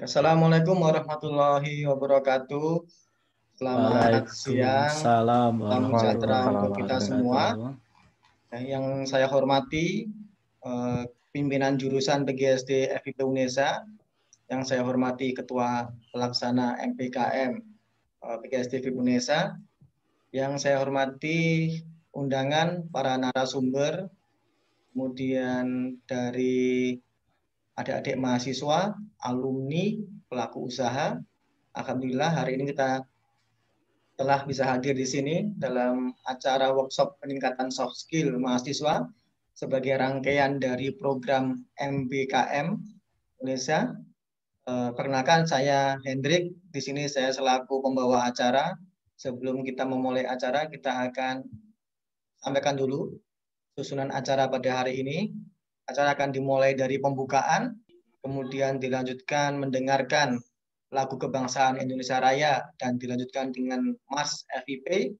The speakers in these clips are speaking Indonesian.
Assalamualaikum warahmatullahi wabarakatuh. Selamat siang. Salam Salam sejahtera untuk kita semua. Yang saya hormati eh, pimpinan jurusan PGSD FIP UNESA, yang saya hormati Ketua Pelaksana MPKM eh, PGSD FIP UNESA, yang saya hormati undangan para narasumber, kemudian dari adik-adik mahasiswa, alumni, pelaku usaha. Alhamdulillah hari ini kita telah bisa hadir di sini dalam acara workshop peningkatan soft skill mahasiswa sebagai rangkaian dari program MBKM Indonesia. Eh, perkenalkan saya Hendrik, di sini saya selaku pembawa acara. Sebelum kita memulai acara, kita akan sampaikan dulu susunan acara pada hari ini. Acara akan dimulai dari pembukaan, kemudian dilanjutkan mendengarkan lagu kebangsaan Indonesia Raya dan dilanjutkan dengan Mas FIP.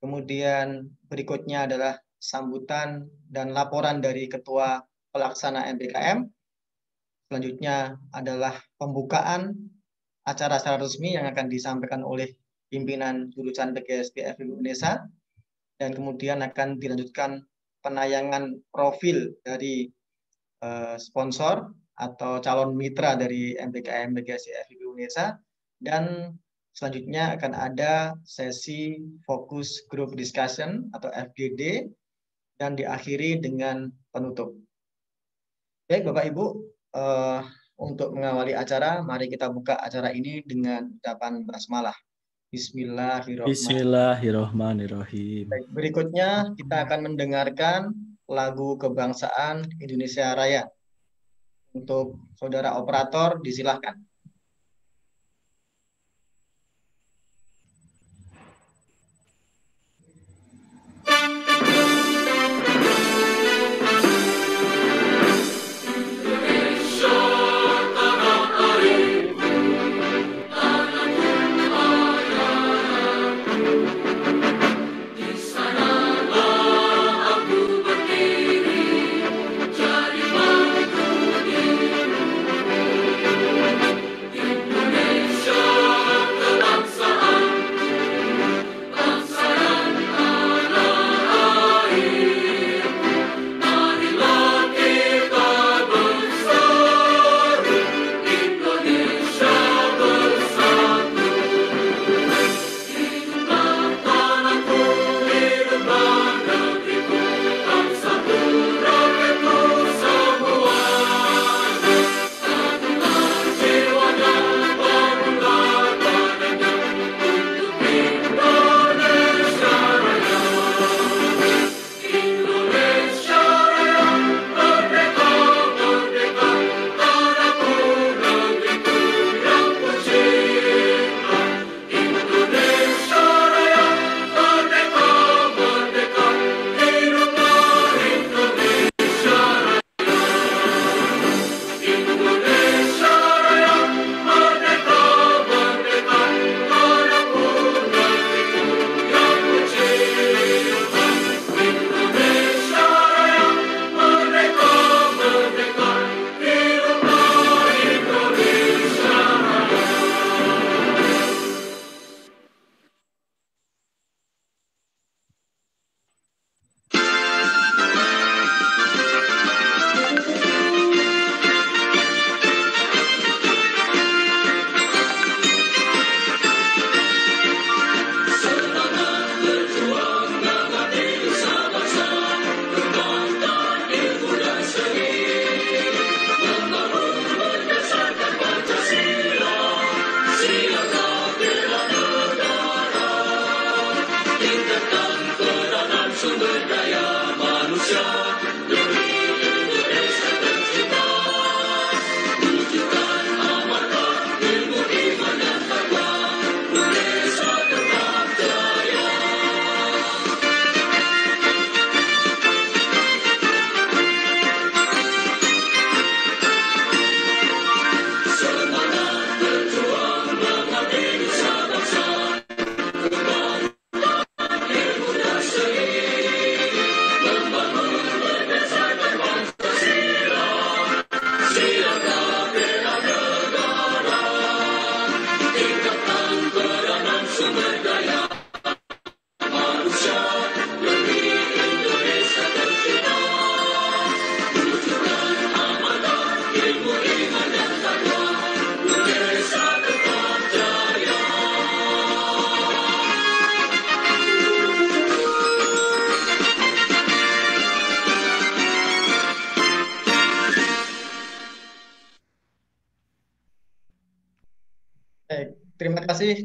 Kemudian berikutnya adalah sambutan dan laporan dari Ketua Pelaksana MPKM. Selanjutnya adalah pembukaan acara secara resmi yang akan disampaikan oleh pimpinan jurusan PGSD FIP Indonesia dan kemudian akan dilanjutkan penayangan profil dari uh, sponsor atau calon mitra dari MPKM BGSI FIB Indonesia dan selanjutnya akan ada sesi fokus group discussion atau FGD dan diakhiri dengan penutup. Baik Bapak Ibu, uh, untuk mengawali acara, mari kita buka acara ini dengan ucapan basmalah. Bismillahirrahmanirrahim. Bismillahirrahmanirrahim. Baik, berikutnya kita akan mendengarkan lagu kebangsaan Indonesia Raya. Untuk saudara operator disilahkan.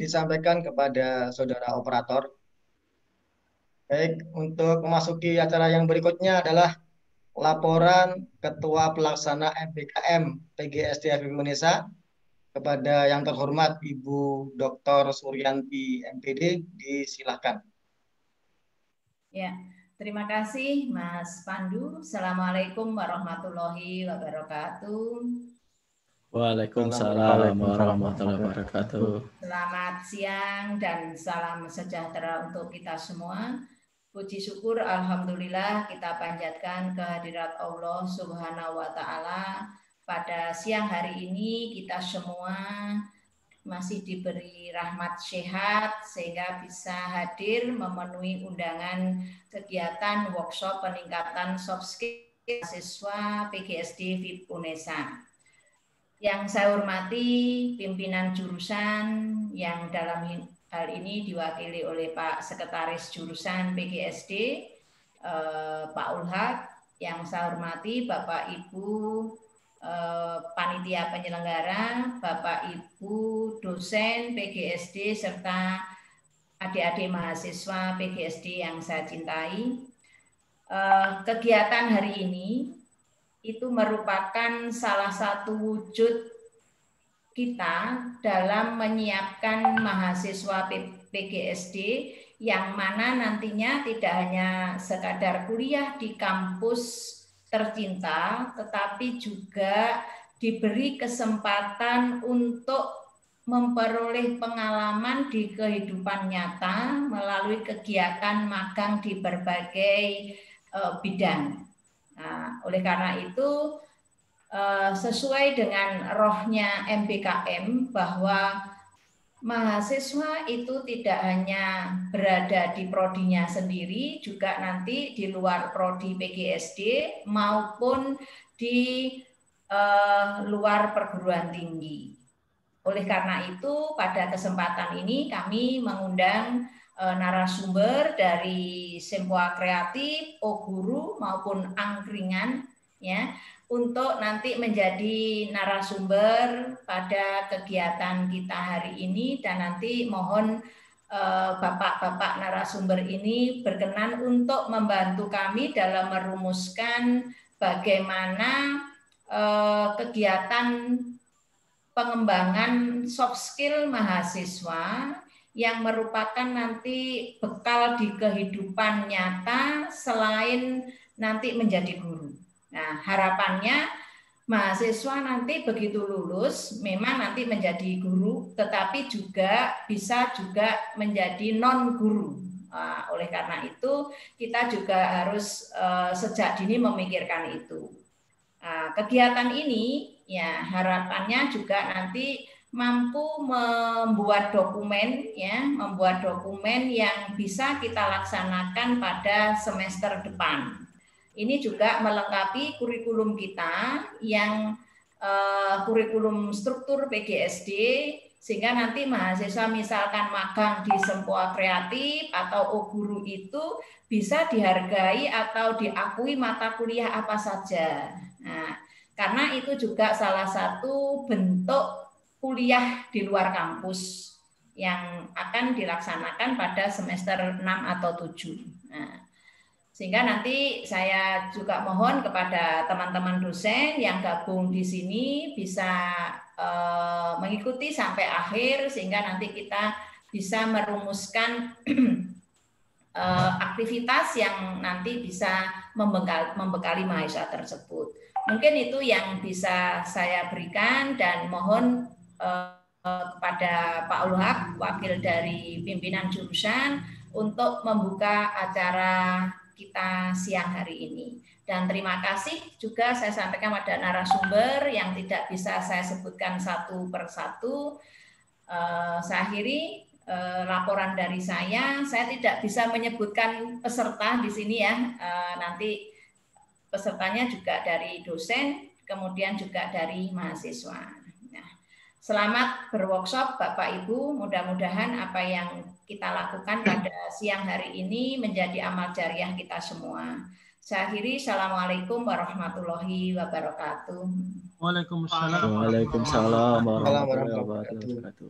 Disampaikan kepada saudara operator. Baik, untuk memasuki acara yang berikutnya adalah laporan Ketua Pelaksana MPKM PGSD Indonesia kepada yang terhormat Ibu Dr. Suryanti MPD, disilakan. Ya, terima kasih Mas Pandu. Assalamualaikum warahmatullahi wabarakatuh. Waalaikumsalam warahmatullahi wabarakatuh. Selamat siang dan salam sejahtera untuk kita semua. Puji syukur Alhamdulillah kita panjatkan kehadirat Allah Subhanahu wa Ta'ala. Pada siang hari ini kita semua masih diberi rahmat sehat sehingga bisa hadir memenuhi undangan kegiatan workshop peningkatan soft skill siswa PGSD VIP UNESA. Yang saya hormati pimpinan jurusan yang dalam hal ini diwakili oleh Pak Sekretaris Jurusan PGSD, eh, Pak Ulhak, yang saya hormati Bapak Ibu eh, panitia penyelenggara, Bapak Ibu dosen PGSD serta adik-adik mahasiswa PGSD yang saya cintai. Eh, kegiatan hari ini itu merupakan salah satu wujud kita dalam menyiapkan mahasiswa PGSD yang mana nantinya tidak hanya sekadar kuliah di kampus tercinta, tetapi juga diberi kesempatan untuk memperoleh pengalaman di kehidupan nyata melalui kegiatan magang di berbagai uh, bidang. Nah, oleh karena itu eh, sesuai dengan rohnya MBKM bahwa mahasiswa itu tidak hanya berada di prodinya sendiri, juga nanti di luar prodi PGSD maupun di uh, luar perguruan tinggi. Oleh karena itu, pada kesempatan ini kami mengundang Eh, narasumber dari Sempoa Kreatif, Guru maupun Angkringan ya untuk nanti menjadi narasumber pada kegiatan kita hari ini. Dan nanti mohon eh, bapak-bapak narasumber ini berkenan untuk membantu kami dalam merumuskan bagaimana eh, kegiatan pengembangan soft skill mahasiswa yang merupakan nanti bekal di kehidupan nyata selain nanti menjadi guru. Nah, harapannya mahasiswa nanti begitu lulus memang nanti menjadi guru, tetapi juga bisa juga menjadi non guru. Nah, oleh karena itu kita juga harus uh, sejak dini memikirkan itu. Nah, kegiatan ini ya harapannya juga nanti mampu membuat dokumen ya, membuat dokumen yang bisa kita laksanakan pada semester depan. Ini juga melengkapi kurikulum kita yang uh, kurikulum struktur PGSD sehingga nanti mahasiswa misalkan magang di Sempoa Kreatif atau O Guru itu bisa dihargai atau diakui mata kuliah apa saja. Nah, karena itu juga salah satu bentuk kuliah di luar kampus yang akan dilaksanakan pada semester 6 atau 7. Nah, sehingga nanti saya juga mohon kepada teman-teman dosen yang gabung di sini bisa eh, mengikuti sampai akhir sehingga nanti kita bisa merumuskan eh, aktivitas yang nanti bisa membekali, membekali mahasiswa tersebut. Mungkin itu yang bisa saya berikan dan mohon Eh, kepada Pak Ulhak, wakil dari pimpinan jurusan, untuk membuka acara kita siang hari ini. Dan terima kasih juga saya sampaikan pada narasumber yang tidak bisa saya sebutkan satu per satu. Eh, saya akhiri eh, laporan dari saya. Saya tidak bisa menyebutkan peserta di sini ya. Nanti pesertanya juga dari dosen, kemudian juga dari mahasiswa. Selamat berworkshop Bapak Ibu. Mudah-mudahan apa yang kita lakukan pada siang hari ini menjadi amal jariah kita semua. Saya akhiri. Assalamualaikum warahmatullahi wabarakatuh. Waalaikumsalam. Waalaikumsalam warahmatullahi wabarakatuh.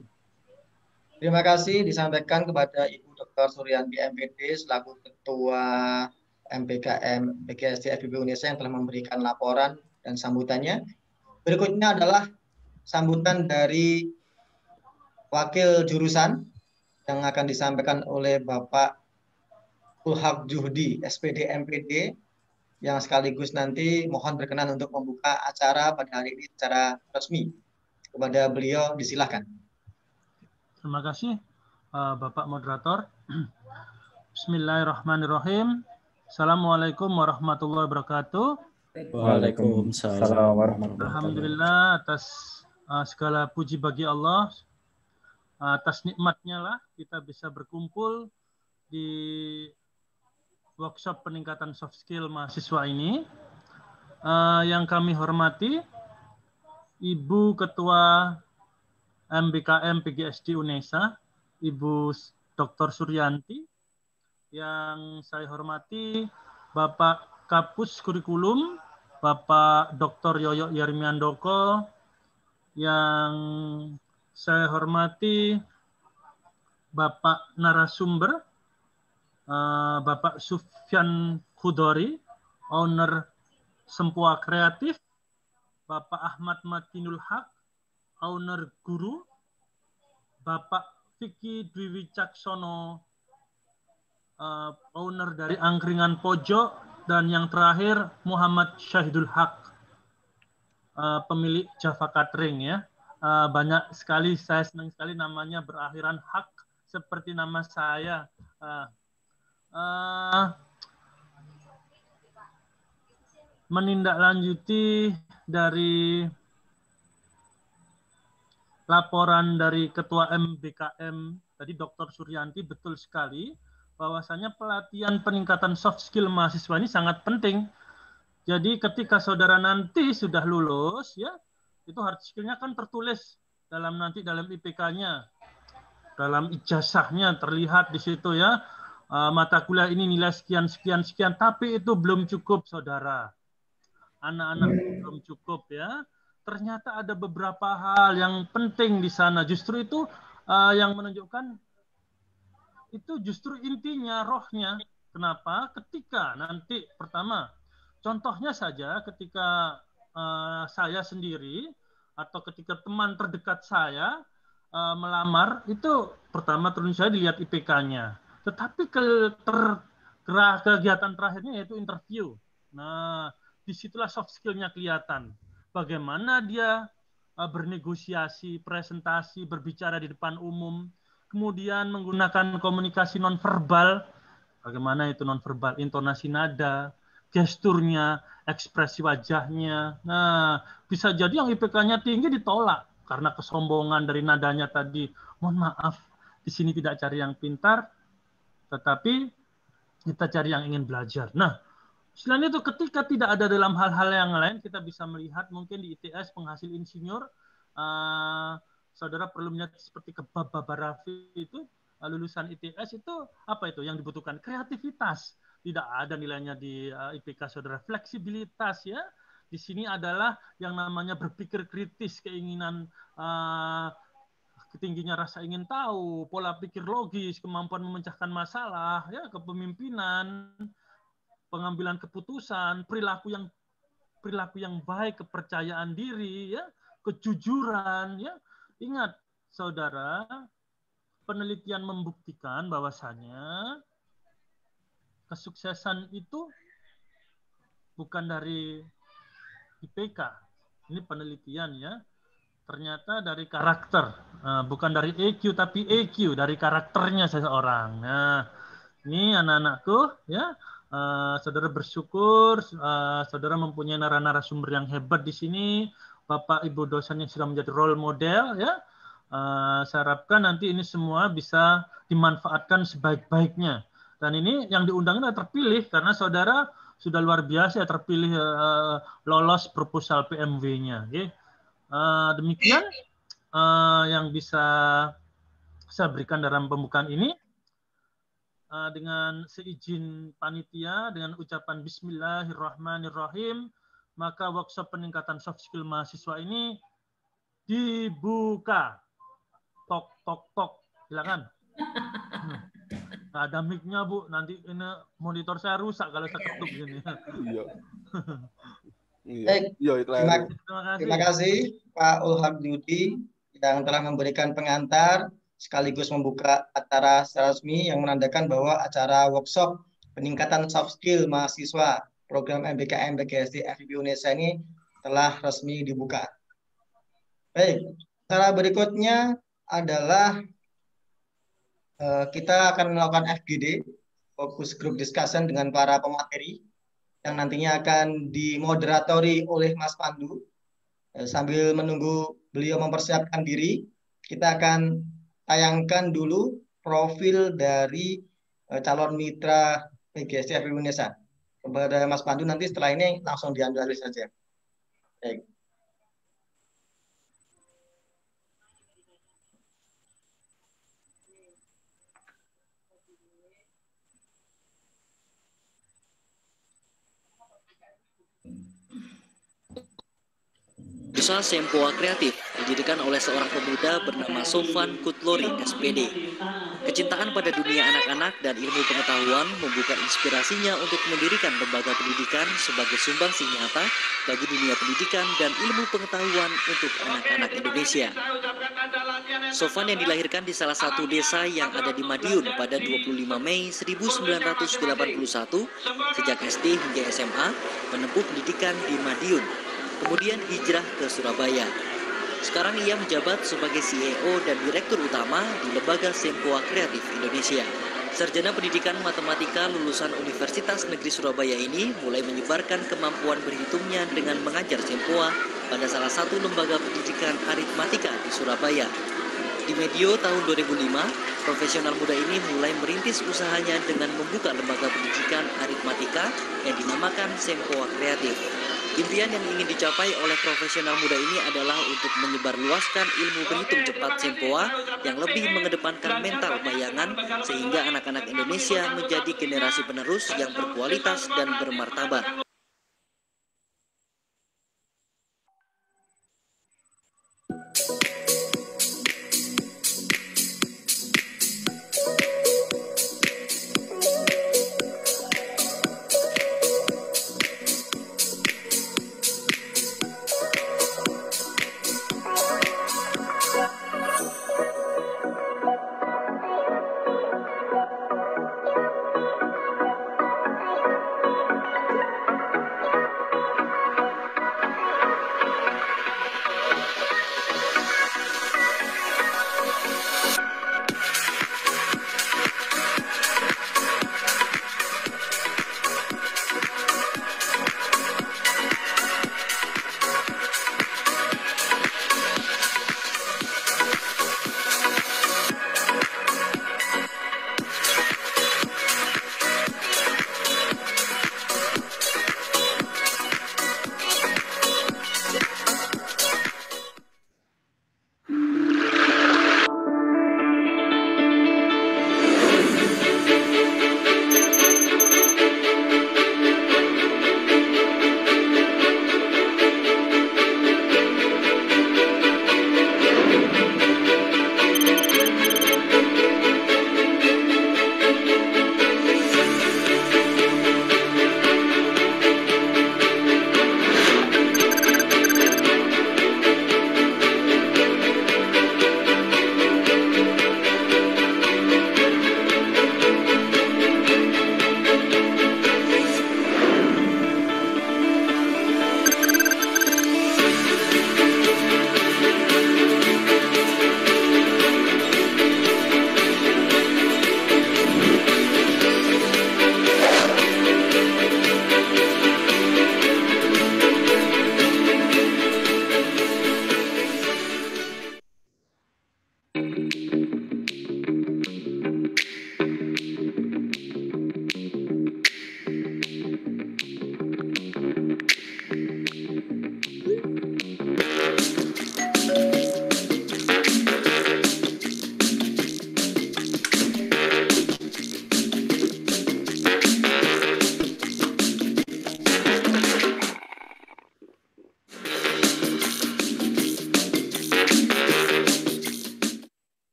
Terima kasih disampaikan kepada Ibu Dr. Suryanti MPD selaku Ketua MPKM BGSD FIB Unesa yang telah memberikan laporan dan sambutannya. Berikutnya adalah sambutan dari wakil jurusan yang akan disampaikan oleh Bapak Ulhak Juhdi, SPD MPD, yang sekaligus nanti mohon berkenan untuk membuka acara pada hari ini secara resmi. Kepada beliau disilahkan. Terima kasih uh, Bapak Moderator. Bismillahirrahmanirrahim. Assalamualaikum warahmatullahi wabarakatuh. Waalaikumsalam warahmatullahi Alhamdulillah atas uh, segala puji bagi Allah. atas nikmatnya lah kita bisa berkumpul di workshop peningkatan soft skill mahasiswa ini. Uh, yang kami hormati Ibu Ketua MBKM PGSD UNESA, Ibu Dr. Suryanti, yang saya hormati Bapak Kapus Kurikulum, Bapak Dr. Yoyo Yarmiandoko, yang saya hormati Bapak narasumber, eh, Bapak Sufyan Khudori, owner Sempua Kreatif, Bapak Ahmad Matinul Haq, owner guru, Bapak Vicky Dwi Wicaksono, uh, owner dari Angkringan Pojok, dan yang terakhir Muhammad Syahidul Haq, uh, pemilik Java Catering ya. Uh, banyak sekali, saya senang sekali namanya berakhiran hak seperti nama saya. Uh, menindaklanjuti dari laporan dari Ketua MBKM tadi Dr. Suryanti betul sekali bahwasanya pelatihan peningkatan soft skill mahasiswa ini sangat penting. Jadi ketika saudara nanti sudah lulus ya, itu hard skillnya kan tertulis dalam nanti dalam IPK-nya, dalam ijazahnya terlihat di situ ya uh, mata kuliah ini nilai sekian sekian sekian, tapi itu belum cukup saudara. Anak-anak belum cukup ya ternyata ada beberapa hal yang penting di sana. Justru itu uh, yang menunjukkan itu justru intinya rohnya. Kenapa? Ketika nanti pertama, contohnya saja ketika uh, saya sendiri atau ketika teman terdekat saya uh, melamar itu pertama turun saya dilihat IPK-nya. Tetapi ke ter, kegiatan terakhirnya yaitu interview. Nah, di situlah soft skill-nya kelihatan bagaimana dia uh, bernegosiasi, presentasi, berbicara di depan umum, kemudian menggunakan komunikasi nonverbal, bagaimana itu nonverbal, intonasi nada, gesturnya, ekspresi wajahnya. Nah, bisa jadi yang IPK-nya tinggi ditolak karena kesombongan dari nadanya tadi. Mohon maaf, di sini tidak cari yang pintar, tetapi kita cari yang ingin belajar. Nah, Selain itu, ketika tidak ada dalam hal-hal yang lain, kita bisa melihat mungkin di ITS penghasil insinyur, uh, saudara perlu melihat seperti kebab Babarafi itu, uh, lulusan ITS itu apa itu yang dibutuhkan? Kreativitas. Tidak ada nilainya di uh, IPK saudara. Fleksibilitas ya. Di sini adalah yang namanya berpikir kritis, keinginan uh, ketingginya rasa ingin tahu, pola pikir logis, kemampuan memecahkan masalah, ya kepemimpinan, pengambilan keputusan, perilaku yang perilaku yang baik, kepercayaan diri, ya, kejujuran, ya. Ingat, saudara, penelitian membuktikan bahwasanya kesuksesan itu bukan dari IPK. Ini penelitian ya. Ternyata dari karakter, eh, bukan dari EQ tapi EQ dari karakternya seseorang. Nah, ini anak-anakku ya Uh, saudara bersyukur, uh, saudara mempunyai narasumber yang hebat di sini, Bapak Ibu dosen yang sudah menjadi role model, ya. Saya harapkan nanti ini semua bisa dimanfaatkan sebaik-baiknya. Dan ini yang diundang ini terpilih karena saudara sudah luar biasa ya terpilih uh, lolos proposal PMW-nya. Okay. Uh, demikian uh, yang bisa saya berikan dalam pembukaan ini. Eh, dengan seizin panitia dengan ucapan Bismillahirrahmanirrahim maka workshop peningkatan soft skill mahasiswa ini dibuka tok tok tok Silakan. Nggak ada mic-nya, Bu. Nanti ini monitor saya rusak kalau saya ketuk gini. Iya. iya. iya terima, terima, kasih. terima kasih Pak Ulhak Yudi yang telah memberikan pengantar sekaligus membuka acara secara resmi yang menandakan bahwa acara workshop peningkatan soft skill mahasiswa program MBKM BGSD FIB Indonesia ini telah resmi dibuka. Baik, cara berikutnya adalah kita akan melakukan FGD, fokus group discussion dengan para pemateri yang nantinya akan dimoderatori oleh Mas Pandu. Uh, sambil menunggu beliau mempersiapkan diri, kita akan tayangkan dulu profil dari uh, calon mitra PGSD Indonesia kepada Mas Pandu nanti setelah ini langsung diambil saja. Baik. Usaha Sempoa Kreatif didirikan oleh seorang pemuda bernama Sofan Kutlori SPD. Kecintaan pada dunia anak-anak dan ilmu pengetahuan membuka inspirasinya untuk mendirikan lembaga pendidikan sebagai sumbangsi nyata bagi dunia pendidikan dan ilmu pengetahuan untuk anak-anak Indonesia. Sofan yang dilahirkan di salah satu desa yang ada di Madiun pada 25 Mei 1981, sejak SD hingga SMA, menempuh pendidikan di Madiun kemudian hijrah ke Surabaya. Sekarang ia menjabat sebagai CEO dan Direktur Utama di Lembaga Sempoa Kreatif Indonesia. Sarjana Pendidikan Matematika lulusan Universitas Negeri Surabaya ini mulai menyebarkan kemampuan berhitungnya dengan mengajar Sempoa pada salah satu lembaga pendidikan aritmatika di Surabaya. Di medio tahun 2005, profesional muda ini mulai merintis usahanya dengan membuka lembaga pendidikan aritmatika yang dinamakan Sempoa Kreatif. Impian yang ingin dicapai oleh profesional muda ini adalah untuk menyebarluaskan ilmu berhitung cepat Sempoa yang lebih mengedepankan mental bayangan sehingga anak-anak Indonesia menjadi generasi penerus yang berkualitas dan bermartabat.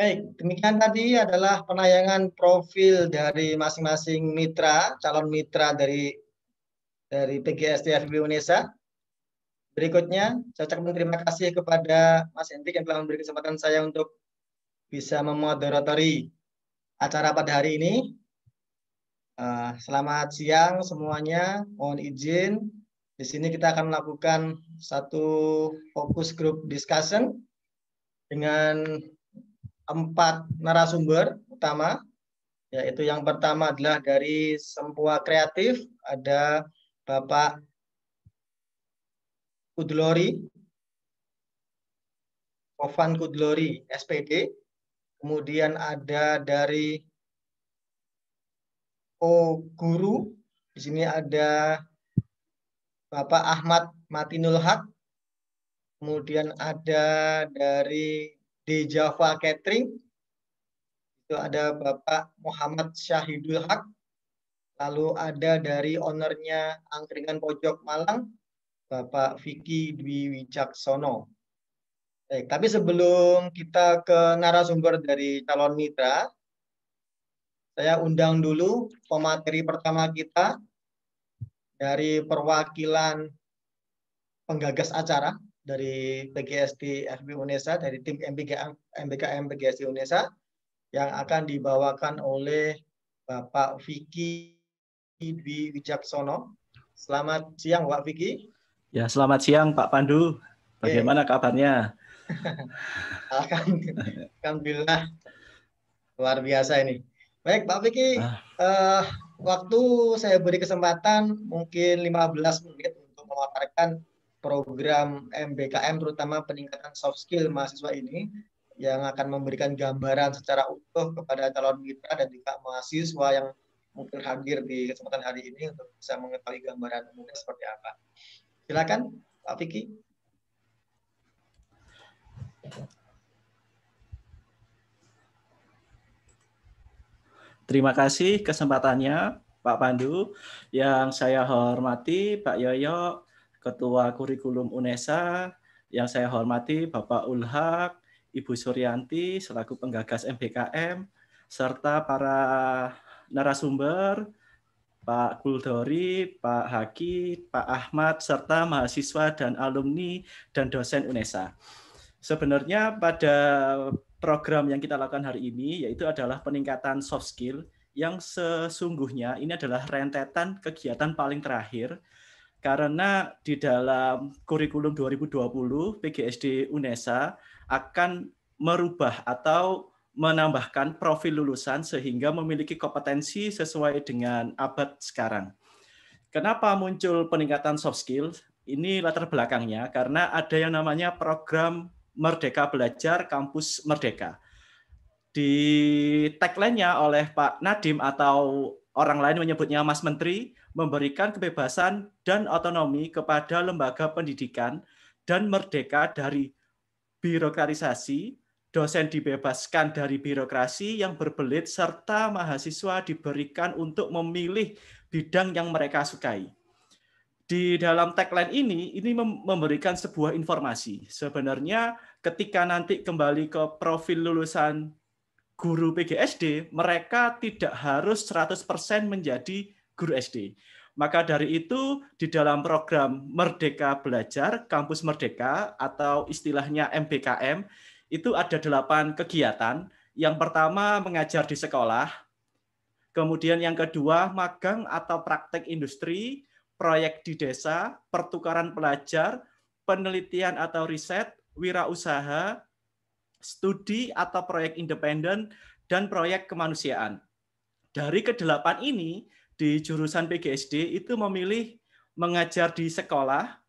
Baik, demikian tadi adalah penayangan profil dari masing-masing mitra, calon mitra dari dari PGSD FB Unesa. Berikutnya, saya ucapkan terima kasih kepada Mas Hendrik yang telah memberi kesempatan saya untuk bisa memoderatori acara pada hari ini. Uh, selamat siang semuanya. Mohon izin. Di sini kita akan melakukan satu fokus group discussion dengan empat narasumber utama, yaitu yang pertama adalah dari Sempua Kreatif, ada Bapak Kudlori, Ovan Kudlori, SPD, kemudian ada dari O Guru, di sini ada Bapak Ahmad Matinul Haq, kemudian ada dari di Java Catering itu ada Bapak Muhammad Syahidul Haq, lalu ada dari ownernya Angkringan Pojok Malang, Bapak Vicky Dwi Wicaksono. Baik, tapi sebelum kita ke narasumber dari calon mitra, saya undang dulu pemateri pertama kita dari perwakilan penggagas acara dari PGSD FB UNESA, dari tim MBKM, MBKM PGSD UNESA, yang akan dibawakan oleh Bapak Vicky Dwi Wijaksono. Selamat siang, Pak Vicky. Ya, selamat siang, Pak Pandu. Bagaimana Oke. kabarnya? Alhamdulillah, luar biasa ini. Baik, Pak Vicky, ah. uh, waktu saya beri kesempatan mungkin 15 menit untuk memaparkan program MBKM terutama peningkatan soft skill mahasiswa ini yang akan memberikan gambaran secara utuh kepada calon mitra dan juga mahasiswa yang mungkin hadir di kesempatan hari ini untuk bisa mengetahui gambaran umumnya seperti apa. Silakan Pak Vicky. Terima kasih kesempatannya Pak Pandu. Yang saya hormati Pak Yoyo, Ketua Kurikulum UNESA, yang saya hormati Bapak Ulhak, Ibu Suryanti selaku penggagas MBKM, serta para narasumber, Pak Kuldori, Pak Haki, Pak Ahmad, serta mahasiswa dan alumni dan dosen UNESA. Sebenarnya pada program yang kita lakukan hari ini yaitu adalah peningkatan soft skill yang sesungguhnya ini adalah rentetan kegiatan paling terakhir karena di dalam kurikulum 2020 PGSD UNESA akan merubah atau menambahkan profil lulusan sehingga memiliki kompetensi sesuai dengan abad sekarang. Kenapa muncul peningkatan soft skill? Ini latar belakangnya karena ada yang namanya program Merdeka Belajar Kampus Merdeka. Di tagline-nya oleh Pak Nadim atau orang lain menyebutnya Mas Menteri, memberikan kebebasan dan otonomi kepada lembaga pendidikan dan merdeka dari birokratisasi, dosen dibebaskan dari birokrasi yang berbelit, serta mahasiswa diberikan untuk memilih bidang yang mereka sukai. Di dalam tagline ini, ini memberikan sebuah informasi. Sebenarnya ketika nanti kembali ke profil lulusan guru PGSD, mereka tidak harus 100% menjadi guru SD. Maka dari itu di dalam program Merdeka Belajar, Kampus Merdeka atau istilahnya MBKM, itu ada delapan kegiatan. Yang pertama mengajar di sekolah, kemudian yang kedua magang atau praktek industri, proyek di desa, pertukaran pelajar, penelitian atau riset, wirausaha, studi atau proyek independen, dan proyek kemanusiaan. Dari kedelapan ini, di jurusan PGSD itu memilih mengajar di sekolah,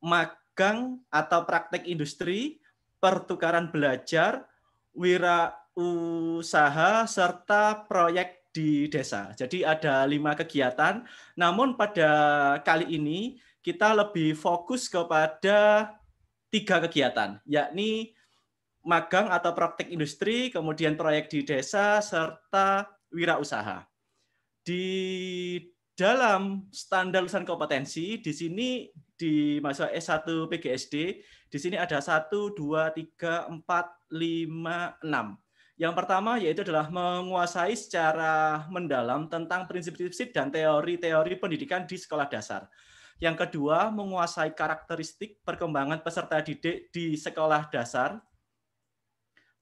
magang atau praktek industri, pertukaran belajar, wira usaha, serta proyek di desa. Jadi ada lima kegiatan. Namun pada kali ini kita lebih fokus kepada tiga kegiatan, yakni magang atau praktek industri, kemudian proyek di desa, serta wirausaha di dalam standar lulusan kompetensi di sini di masa S1 PGSD Di sini ada satu, dua, tiga, empat, lima, enam. Yang pertama yaitu adalah menguasai secara mendalam tentang prinsip-prinsip dan teori-teori pendidikan di sekolah dasar. Yang kedua, menguasai karakteristik perkembangan peserta didik di sekolah dasar,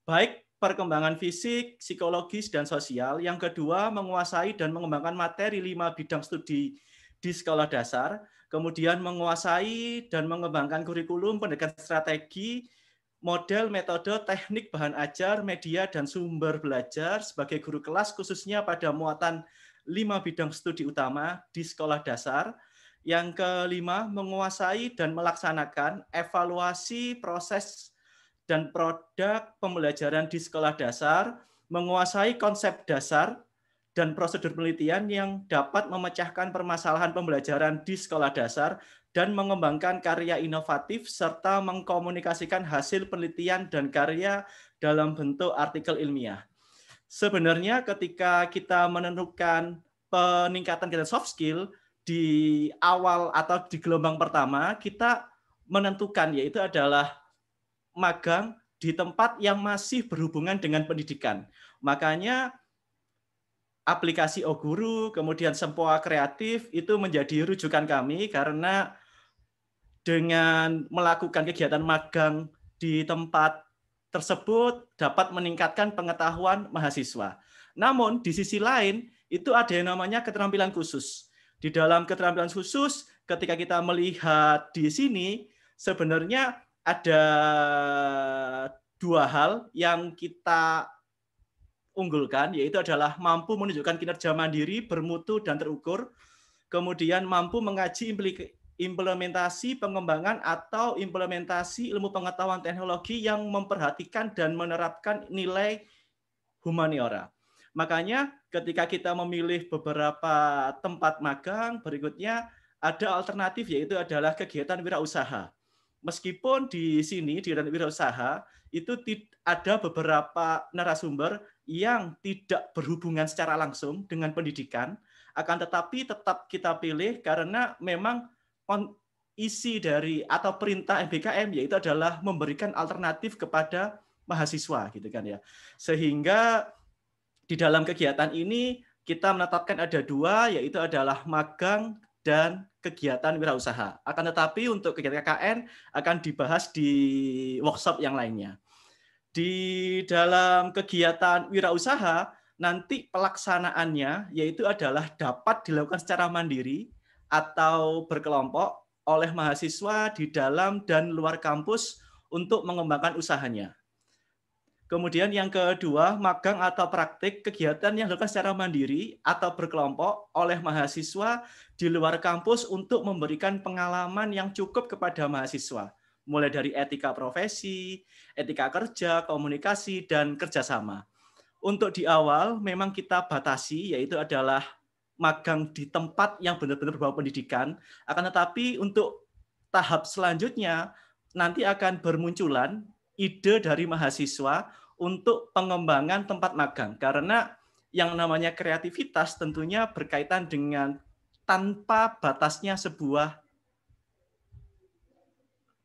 baik perkembangan fisik, psikologis, dan sosial. Yang kedua, menguasai dan mengembangkan materi lima bidang studi di sekolah dasar. Kemudian menguasai dan mengembangkan kurikulum pendidikan strategi, model, metode, teknik, bahan ajar, media, dan sumber belajar sebagai guru kelas khususnya pada muatan lima bidang studi utama di sekolah dasar. Yang kelima, menguasai dan melaksanakan evaluasi proses dan produk pembelajaran di sekolah dasar, menguasai konsep dasar dan prosedur penelitian yang dapat memecahkan permasalahan pembelajaran di sekolah dasar dan mengembangkan karya inovatif serta mengkomunikasikan hasil penelitian dan karya dalam bentuk artikel ilmiah. Sebenarnya ketika kita menentukan peningkatan kita soft skill di awal atau di gelombang pertama, kita menentukan yaitu adalah magang di tempat yang masih berhubungan dengan pendidikan. Makanya aplikasi Oguru, kemudian Sempoa Kreatif itu menjadi rujukan kami karena dengan melakukan kegiatan magang di tempat tersebut dapat meningkatkan pengetahuan mahasiswa. Namun di sisi lain itu ada yang namanya keterampilan khusus. Di dalam keterampilan khusus ketika kita melihat di sini sebenarnya ada dua hal yang kita unggulkan, yaitu adalah mampu menunjukkan kinerja mandiri, bermutu, dan terukur, kemudian mampu mengaji implementasi pengembangan atau implementasi ilmu pengetahuan teknologi yang memperhatikan dan menerapkan nilai humaniora. Makanya ketika kita memilih beberapa tempat magang, berikutnya ada alternatif yaitu adalah kegiatan wirausaha meskipun di sini di wirausaha itu ada beberapa narasumber yang tidak berhubungan secara langsung dengan pendidikan, akan tetapi tetap kita pilih karena memang isi dari atau perintah MBKM yaitu adalah memberikan alternatif kepada mahasiswa gitu kan ya. Sehingga di dalam kegiatan ini kita menetapkan ada dua yaitu adalah magang dan kegiatan wirausaha. Akan tetapi untuk kegiatan KKN akan dibahas di workshop yang lainnya. Di dalam kegiatan wirausaha nanti pelaksanaannya yaitu adalah dapat dilakukan secara mandiri atau berkelompok oleh mahasiswa di dalam dan luar kampus untuk mengembangkan usahanya. Kemudian yang kedua, magang atau praktik kegiatan yang dilakukan secara mandiri atau berkelompok oleh mahasiswa di luar kampus untuk memberikan pengalaman yang cukup kepada mahasiswa, mulai dari etika profesi, etika kerja, komunikasi, dan kerjasama. Untuk di awal, memang kita batasi, yaitu adalah magang di tempat yang benar-benar berbau pendidikan, akan tetapi untuk tahap selanjutnya nanti akan bermunculan ide dari mahasiswa untuk pengembangan tempat magang karena yang namanya kreativitas tentunya berkaitan dengan tanpa batasnya sebuah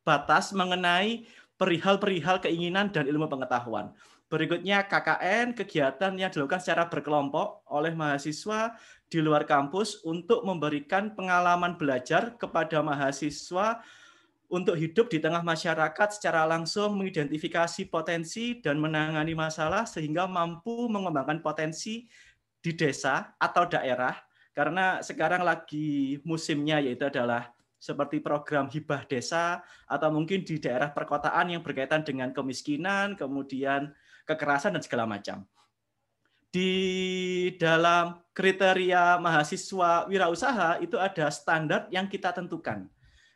batas mengenai perihal-perihal keinginan dan ilmu pengetahuan. Berikutnya KKN, kegiatan yang dilakukan secara berkelompok oleh mahasiswa di luar kampus untuk memberikan pengalaman belajar kepada mahasiswa untuk hidup di tengah masyarakat secara langsung mengidentifikasi potensi dan menangani masalah sehingga mampu mengembangkan potensi di desa atau daerah karena sekarang lagi musimnya yaitu adalah seperti program hibah desa atau mungkin di daerah perkotaan yang berkaitan dengan kemiskinan, kemudian kekerasan dan segala macam. Di dalam kriteria mahasiswa wirausaha itu ada standar yang kita tentukan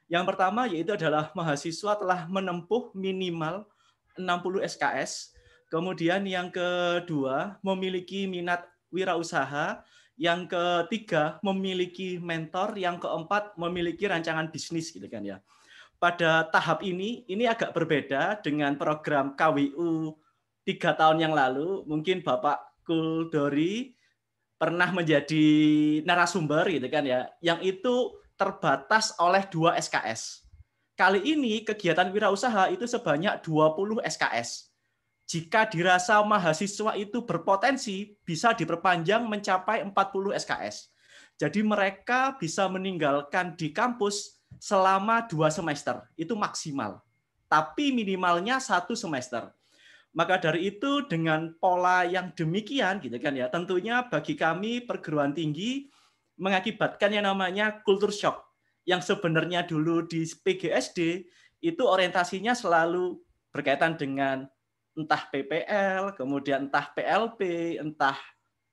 yang pertama yaitu adalah mahasiswa telah menempuh minimal 60 SKS. Kemudian yang kedua memiliki minat wirausaha. Yang ketiga memiliki mentor. Yang keempat memiliki rancangan bisnis gitu kan ya. Pada tahap ini ini agak berbeda dengan program KWU tiga tahun yang lalu. Mungkin Bapak Kuldori pernah menjadi narasumber gitu kan ya. Yang itu terbatas oleh dua SKS. kali ini kegiatan wirausaha itu sebanyak 20 SKS. Jika dirasa mahasiswa itu berpotensi, bisa diperpanjang mencapai 40 SKS. Jadi mereka bisa meninggalkan di kampus selama dua semester, itu maksimal. Tapi minimalnya satu semester. Maka dari itu dengan pola yang demikian gitu kan ya, tentunya bagi kami perguruan tinggi mengakibatkan yang namanya kultur shock yang sebenarnya dulu di PGSD itu orientasinya selalu berkaitan dengan entah PPL, kemudian entah PLP, entah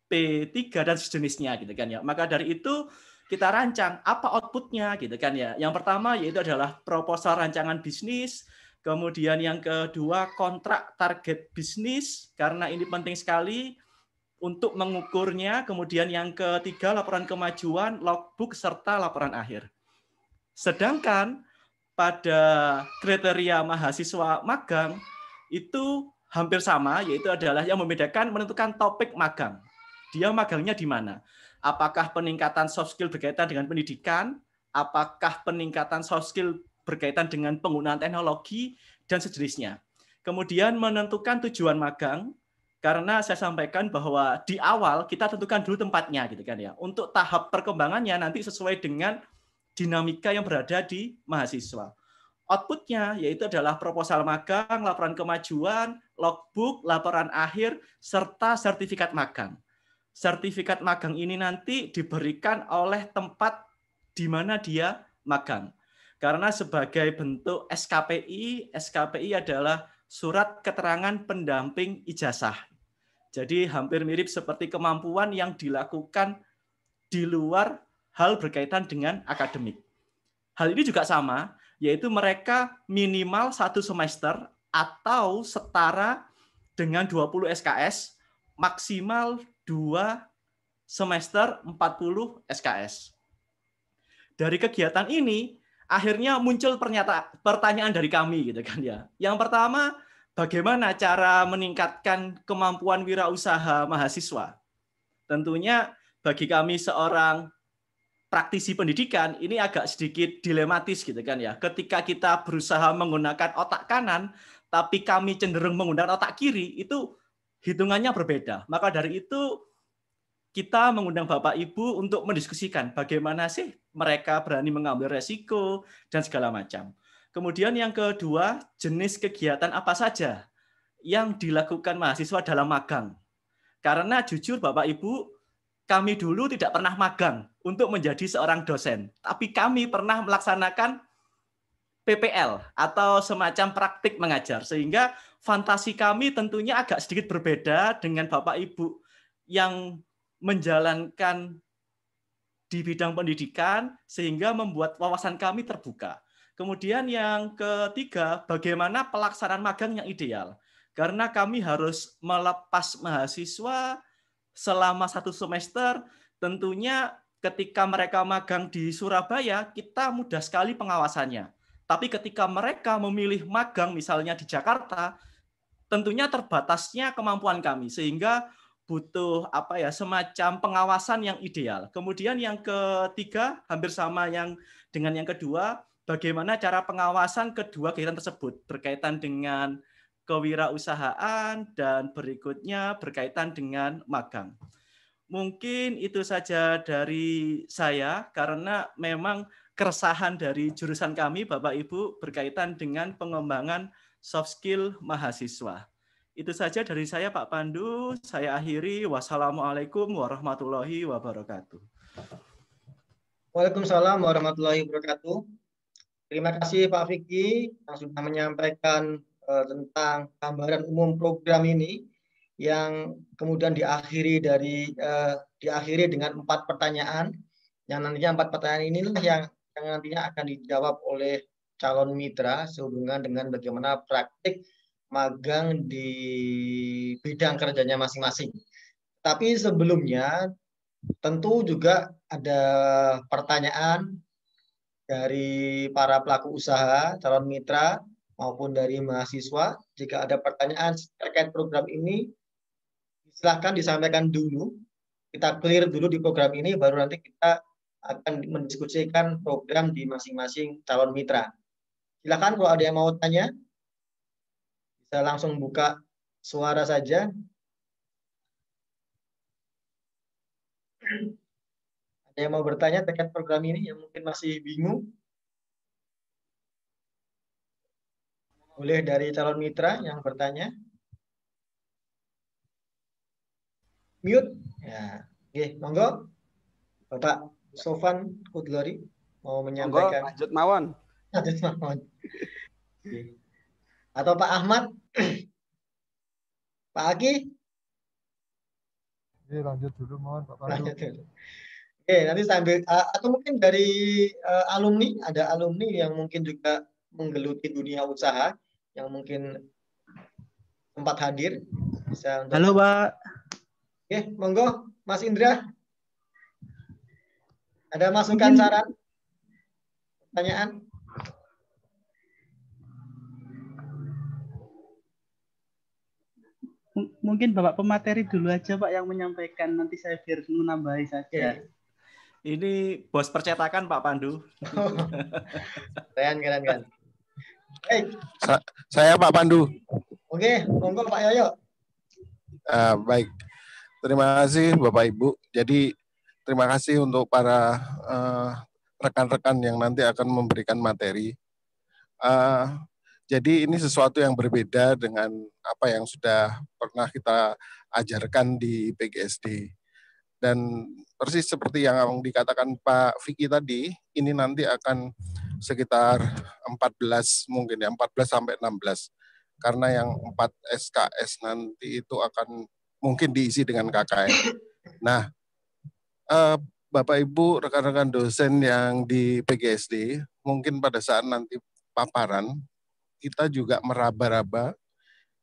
P3 dan sejenisnya gitu kan ya. Maka dari itu kita rancang apa outputnya gitu kan ya. Yang pertama yaitu adalah proposal rancangan bisnis, kemudian yang kedua kontrak target bisnis karena ini penting sekali untuk mengukurnya, kemudian yang ketiga laporan kemajuan, logbook serta laporan akhir. Sedangkan pada kriteria mahasiswa magang itu hampir sama, yaitu adalah yang membedakan menentukan topik magang. Dia magangnya di mana? Apakah peningkatan soft skill berkaitan dengan pendidikan? Apakah peningkatan soft skill berkaitan dengan penggunaan teknologi dan sejenisnya. Kemudian menentukan tujuan magang, karena saya sampaikan bahwa di awal kita tentukan dulu tempatnya gitu kan ya. Untuk tahap perkembangannya nanti sesuai dengan dinamika yang berada di mahasiswa. Outputnya yaitu adalah proposal magang, laporan kemajuan, logbook, laporan akhir, serta sertifikat magang. Sertifikat magang ini nanti diberikan oleh tempat di mana dia magang. Karena sebagai bentuk SKPI, SKPI adalah surat keterangan pendamping ijazah. Jadi hampir mirip seperti kemampuan yang dilakukan di luar hal berkaitan dengan akademik. Hal ini juga sama, yaitu mereka minimal satu semester atau setara dengan 20 SKS, maksimal dua semester 40 SKS. Dari kegiatan ini, akhirnya muncul pertanyaan dari kami gitu kan ya. Yang pertama, bagaimana cara meningkatkan kemampuan wirausaha mahasiswa? Tentunya bagi kami seorang praktisi pendidikan ini agak sedikit dilematis gitu kan ya. Ketika kita berusaha menggunakan otak kanan tapi kami cenderung menggunakan otak kiri itu hitungannya berbeda. Maka dari itu kita mengundang Bapak Ibu untuk mendiskusikan bagaimana sih mereka berani mengambil resiko dan segala macam. Kemudian yang kedua, jenis kegiatan apa saja yang dilakukan mahasiswa dalam magang. Karena jujur Bapak Ibu, kami dulu tidak pernah magang untuk menjadi seorang dosen, tapi kami pernah melaksanakan PPL atau semacam praktik mengajar, sehingga fantasi kami tentunya agak sedikit berbeda dengan Bapak Ibu yang menjalankan di bidang pendidikan, sehingga membuat wawasan kami terbuka. Kemudian yang ketiga, bagaimana pelaksanaan magang yang ideal. Karena kami harus melepas mahasiswa selama satu semester, tentunya ketika mereka magang di Surabaya, kita mudah sekali pengawasannya. Tapi ketika mereka memilih magang misalnya di Jakarta, tentunya terbatasnya kemampuan kami sehingga butuh apa ya semacam pengawasan yang ideal. Kemudian yang ketiga hampir sama yang dengan yang kedua, bagaimana cara pengawasan kedua kegiatan tersebut berkaitan dengan kewirausahaan, dan berikutnya berkaitan dengan magang. Mungkin itu saja dari saya, karena memang keresahan dari jurusan kami, Bapak Ibu, berkaitan dengan pengembangan soft skill mahasiswa. Itu saja dari saya, Pak Pandu. Saya akhiri. Wassalamualaikum warahmatullahi wabarakatuh. Waalaikumsalam warahmatullahi wabarakatuh. Terima kasih Pak Vicky yang sudah menyampaikan uh, tentang gambaran umum program ini yang kemudian diakhiri dari uh, diakhiri dengan empat pertanyaan yang nantinya empat pertanyaan inilah yang yang nantinya akan dijawab oleh calon mitra sehubungan dengan bagaimana praktik magang di bidang kerjanya masing-masing. Tapi sebelumnya tentu juga ada pertanyaan dari para pelaku usaha, calon mitra maupun dari mahasiswa. Jika ada pertanyaan terkait program ini, silahkan disampaikan dulu. Kita clear dulu di program ini, baru nanti kita akan mendiskusikan program di masing-masing calon mitra. Silakan kalau ada yang mau tanya, bisa langsung buka suara saja. Ada yang mau bertanya terkait program ini yang mungkin masih bingung? Boleh dari calon mitra yang bertanya. Mute. Ya. Oke, monggo. Bapak Sofan Kudlori mau menyampaikan. Monggo, lanjut mawon. Lanjut mawon. Atau Pak Ahmad? Pak Aki? Oke, lanjut dulu mohon Pak Pandu. Lanjut dulu. Oke, nanti sambil atau mungkin dari uh, alumni ada alumni yang mungkin juga menggeluti dunia usaha yang mungkin sempat hadir bisa untuk Halo, Pak. Oke, monggo Mas Indra. Ada masukan mungkin... saran? Pertanyaan? Mungkin Bapak pemateri dulu aja Pak yang menyampaikan nanti saya biar menambahi saja. Ini bos percetakan Pak Pandu. keren keren keren. Hey. Sa saya Pak Pandu. Oke, monggo Pak Yoyo. Uh, baik, terima kasih Bapak Ibu. Jadi terima kasih untuk para eh, rekan-rekan uh, yang nanti akan memberikan materi. Uh, jadi ini sesuatu yang berbeda dengan apa yang sudah pernah kita ajarkan di PGSD. Dan persis seperti yang dikatakan Pak Vicky tadi, ini nanti akan sekitar 14 mungkin ya, 14 sampai 16. Karena yang 4 SKS nanti itu akan mungkin diisi dengan KKN. Nah, eh, Bapak Ibu, rekan-rekan dosen yang di PGSD, mungkin pada saat nanti paparan kita juga meraba-raba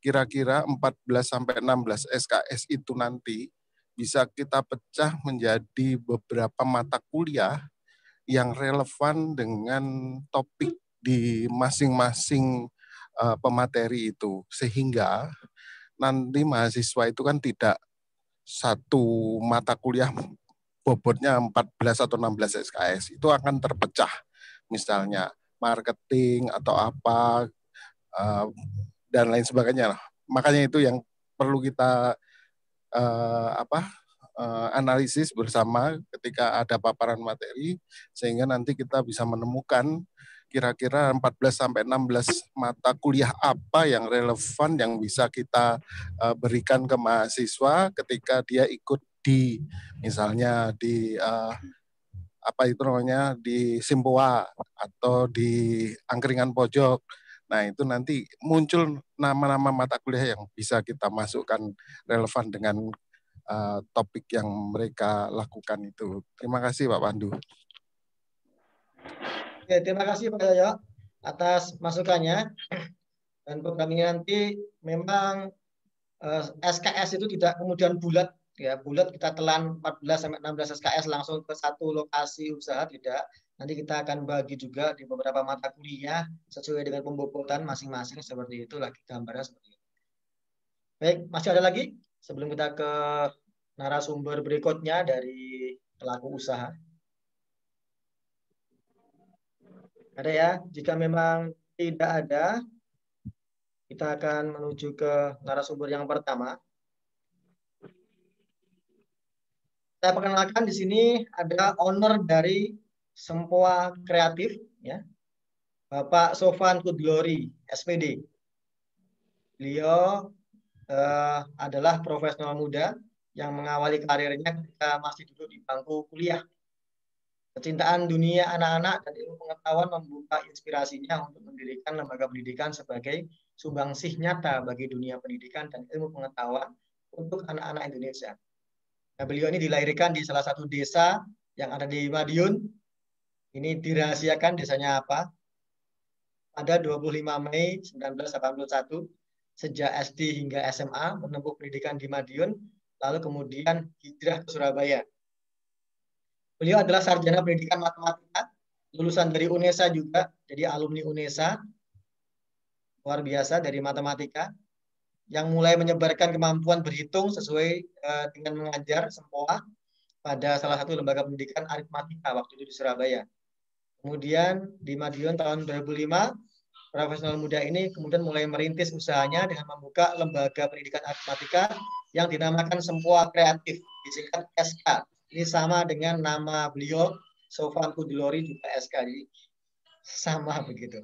kira-kira 14 sampai 16 SKS itu nanti bisa kita pecah menjadi beberapa mata kuliah yang relevan dengan topik di masing-masing uh, pemateri itu. Sehingga nanti mahasiswa itu kan tidak satu mata kuliah bobotnya 14 atau 16 SKS itu akan terpecah. Misalnya marketing atau apa uh, dan lain sebagainya. Makanya itu yang perlu kita uh, apa uh, analisis bersama ketika ada paparan materi sehingga nanti kita bisa menemukan kira-kira 14 sampai 16 mata kuliah apa yang relevan yang bisa kita uh, berikan ke mahasiswa ketika dia ikut di misalnya di uh, apa itu namanya di Simpoa atau di angkringan pojok Nah, itu nanti muncul nama-nama mata kuliah yang bisa kita masukkan relevan dengan uh, topik yang mereka lakukan itu. Terima kasih Pak Pandu. Oke, terima kasih Pak Yoyo atas masukannya. Dan program ini nanti memang uh, eh, SKS itu tidak kemudian bulat ya bulat kita telan 14 sampai 16 SKS langsung ke satu lokasi usaha tidak Nanti kita akan bagi juga di beberapa mata kuliah sesuai dengan pembobotan masing-masing seperti itu lagi gambarnya seperti itu. Baik, masih ada lagi sebelum kita ke narasumber berikutnya dari pelaku usaha. Ada ya, jika memang tidak ada, kita akan menuju ke narasumber yang pertama. Saya perkenalkan di sini ada owner dari Sempoa Kreatif, ya. Bapak Sofan Kudlori, SPD. Beliau uh, adalah profesional muda yang mengawali karirnya ketika masih duduk di bangku kuliah. Kecintaan dunia anak-anak dan ilmu pengetahuan membuka inspirasinya untuk mendirikan lembaga pendidikan sebagai sumbangsih nyata bagi dunia pendidikan dan ilmu pengetahuan untuk anak-anak Indonesia. Nah, beliau ini dilahirkan di salah satu desa yang ada di Madiun, ini dirahasiakan desanya apa? Pada 25 Mei 1981, sejak SD hingga SMA menempuh pendidikan di Madiun, lalu kemudian hijrah ke Surabaya. Beliau adalah sarjana pendidikan matematika, lulusan dari UNESA juga, jadi alumni UNESA, luar biasa dari matematika, yang mulai menyebarkan kemampuan berhitung sesuai uh, dengan mengajar sempoa pada salah satu lembaga pendidikan aritmatika waktu itu di Surabaya. Kemudian di Madiun tahun 2005 profesional muda ini kemudian mulai merintis usahanya dengan membuka lembaga pendidikan matematika yang dinamakan Sempua Kreatif, disingkat SK. Ini sama dengan nama beliau, Sofan Kudulori juga SK. Jadi sama begitu.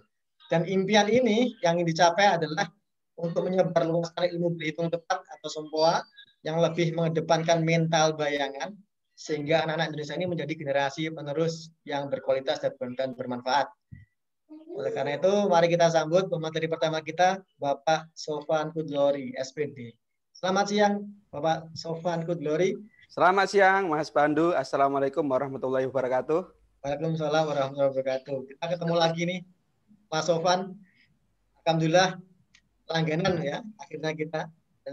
Dan impian ini yang ingin dicapai adalah untuk menyebarluaskan ilmu berhitung tepat atau Sempua yang lebih mengedepankan mental bayangan sehingga anak-anak Indonesia ini menjadi generasi penerus yang berkualitas dan bermanfaat. Oleh karena itu, mari kita sambut pemateri pertama kita, Bapak Sofan Kudlori, SPD. Selamat siang, Bapak Sofan Kudlori. Selamat siang, Mas Pandu. Assalamualaikum warahmatullahi wabarakatuh. Waalaikumsalam warahmatullahi wabarakatuh. Kita ketemu lagi nih, Mas Sofan. Alhamdulillah, langganan ya, akhirnya kita.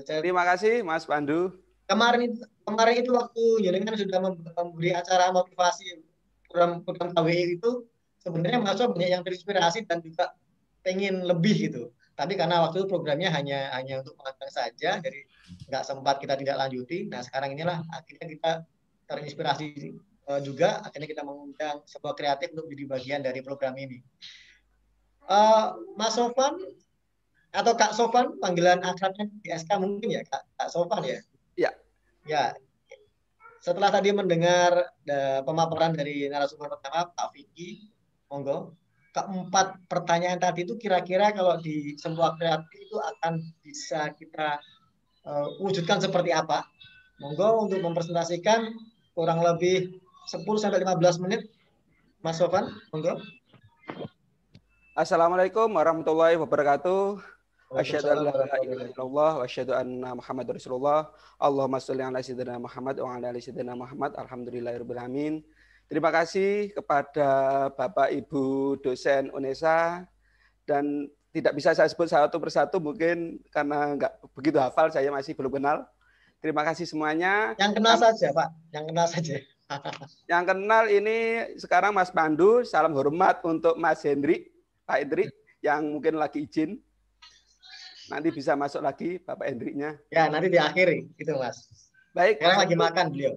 Terima kasih, Mas Pandu. Kemarin kemarin itu waktu Jenengan sudah memberi acara motivasi program program KWI itu sebenarnya mahasiswa banyak yang terinspirasi dan juga pengen lebih gitu. Tapi karena waktu itu programnya hanya hanya untuk magang saja, jadi nggak sempat kita tidak lanjuti. Nah sekarang inilah akhirnya kita terinspirasi uh, juga, akhirnya kita mengundang sebuah kreatif untuk menjadi bagian dari program ini. Uh, Mas Sofan atau Kak Sofan, panggilan akrabnya di SK mungkin ya Kak, Kak Sofan ya? Ya. Setelah tadi mendengar uh, pemaparan dari narasumber pertama Pak Vicky, monggo keempat pertanyaan tadi itu kira-kira kalau di sebuah kreatif itu akan bisa kita uh, wujudkan seperti apa? Monggo untuk mempresentasikan kurang lebih 10 sampai 15 menit. Mas Sofan, monggo. Assalamualaikum warahmatullahi wabarakatuh. Asyhadu an la ilaha illallah wa asyhadu anna Muhammadar Rasulullah. Allahumma shalli ala sayyidina Muhammad wa ala ali sayyidina Muhammad. Alhamdulillahirabbil alamin. Terima kasih kepada Bapak Ibu dosen UNESA dan tidak bisa saya sebut satu persatu mungkin karena nggak begitu hafal saya masih belum kenal. Terima kasih semuanya. Yang kenal saja Pak, yang kenal saja. yang kenal ini sekarang Mas Pandu, salam hormat untuk Mas Hendri, Pak Hendri yang mungkin lagi izin. Nanti bisa masuk lagi Bapak Hendriknya. Ya, nanti diakhiri itu Mas. Baik. Sekarang lagi makan beliau.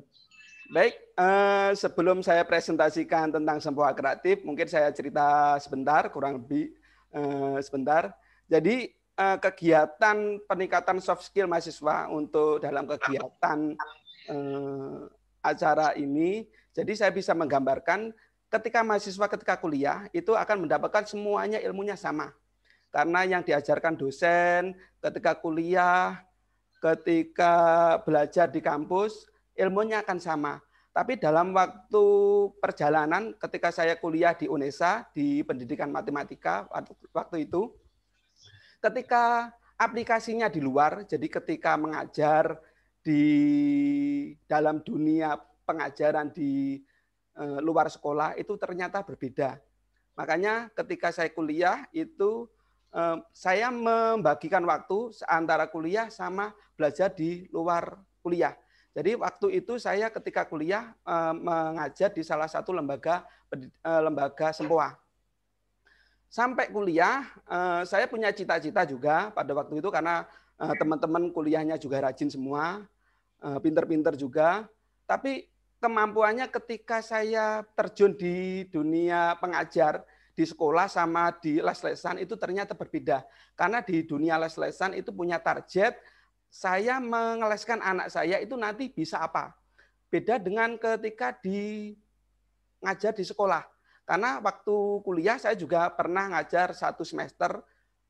Baik, eh, sebelum saya presentasikan tentang Sempoa Kreatif, mungkin saya cerita sebentar, kurang lebih eh, sebentar. Jadi eh, kegiatan peningkatan soft skill mahasiswa untuk dalam kegiatan eh, acara ini, jadi saya bisa menggambarkan ketika mahasiswa ketika kuliah itu akan mendapatkan semuanya ilmunya sama. Karena yang diajarkan dosen ketika kuliah, ketika belajar di kampus, ilmunya akan sama. Tapi dalam waktu perjalanan ketika saya kuliah di UNESA di pendidikan matematika waktu itu ketika aplikasinya di luar jadi ketika mengajar di dalam dunia pengajaran di eh, luar sekolah itu ternyata berbeda. Makanya ketika saya kuliah itu saya membagikan waktu antara kuliah sama belajar di luar kuliah. Jadi waktu itu saya ketika kuliah mengajar di salah satu lembaga eh, lembaga sempoa. Sampai kuliah eh, saya punya cita-cita juga pada waktu itu karena teman-teman kuliahnya juga rajin semua, pinter-pinter juga. Tapi kemampuannya ketika saya terjun di dunia pengajar di sekolah sama di les-lesan itu ternyata berbeda. Karena di dunia les-lesan itu punya target saya mengeleskan anak saya itu nanti bisa apa? Beda dengan ketika di ngajar di sekolah. Karena waktu kuliah saya juga pernah ngajar satu semester.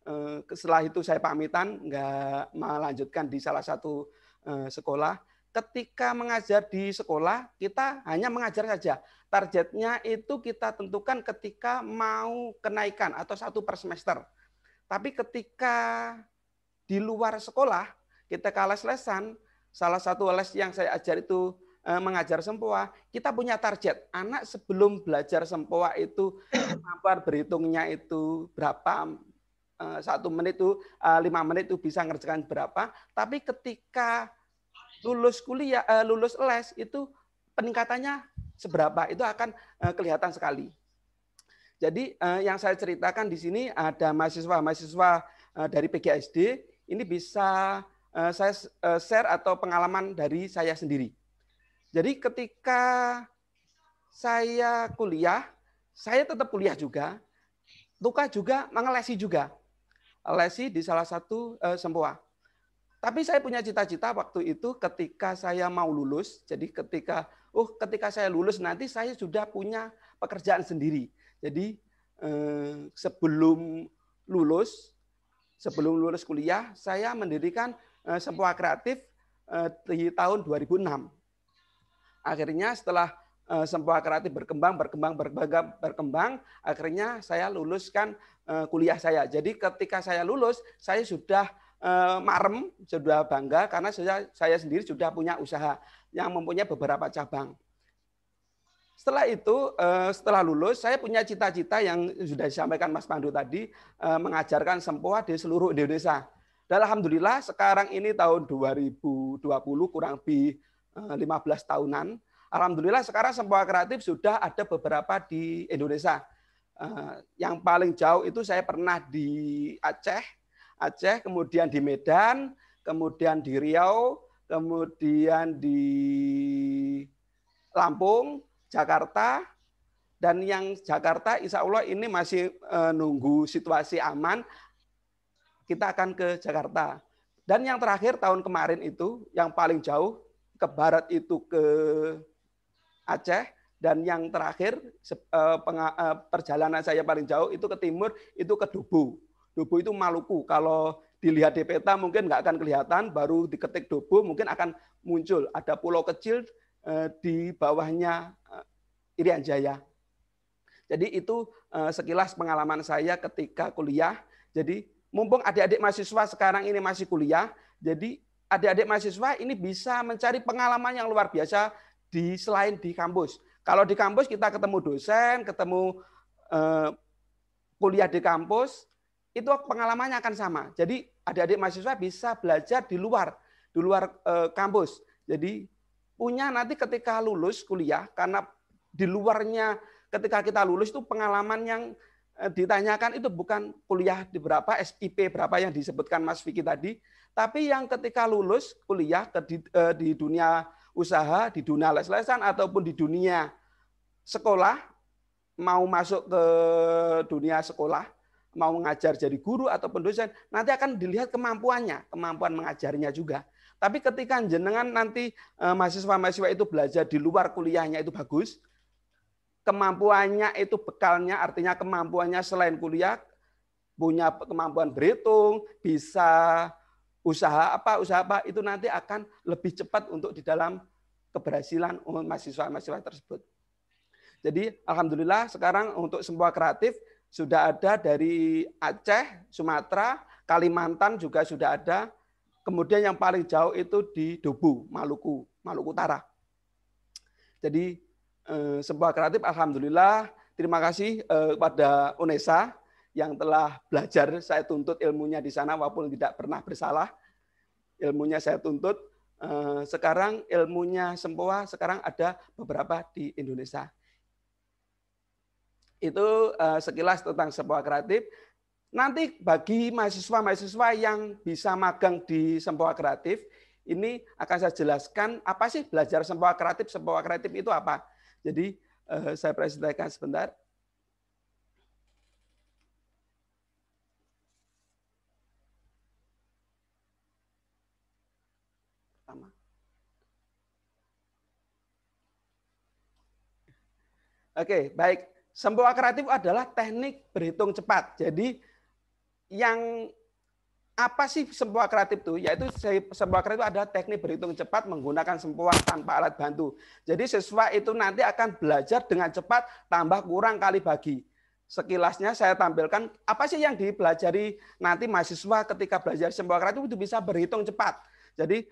Eh, setelah itu saya pamitan, nggak melanjutkan di salah satu eh, sekolah. Ketika mengajar di sekolah, kita hanya mengajar saja. Targetnya itu kita tentukan ketika mau kenaikan atau satu per semester. Tapi ketika di luar sekolah, kita ke les-lesan, salah satu les yang saya ajar itu eh, mengajar sempoa, kita punya target. Anak sebelum belajar sempoa itu kemampuan berhitungnya itu berapa, eh, satu menit itu, eh, lima menit itu bisa ngerjakan berapa. Tapi ketika lulus kuliah, lulus les itu peningkatannya seberapa, itu akan kelihatan sekali. Jadi yang saya ceritakan di sini ada mahasiswa-mahasiswa dari PGSD, ini bisa Eh, saya eh, share atau pengalaman dari saya sendiri. Jadi ketika saya kuliah, saya tetap kuliah juga. Tuka juga mengelesi juga. Lesi di salah satu sempoa. Tapi saya punya cita-cita waktu itu ketika saya mau lulus, jadi ketika oh ketika saya lulus nanti saya sudah punya pekerjaan sendiri. Jadi eh, sebelum lulus sebelum lulus kuliah saya mendirikan eh, Sempoa Kreatif eh, di tahun 2006. Akhirnya setelah eh, Sempoa Kreatif berkembang, berkembang, berkembang, berkembang, akhirnya saya luluskan eh, kuliah saya. Jadi ketika saya lulus, saya sudah eh, marem, sudah bangga karena saya, saya sendiri sudah punya usaha yang mempunyai beberapa cabang. Setelah itu, eh, setelah lulus, saya punya cita-cita yang sudah disampaikan Mas Pandu tadi, eh, mengajarkan sempoa di seluruh Indonesia. Dan Alhamdulillah sekarang ini tahun 2020 kurang lebih 15 eh, tahunan. Alhamdulillah sekarang sempoa kreatif sudah ada beberapa di Indonesia. Yang paling jauh itu saya pernah di Aceh, Aceh, kemudian di Medan, kemudian di Riau, kemudian di Lampung, Jakarta, dan yang Jakarta insya Allah ini masih eh, nunggu situasi aman, kita akan ke Jakarta. Dan yang terakhir tahun kemarin itu, yang paling jauh ke barat itu ke Aceh, dan yang terakhir eh, eh, perjalanan saya paling jauh itu ke timur, itu ke Dubu. Dubu itu Maluku. Kalau dilihat di peta mungkin nggak akan kelihatan, baru diketik Dubu mungkin akan muncul. Ada pulau kecil di bawahnya Irian Jaya. Jadi itu eh, sekilas pengalaman saya ketika kuliah. Jadi mumpung adik-adik mahasiswa sekarang ini masih kuliah, jadi adik-adik mahasiswa ini bisa mencari pengalaman yang luar biasa di selain di kampus. Kalau di kampus kita ketemu dosen, ketemu eh, kuliah di kampus, itu pengalamannya akan sama. Jadi adik-adik mahasiswa bisa belajar di luar, di luar eh, kampus. Jadi punya nanti ketika lulus kuliah karena di luarnya ketika kita lulus itu pengalaman yang eh, ditanyakan itu bukan kuliah di berapa, SIP berapa yang disebutkan Mas Vicky tadi, tapi yang ketika lulus kuliah di, eh, di dunia usaha, di dunia les-lesan ataupun di dunia sekolah, mau masuk ke dunia sekolah, mau mengajar jadi guru ataupun dosen, nanti akan dilihat kemampuannya, kemampuan mengajarnya juga. Tapi ketika jenengan nanti eh, mahasiswa-mahasiswa itu belajar di luar kuliahnya itu bagus, kemampuannya itu bekalnya artinya kemampuannya selain kuliah punya kemampuan berhitung, bisa usaha apa, usaha apa itu nanti akan lebih cepat untuk di dalam keberhasilan mahasiswa-mahasiswa tersebut. Jadi alhamdulillah sekarang untuk semua kreatif sudah ada dari Aceh, Sumatera, Kalimantan juga sudah ada. Kemudian yang paling jauh itu di Dubu, Maluku, Maluku Utara. Jadi Eh, sebuah kreatif alhamdulillah. Terima kasih eh, kepada Unesa yang telah belajar. Saya tuntut ilmunya di sana walaupun tidak pernah bersalah. Ilmunya saya tuntut. Eh, sekarang ilmunya Sempoa sekarang ada beberapa di Indonesia itu sekilas tentang sebuah kreatif nanti bagi mahasiswa-mahasiswa yang bisa magang di Sempoa kreatif ini akan saya jelaskan apa sih belajar Sempoa kreatif Sempoa kreatif itu apa jadi uh, saya presentasikan sebentar. Oke, baik. Sempoa kreatif adalah teknik berhitung cepat. Jadi yang apa sih sempoa kreatif itu? Yaitu sempoa kreatif adalah teknik berhitung cepat menggunakan sempoa tanpa alat bantu. Jadi siswa itu nanti akan belajar dengan cepat tambah kurang kali bagi. Sekilasnya saya tampilkan apa sih yang dipelajari nanti mahasiswa ketika belajar sempoa kreatif itu bisa berhitung cepat. Jadi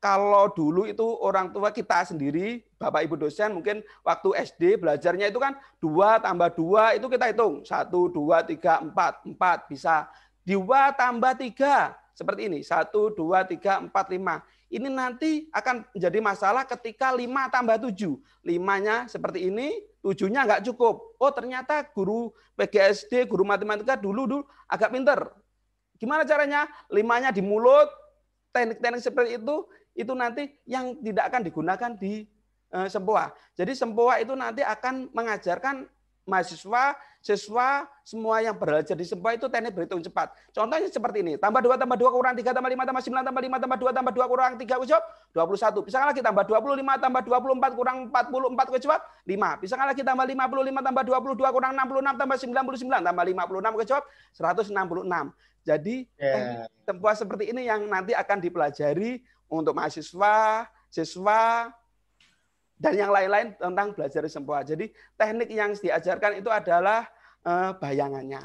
kalau dulu itu orang tua kita sendiri, Bapak Ibu dosen mungkin waktu SD belajarnya itu kan dua tambah dua itu kita hitung. satu dua tiga empat. Empat bisa. Dua tambah tiga seperti ini. Satu dua tiga empat lima. Ini nanti akan menjadi masalah ketika lima tambah tujuh. Limanya seperti ini tujuhnya nggak cukup. Oh ternyata guru PGSD guru matematika dulu dulu agak pinter. Gimana caranya? Limanya di mulut teknik-teknik seperti itu itu nanti yang tidak akan digunakan di eh, sempoa jadi sempoa itu nanti akan mengajarkan mahasiswa, siswa, semua yang belajar di Sempoa itu teknik berhitung cepat. Contohnya seperti ini, tambah 2 tambah 2 kurang 3 tambah 5 tambah 9 tambah 5 tambah 2 tambah 2 kurang 3 jawab 21. Bisa lagi tambah 25 tambah 24 kurang 44 jawab 5. Bisa lagi tambah 55 tambah 22 kurang 66 tambah 99 tambah 56 jawab 166. Jadi yeah. Sempoa seperti ini yang nanti akan dipelajari untuk mahasiswa, siswa, dan yang lain-lain tentang belajar Sempoa. Jadi teknik yang diajarkan itu adalah uh, bayangannya.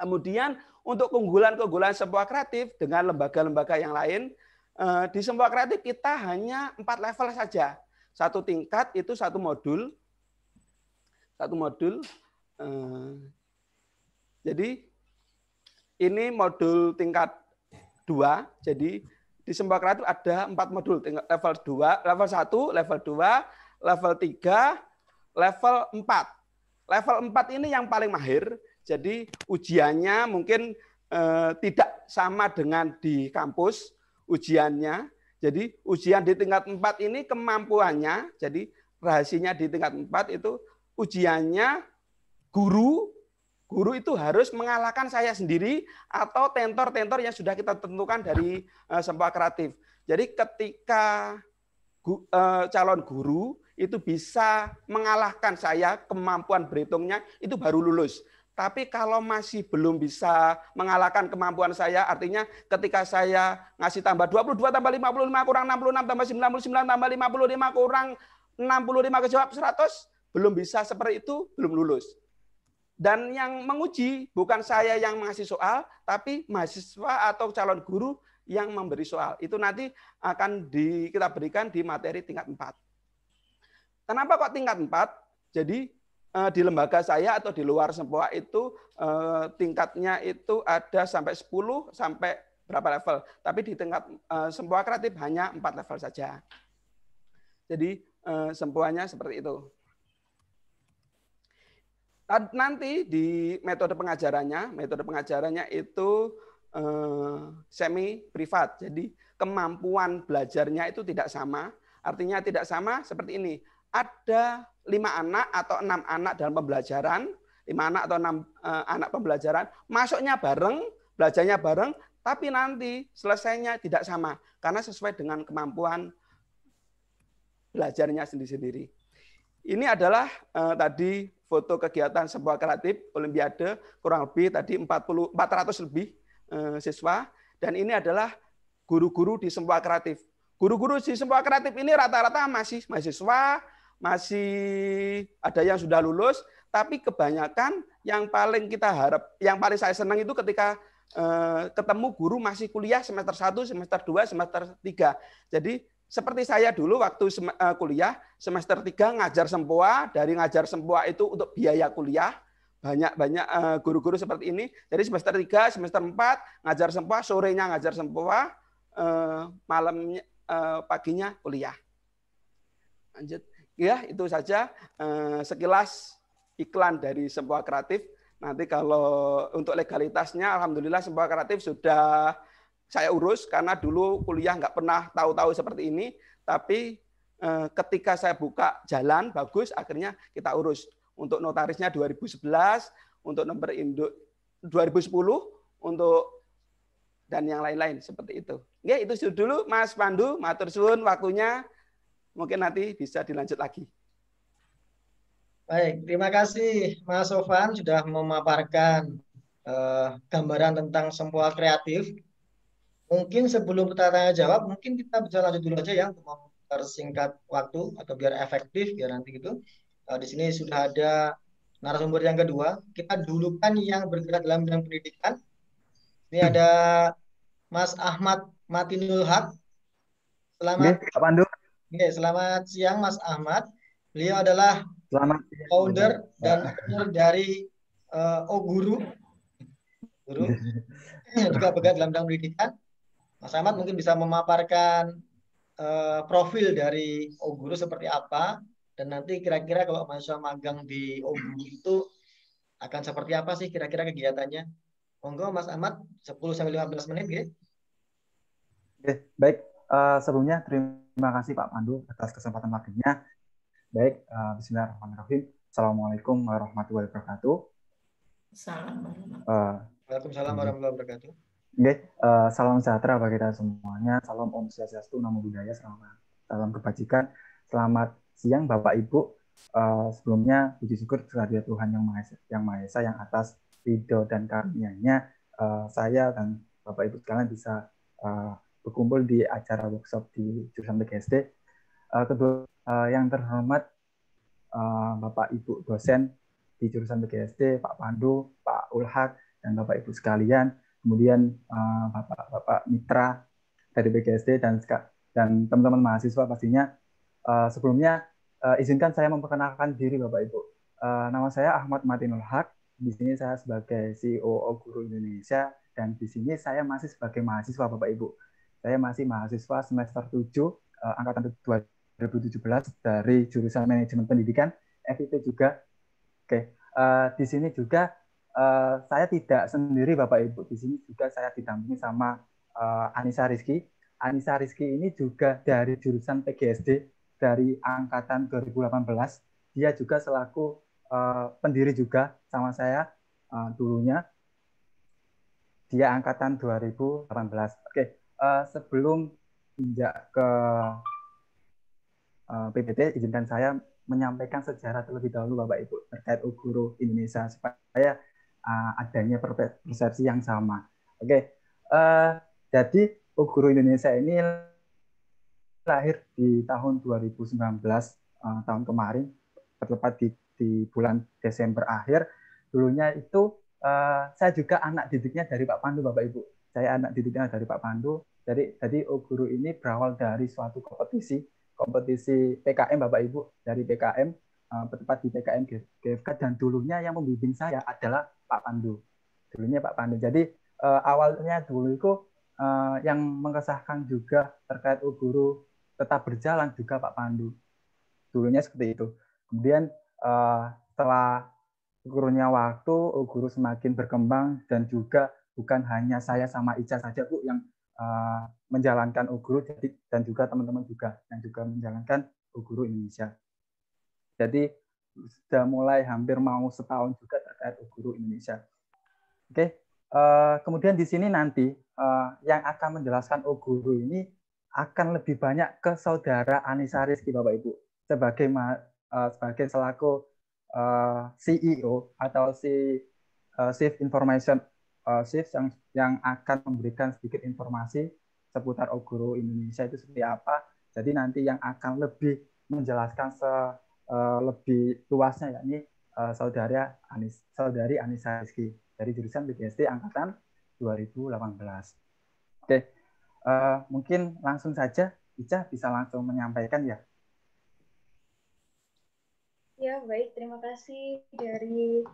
Kemudian untuk keunggulan-keunggulan Sempoa kreatif dengan lembaga-lembaga yang lain, uh, di Sempoa kreatif kita hanya empat level saja. Satu tingkat itu satu modul. Satu modul. Uh, jadi ini modul tingkat dua. Jadi di Sembah Kreatif ada empat modul, level 2, level 1, level 2, level 3, level 4. Level 4 ini yang paling mahir, jadi ujiannya mungkin eh, tidak sama dengan di kampus ujiannya. Jadi ujian di tingkat 4 ini kemampuannya, jadi rahasianya di tingkat 4 itu ujiannya guru guru itu harus mengalahkan saya sendiri atau tentor-tentor yang sudah kita tentukan dari uh, Sempoa Kreatif. Jadi ketika uh, calon guru itu bisa mengalahkan saya kemampuan berhitungnya itu baru lulus. Tapi kalau masih belum bisa mengalahkan kemampuan saya, artinya ketika saya ngasih tambah 22 tambah 55 kurang 66 tambah 99 tambah 55 kurang 65 kejawab 100, belum bisa seperti itu, belum lulus. Dan yang menguji bukan saya yang mengasih soal, tapi mahasiswa atau calon guru yang memberi soal. Itu nanti akan di, kita berikan di materi tingkat 4. Kenapa kok tingkat 4? Jadi eh, di lembaga saya atau di luar sempoa itu eh, tingkatnya itu ada sampai 10 sampai berapa level. Tapi di tingkat eh, sempoa kreatif hanya 4 level saja. Jadi sempoanya seperti itu. Nanti di metode pengajarannya, metode pengajarannya itu eh, semi privat. Jadi kemampuan belajarnya itu tidak sama. Artinya tidak sama seperti ini. Ada lima anak atau enam anak dalam pembelajaran, lima anak atau enam eh, anak pembelajaran, masuknya bareng, belajarnya bareng, tapi nanti selesainya tidak sama karena sesuai dengan kemampuan belajarnya sendiri-sendiri. Ini adalah eh, tadi foto kegiatan sebuah kreatif Olimpiade kurang lebih tadi 40 400 lebih eh, siswa dan ini adalah guru-guru di sebuah kreatif. Guru-guru di sebuah kreatif ini rata-rata masih mahasiswa, masih ada yang sudah lulus, tapi kebanyakan yang paling kita harap, yang paling saya senang itu ketika eh, ketemu guru masih kuliah semester 1, semester 2, semester 3. Jadi seperti saya dulu waktu eh, kuliah semester 3 ngajar sempoa, dari ngajar sempoa itu untuk biaya kuliah, banyak-banyak eh, guru-guru seperti ini. Jadi semester 3, semester 4 ngajar sempoa, sorenya ngajar sempoa, eh, malamnya paginya kuliah. Lanjut. Ya, itu saja sekilas iklan dari sempoa kreatif. Nanti kalau untuk legalitasnya, alhamdulillah sempoa kreatif sudah saya urus karena dulu kuliah nggak pernah tahu-tahu seperti ini, tapi eh, ketika saya buka jalan bagus, akhirnya kita urus. Untuk notarisnya 2011, untuk nomor induk 2010, untuk dan yang lain-lain seperti itu. Ya, itu dulu Mas Pandu, matur suwun waktunya. Mungkin nanti bisa dilanjut lagi. Baik, terima kasih Mas Sofan sudah memaparkan uh, gambaran tentang semua kreatif Mungkin sebelum kita tanya jawab, mungkin kita bisa lanjut dulu aja ya untuk mempersingkat waktu atau biar efektif biar nanti gitu. Uh, di sini sudah ada narasumber yang kedua. Kita dulukan yang bergerak dalam bidang pendidikan. Ini ada Mas Ahmad Matinul Haq. Selamat. Pak Pandu. Oke, selamat siang Mas Ahmad. Beliau adalah selamat founder dan owner dari uh, O Guru. Juga bergerak dalam bidang pendidikan. Mas Ahmad mungkin bisa memaparkan uh, profil dari Oguru seperti apa dan nanti kira-kira kalau mahasiswa magang di Oguru itu akan seperti apa sih kira-kira kegiatannya? Monggo Mas Ahmad 10 sampai 15 menit ya. Oke, baik. Uh, sebelumnya terima kasih Pak Pandu atas kesempatan waktunya. Baik, uh, Bismillahirrahmanirrahim. Assalamualaikum warahmatullahi wabarakatuh. Salam warahmatullahi wabarakatuh. Oke, uh, salam sejahtera bagi kita semuanya. Salam Om Swastiastu, Namo Buddhaya, selamat salam kebajikan. Selamat siang Bapak Ibu. Uh, sebelumnya puji syukur kehadirat Tuhan yang Maha Esa, yang Maha Esa yang atas ridho dan karunia-Nya uh, saya dan Bapak Ibu sekalian bisa uh, berkumpul di acara workshop di jurusan PGSD. Uh, kedua uh, yang terhormat uh, Bapak Ibu dosen di jurusan PGSD, Pak Pandu, Pak Ulhak, dan Bapak Ibu sekalian kemudian bapak-bapak mitra dari BGSD dan dan teman-teman mahasiswa pastinya. Uh, sebelumnya uh, izinkan saya memperkenalkan diri Bapak Ibu. Nama saya Ahmad Martinul Haq. Di sini saya sebagai CEO Guru Indonesia dan di sini saya masih sebagai mahasiswa Bapak Ibu. Saya masih mahasiswa semester 7 uh, angkatan 2017 dari jurusan Manajemen Pendidikan, FIP juga. Oke, di sini juga uh, saya tidak sendiri Bapak Ibu. Di sini juga saya didampingi sama uh, Anissa Rizky. Anissa Rizky ini juga dari jurusan PGSD dari angkatan 2018. Dia juga selaku uh, pendiri juga sama saya uh, dulunya. Dia angkatan 2018. Oke, uh, sebelum pinjak ke uh, PPT, izinkan saya menyampaikan sejarah terlebih dahulu Bapak Ibu terkait Uguru Indonesia supaya uh, adanya persepsi yang sama. Oke, okay. uh, jadi Guru Indonesia ini lahir di tahun 2019 uh, tahun kemarin, tepat di, di bulan Desember akhir. Dulunya itu uh, saya juga anak didiknya dari Pak Pandu, Bapak Ibu. Saya anak didiknya dari Pak Pandu. Jadi, jadi Guru ini berawal dari suatu kompetisi, kompetisi PKM Bapak Ibu dari PKM uh, tepat di PKM GFK dan dulunya yang membimbing saya adalah Pak Pandu. Dulunya Pak Pandu. Jadi uh, awalnya dulu itu uh, yang mengesahkan juga terkait guru tetap berjalan juga Pak Pandu. Dulunya seperti itu. Kemudian uh, setelah gurunya waktu, guru semakin berkembang dan juga bukan hanya saya sama Ica saja Bu yang uh, menjalankan guru jadi dan juga teman-teman juga yang juga menjalankan guru Indonesia. Jadi sudah mulai hampir mau setahun juga terkait guru Indonesia. Oke, uh, kemudian di sini nanti uh, yang akan menjelaskan guru ini akan lebih banyak ke saudara Anissa Rizky Bapak Ibu sebagai uh, sebagai selaku CEO atau si Chief Information uh, Chief yang yang akan memberikan sedikit informasi seputar guru Indonesia itu seperti apa. Jadi nanti yang akan lebih menjelaskan se lebih luasnya yakni uh, saudara Anis saudari Anissa Rizky dari jurusan BPSD angkatan 2018. Oke, uh, mungkin langsung saja Ica bisa langsung menyampaikan ya. Ya baik, terima kasih dari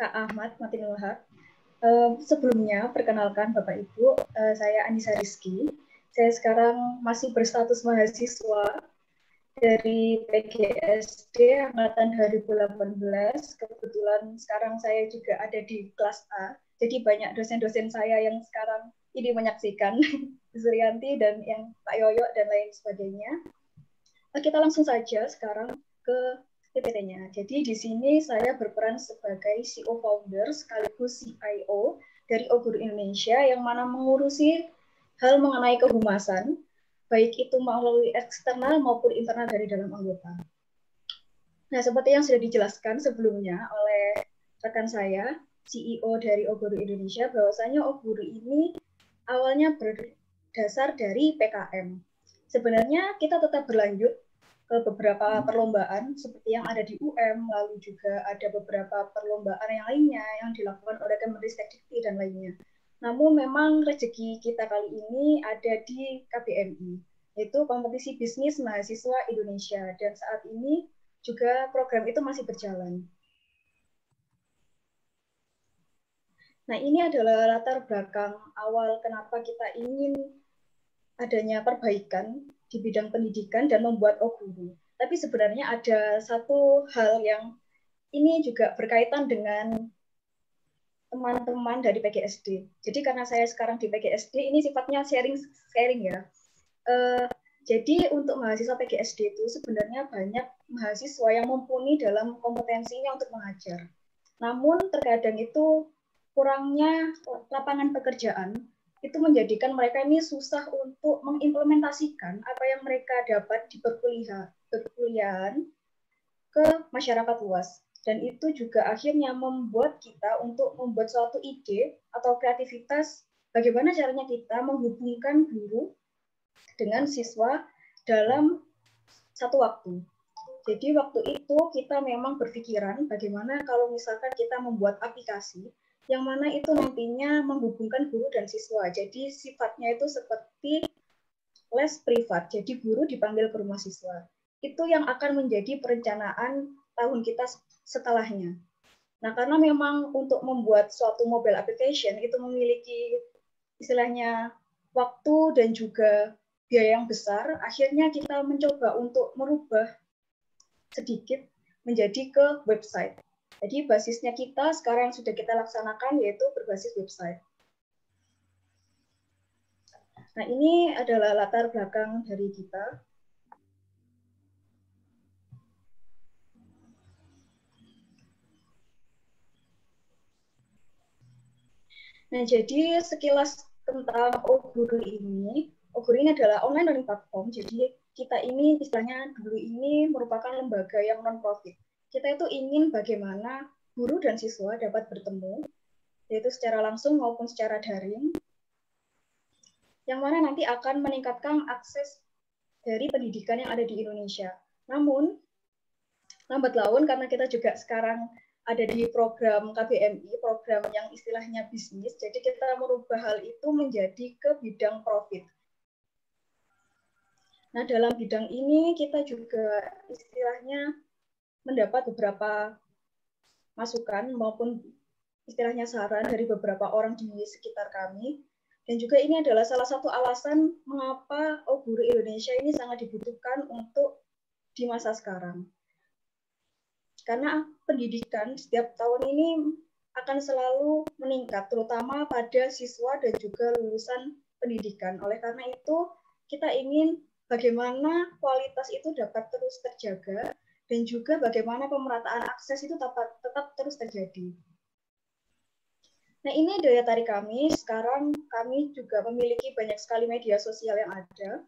Kak Ahmad Matinul. Uh, sebelumnya, perkenalkan Bapak Ibu, uh, saya Anissa Rizky. Saya sekarang masih berstatus mahasiswa dari PGSD angkatan 2018. Kebetulan sekarang saya juga ada di kelas A. Jadi banyak dosen-dosen saya yang sekarang ini menyaksikan, Suryanti dan yang Pak Yoyo dan lain sebagainya. Nah, kita langsung saja sekarang ke PPT-nya. Jadi di sini saya berperan sebagai CEO founder sekaligus CIO dari Oguru Indonesia yang mana mengurusi hal mengenai kehumasan, baik itu melalui eksternal maupun internal dari dalam anggota. Nah, seperti yang sudah dijelaskan sebelumnya oleh rekan saya, CEO dari Oguru Indonesia, bahwasanya Oguru ini awalnya berdasar dari PKM. Sebenarnya kita tetap berlanjut ke beberapa perlombaan seperti yang ada di UM, lalu juga ada beberapa perlombaan yang lainnya yang dilakukan oleh Kemenristek Dikti dan lainnya. Namun memang rezeki kita kali ini ada di KBMI, yaitu kompetisi bisnis mahasiswa Indonesia. Dan saat ini juga program itu masih berjalan. Nah, ini adalah latar belakang awal kenapa kita ingin adanya perbaikan di bidang pendidikan dan membuat Oguru. Tapi sebenarnya ada satu hal yang ini juga berkaitan dengan teman-teman dari PGSD. Jadi karena saya sekarang di PGSD, ini sifatnya sharing sharing ya. Uh, Jadi untuk mahasiswa PGSD itu sebenarnya banyak mahasiswa yang mumpuni dalam kompetensinya untuk mengajar. Namun terkadang itu kurangnya lapangan pekerjaan itu menjadikan mereka ini susah untuk mengimplementasikan apa yang mereka dapat di perkuliahan ke masyarakat luas. Dan itu juga akhirnya membuat kita untuk membuat suatu ide atau kreativitas bagaimana caranya kita menghubungkan guru dengan siswa dalam satu waktu. Jadi waktu itu kita memang berpikiran bagaimana kalau misalkan kita membuat aplikasi yang mana itu nantinya menghubungkan guru dan siswa. Jadi sifatnya itu seperti les privat. Jadi guru dipanggil ke rumah siswa. Itu yang akan menjadi perencanaan tahun kita setelahnya. Nah, karena memang untuk membuat suatu mobile application itu memiliki istilahnya waktu dan juga biaya yang besar, akhirnya kita mencoba untuk merubah sedikit menjadi ke website. Jadi basisnya kita sekarang sudah kita laksanakan yaitu berbasis website. Nah ini adalah latar belakang dari kita. Nah, jadi sekilas tentang Oguru ini, Oguru ini adalah online learning platform. Jadi kita ini istilahnya dulu ini merupakan lembaga yang non-profit. Kita itu ingin bagaimana guru dan siswa dapat bertemu, yaitu secara langsung maupun secara daring, yang mana nanti akan meningkatkan akses dari pendidikan yang ada di Indonesia. Namun, lambat laun karena kita juga sekarang ada di program KBMI, program yang istilahnya bisnis. Jadi kita merubah hal itu menjadi ke bidang profit. Nah, dalam bidang ini kita juga istilahnya mendapat beberapa masukan maupun istilahnya saran dari beberapa orang di sekitar kami. Dan juga ini adalah salah satu alasan mengapa Oh Guru Indonesia ini sangat dibutuhkan untuk di masa sekarang karena pendidikan setiap tahun ini akan selalu meningkat, terutama pada siswa dan juga lulusan pendidikan. Oleh karena itu, kita ingin bagaimana kualitas itu dapat terus terjaga dan juga bagaimana pemerataan akses itu tetap, tetap terus terjadi. Nah, ini daya tarik kami. Sekarang kami juga memiliki banyak sekali media sosial yang ada.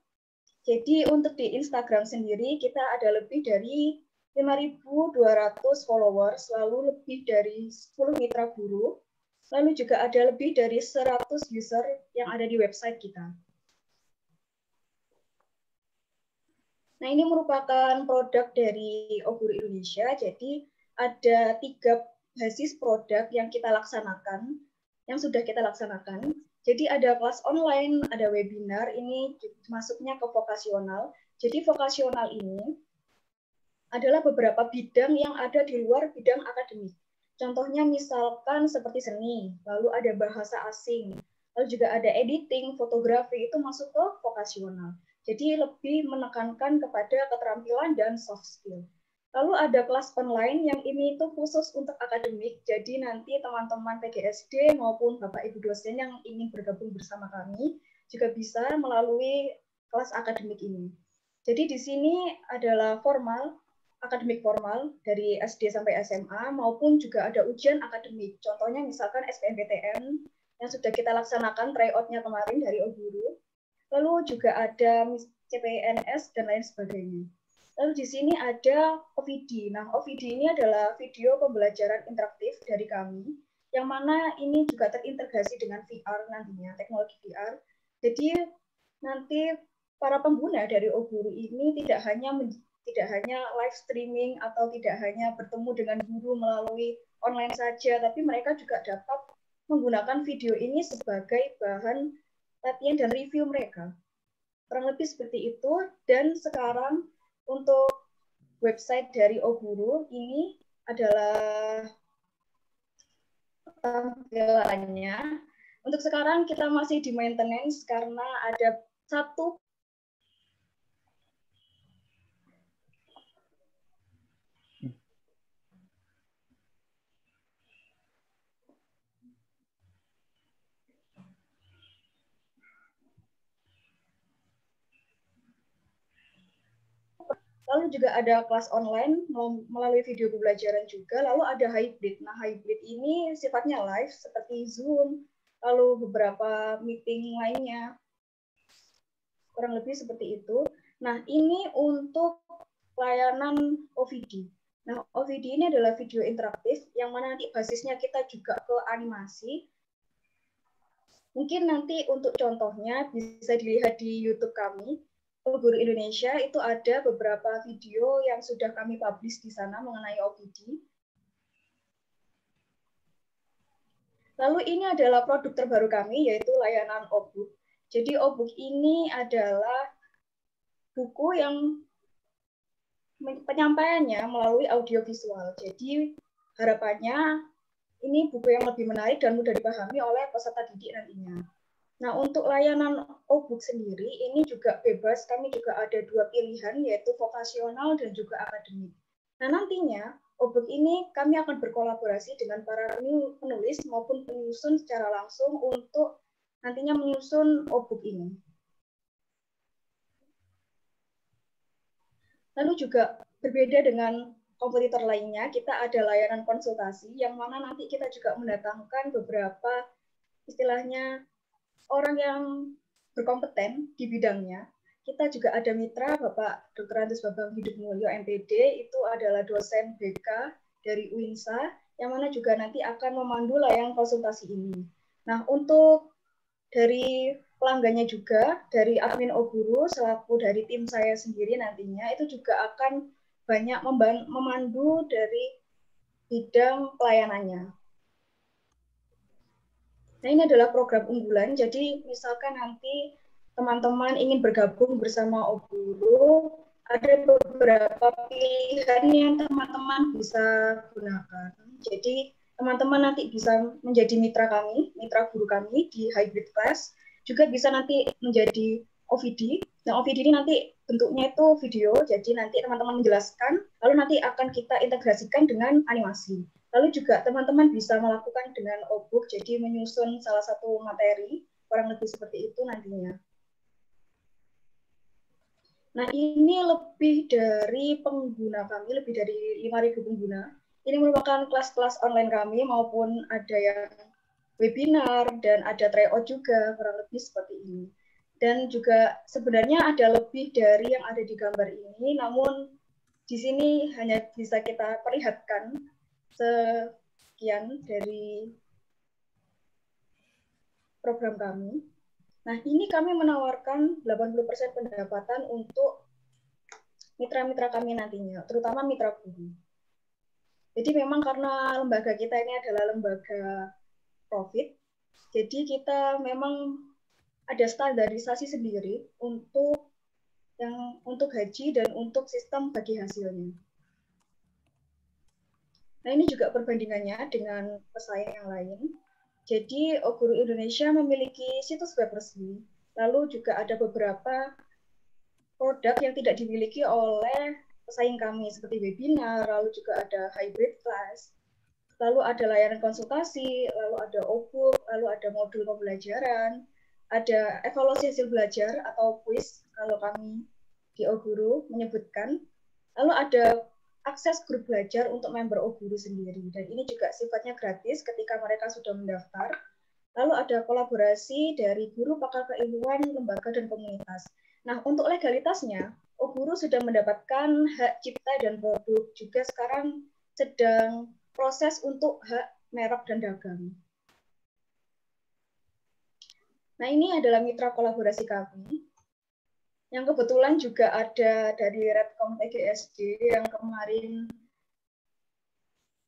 Jadi untuk di Instagram sendiri kita ada lebih dari 5.200 followers, lalu lebih dari 10 mitra guru, lalu juga ada lebih dari 100 user yang ada di website kita. Nah, ini merupakan produk dari Oguru Indonesia. Jadi, ada tiga basis produk yang kita laksanakan, yang sudah kita laksanakan. Jadi, ada kelas online, ada webinar, ini masuknya ke vokasional. Jadi, vokasional ini adalah beberapa bidang yang ada di luar bidang akademik. Contohnya misalkan seperti seni, lalu ada bahasa asing, lalu juga ada editing, fotografi, itu masuk ke vokasional. Jadi lebih menekankan kepada keterampilan dan soft skill. Lalu ada kelas online yang ini itu khusus untuk akademik, jadi nanti teman-teman PGSD maupun Bapak Ibu dosen yang ingin bergabung bersama kami juga bisa melalui kelas akademik ini. Jadi di sini adalah formal, akademik formal dari SD sampai SMA maupun juga ada ujian akademik. Contohnya misalkan SBMPTN yang sudah kita laksanakan tryout-nya kemarin dari Oguru. Lalu juga ada CPNS dan lain sebagainya. Lalu di sini ada OVD. Nah, OVD ini adalah video pembelajaran interaktif dari kami, yang mana ini juga terintegrasi dengan VR nantinya, teknologi VR. Jadi nanti para pengguna dari Oguru ini tidak hanya tidak hanya live streaming atau tidak hanya bertemu dengan guru melalui online saja, tapi mereka juga dapat menggunakan video ini sebagai bahan latihan dan review mereka. Kurang lebih seperti itu. Dan sekarang untuk website dari Oguru ini adalah tampilannya. Untuk sekarang kita masih di maintenance karena ada satu Lalu juga ada kelas online melalui video pembelajaran juga. Lalu ada hybrid. Nah, hybrid ini sifatnya live seperti Zoom, lalu beberapa meeting lainnya. Kurang lebih seperti itu. Nah, ini untuk layanan OVD. Nah, OVD ini adalah video interaktif yang mana nanti basisnya kita juga ke animasi. Mungkin nanti untuk contohnya bisa dilihat di YouTube kami. Guru Indonesia itu ada beberapa video yang sudah kami publish di sana mengenai OPD. Lalu ini adalah produk terbaru kami yaitu layanan Obook. Jadi Obook ini adalah buku yang penyampaiannya melalui audiovisual. Jadi harapannya ini buku yang lebih menarik dan mudah dipahami oleh peserta didik nantinya. Nah, untuk layanan Obook sendiri, ini juga bebas. Kami juga ada dua pilihan, yaitu vokasional dan juga akademik. Nah, nantinya Obook ini kami akan berkolaborasi dengan para penulis maupun penyusun secara langsung untuk nantinya menyusun Obook ini. Lalu juga berbeda dengan kompetitor lainnya, kita ada layanan konsultasi yang mana nanti kita juga mendatangkan beberapa istilahnya orang yang berkompeten di bidangnya. Kita juga ada mitra Bapak Dr. Antus Babang Hidup Mulyo MPD, itu adalah dosen BK dari UINSA, yang mana juga nanti akan memandu layanan konsultasi ini. Nah, untuk dari pelanggannya juga, dari admin Oguru, selaku dari tim saya sendiri nantinya, itu juga akan banyak memandu dari bidang pelayanannya. Nah, ini adalah program unggulan. Jadi, misalkan nanti teman-teman ingin bergabung bersama Oburu, ada beberapa pilihan yang teman-teman bisa gunakan. Jadi, teman-teman nanti bisa menjadi mitra kami, mitra guru kami di hybrid class, juga bisa nanti menjadi OVD. Nah, OVD ini nanti bentuknya itu video, jadi nanti teman-teman menjelaskan, lalu nanti akan kita integrasikan dengan animasi. Lalu juga teman-teman bisa melakukan dengan obuk, jadi menyusun salah satu materi, kurang lebih seperti itu nantinya. Nah, ini lebih dari pengguna kami, lebih dari 5.000 pengguna. Ini merupakan kelas-kelas online kami maupun ada yang webinar dan ada tryout juga, kurang lebih seperti ini. Dan juga sebenarnya ada lebih dari yang ada di gambar ini, namun di sini hanya bisa kita perlihatkan sekian dari program kami. Nah, ini kami menawarkan 80% pendapatan untuk mitra-mitra kami nantinya, terutama mitra guru. Jadi memang karena lembaga kita ini adalah lembaga profit, jadi kita memang ada standarisasi sendiri untuk yang untuk gaji dan untuk sistem bagi hasilnya. Nah, ini juga perbandingannya dengan pesaing yang lain. Jadi, Oguru Indonesia memiliki situs web resmi, lalu juga ada beberapa produk yang tidak dimiliki oleh pesaing kami, seperti webinar, lalu juga ada hybrid class, lalu ada layanan konsultasi, lalu ada e-book, lalu ada modul pembelajaran, ada evaluasi hasil belajar atau quiz kalau kami di Oguru menyebutkan, lalu ada akses grup belajar untuk member Oguru sendiri. Dan ini juga sifatnya gratis ketika mereka sudah mendaftar. Lalu ada kolaborasi dari guru pakar keilmuan, lembaga, dan komunitas. Nah, untuk legalitasnya, Oguru sudah mendapatkan hak cipta dan produk. Juga sekarang sedang proses untuk hak merek dan dagang. Nah, ini adalah mitra kolaborasi kami yang kebetulan juga ada dari Redcom PGSD yang kemarin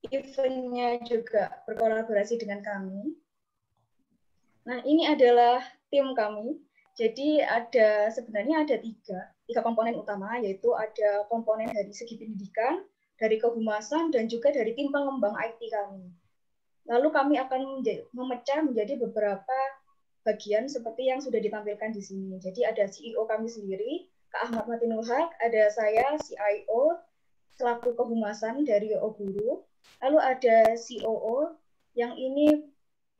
eventnya juga berkolaborasi dengan kami. Nah, ini adalah tim kami. Jadi ada sebenarnya ada tiga, tiga komponen utama, yaitu ada komponen dari segi pendidikan, dari kehumasan, dan juga dari tim pengembang IT kami. Lalu kami akan memecah menjadi beberapa bagian seperti yang sudah ditampilkan di sini. Jadi ada CEO kami sendiri, Kak Ahmad Matinul Haq, ada saya CIO selaku kehumasan dari Oguru, lalu ada COO yang ini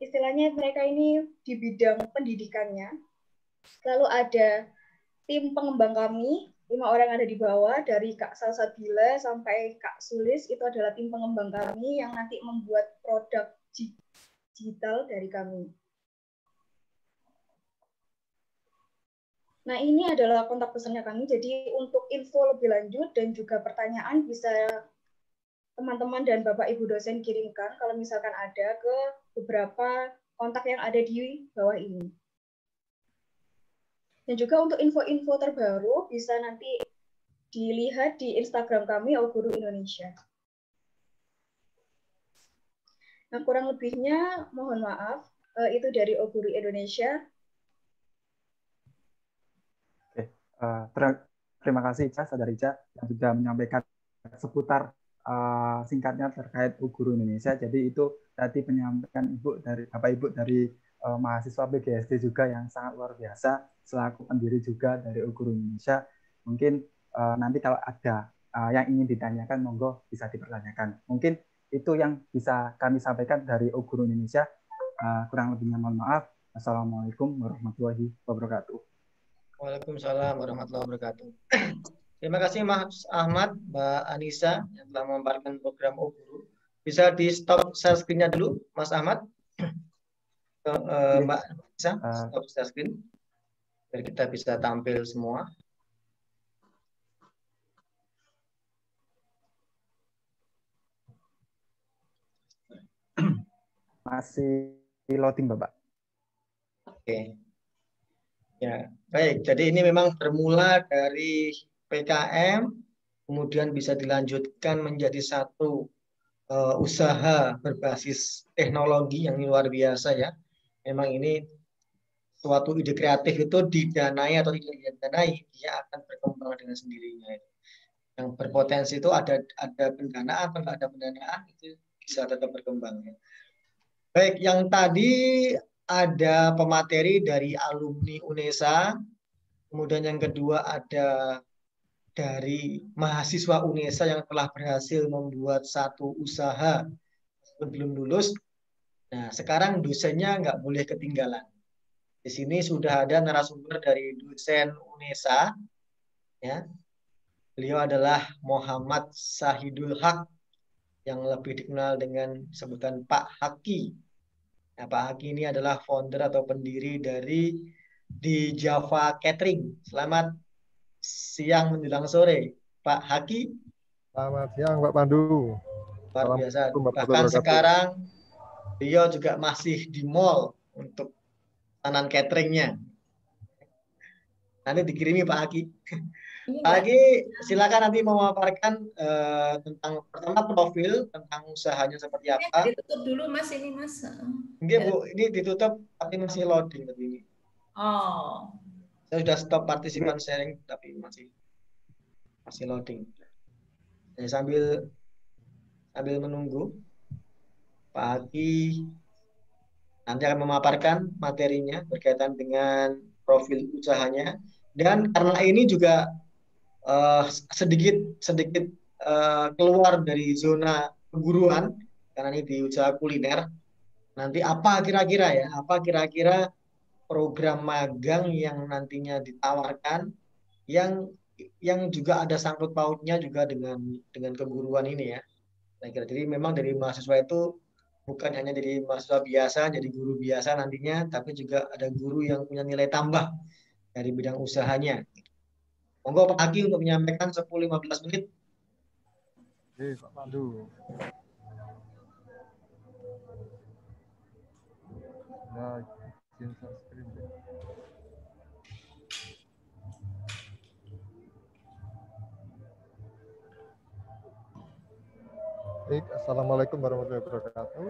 istilahnya mereka ini di bidang pendidikannya. Lalu ada tim pengembang kami lima orang ada di bawah dari Kak Salsabila sampai Kak Sulis itu adalah tim pengembang kami yang nanti membuat produk digital dari kami. Nah, ini adalah kontak pesannya kami. Jadi untuk info lebih lanjut dan juga pertanyaan bisa teman-teman dan Bapak Ibu dosen kirimkan kalau misalkan ada ke beberapa kontak yang ada di bawah ini. Dan juga untuk info-info terbaru bisa nanti dilihat di Instagram kami Guru Indonesia. Nah, kurang lebihnya mohon maaf, eh, itu dari Guru Indonesia. Oke, uh, ter terima kasih Ica, Saudara Ica, yang sudah menyampaikan seputar uh, singkatnya terkait Guru Indonesia. Jadi itu tadi penyampaian Ibu dari Bapak Ibu dari uh, mahasiswa PGSD juga yang sangat luar biasa selaku pendiri juga dari Guru Indonesia. Mungkin uh, nanti kalau ada uh, yang ingin ditanyakan, monggo bisa dipertanyakan. Mungkin itu yang bisa kami sampaikan dari Guru Indonesia. Uh, kurang lebihnya mohon maaf. Assalamualaikum warahmatullahi wabarakatuh. Waalaikumsalam warahmatullahi wabarakatuh. Terima kasih Mas Ahmad, Mbak Anissa yang telah memaparkan program Guru. Bisa di stop share screen-nya dulu, Mas Ahmad. Uh, Mbak Anissa, stop share screen biar kita bisa tampil semua. Masih loading, Bapak. Oke. Ya, baik. Jadi ini memang bermula dari PKM, kemudian bisa dilanjutkan menjadi satu uh, usaha berbasis teknologi yang luar biasa ya. Memang ini suatu ide kreatif itu didanai atau tidak didanai, dia akan berkembang dengan sendirinya. Yang berpotensi itu ada ada pendanaan atau tidak ada pendanaan itu bisa tetap berkembang. Ya. Baik, yang tadi ada pemateri dari alumni UNESA, kemudian yang kedua ada dari mahasiswa UNESA yang telah berhasil membuat satu usaha sebelum lulus. Nah, sekarang dosennya nggak boleh ketinggalan. Di sini sudah ada narasumber dari dosen UNESA. Ya. Beliau adalah Muhammad Sahidul Haq yang lebih dikenal dengan sebutan Pak Haki. Nah, Pak Haki ini adalah founder atau pendiri dari di Java Catering. Selamat siang menjelang sore, Pak Haki. Selamat siang, Pak Pandu. Luar biasa. Bahkan sekarang beliau juga masih di mall untuk pesanan cateringnya. Nanti dikirimi Pak Aki. Iya, Pak Aki, silakan nanti memaparkan uh, tentang pertama profil, tentang usahanya seperti apa. Ditutup dulu Mas ini Mas. Enggak Bu, ini ditutup tapi masih loading tadi ini. Oh. Saya sudah stop partisipan sharing tapi masih masih loading. Sambil sambil menunggu Pak Aki nanti akan memaparkan materinya berkaitan dengan profil usahanya dan karena ini juga uh, sedikit sedikit uh, keluar dari zona keguruan karena ini di usaha kuliner nanti apa kira-kira ya apa kira-kira program magang yang nantinya ditawarkan yang yang juga ada sangkut pautnya juga dengan dengan keguruan ini ya. Nah, kira jadi memang dari mahasiswa itu bukan hanya jadi mahasiswa biasa, jadi guru biasa nantinya, tapi juga ada guru yang punya nilai tambah dari bidang usahanya. Monggo Pak Aki untuk menyampaikan 10-15 menit. Oke, Pak Pandu. Ya. Baik, Assalamualaikum warahmatullahi wabarakatuh.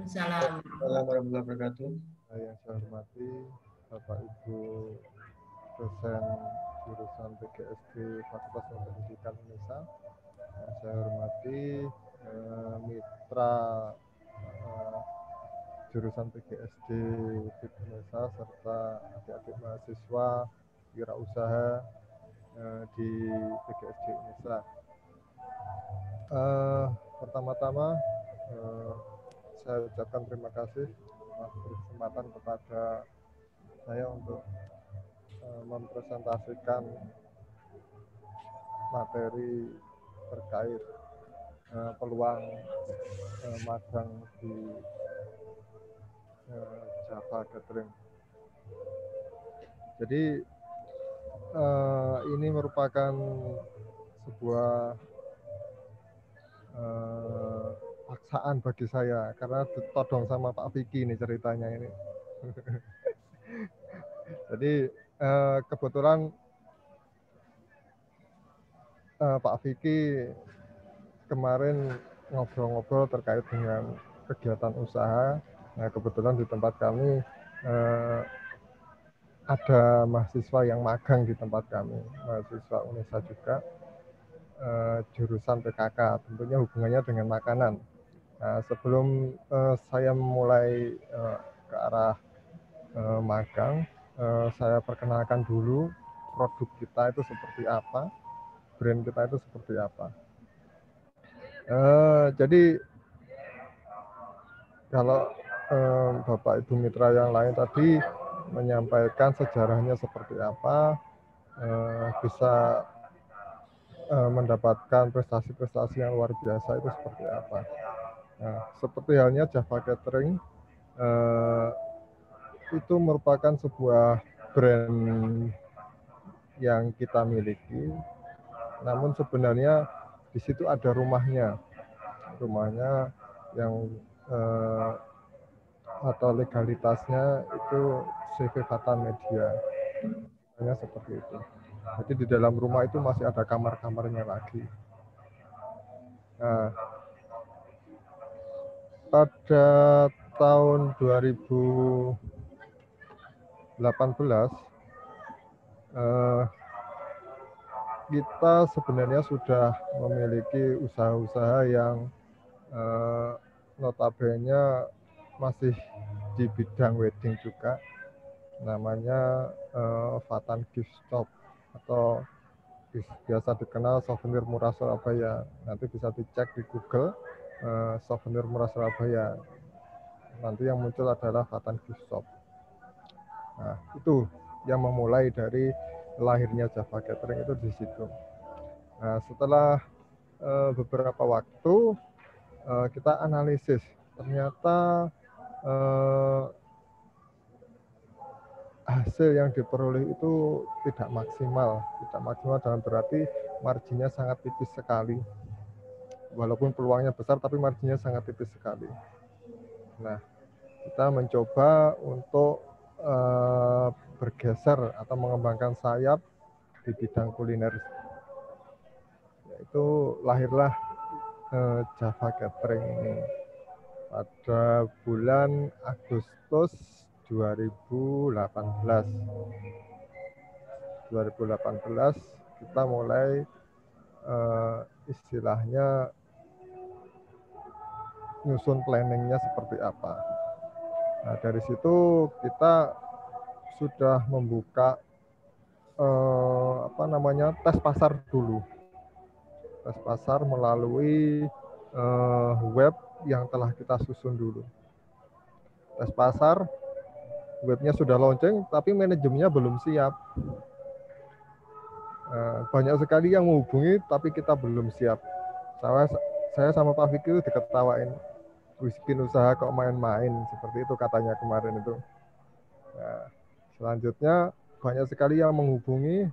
Assalamualaikum warahmatullahi wabarakatuh. Yang saya hormati Bapak Ibu dosen jurusan PGSD Fakultas Pendidikan Indonesia. Yang saya hormati eh, mitra eh, jurusan PGSD Indonesia serta adik-adik mahasiswa wirausaha eh, di PGSD Indonesia. Uh, pertama-tama eh, saya ucapkan terima kasih atas kesempatan kepada saya untuk eh, mempresentasikan materi terkait uh, peluang uh, magang di uh, Java Gathering. Jadi uh, ini merupakan sebuah uh, paksaan bagi saya karena ditodong sama Pak Vicky ini ceritanya ini. Jadi uh, kebetulan uh, Pak Vicky kemarin ngobrol-ngobrol terkait dengan kegiatan usaha. Nah, kebetulan di tempat kami uh, ada mahasiswa yang magang di tempat kami, mahasiswa UNESA juga, uh, jurusan PKK, tentunya hubungannya dengan makanan. Nah, sebelum uh, saya mulai uh, ke arah uh, magang, uh, saya perkenalkan dulu produk kita itu seperti apa, brand kita itu seperti apa. Uh, jadi kalau uh, Bapak Ibu Mitra yang lain tadi menyampaikan sejarahnya seperti apa, eh, bisa eh, mendapatkan prestasi-prestasi yang luar biasa itu seperti apa. Nah, seperti halnya Java Catering, eh, itu merupakan sebuah brand yang kita miliki, namun sebenarnya di situ ada rumahnya, rumahnya yang atau legalitasnya itu CV Fata Media. Hanya seperti itu. Jadi di dalam rumah itu masih ada kamar-kamarnya lagi. Nah, pada tahun 2018 eh, kita sebenarnya sudah memiliki usaha-usaha yang eh, notabene masih di bidang wedding juga namanya uh, Fatan Gift Shop atau biasa dikenal souvenir murah Surabaya. Nanti bisa dicek di Google uh, souvenir murah Surabaya. Nanti yang muncul adalah Fatan Gift Shop. Nah, itu yang memulai dari lahirnya Java Catering itu di situ. Nah, setelah uh, beberapa waktu uh, kita analisis, ternyata uh, hasil yang diperoleh itu tidak maksimal. Tidak maksimal dalam berarti marginnya sangat tipis sekali. Walaupun peluangnya besar, tapi marginnya sangat tipis sekali. Nah, kita mencoba untuk uh, bergeser atau mengembangkan sayap di bidang kuliner. Yaitu lahirlah uh, Java Catering ini pada bulan Agustus 2018. 2018 kita mulai uh, istilahnya nyusun planningnya seperti apa. Nah dari situ kita sudah membuka uh, apa namanya tes pasar dulu, tes pasar melalui uh, web yang telah kita susun dulu. Tes pasar webnya sudah launching tapi manajemennya belum siap. Eh, banyak sekali yang menghubungi tapi kita belum siap. Saya sama Pak Fikri diketawain. Bikin usaha kok main-main seperti itu katanya kemarin itu. Nah, selanjutnya banyak sekali yang menghubungi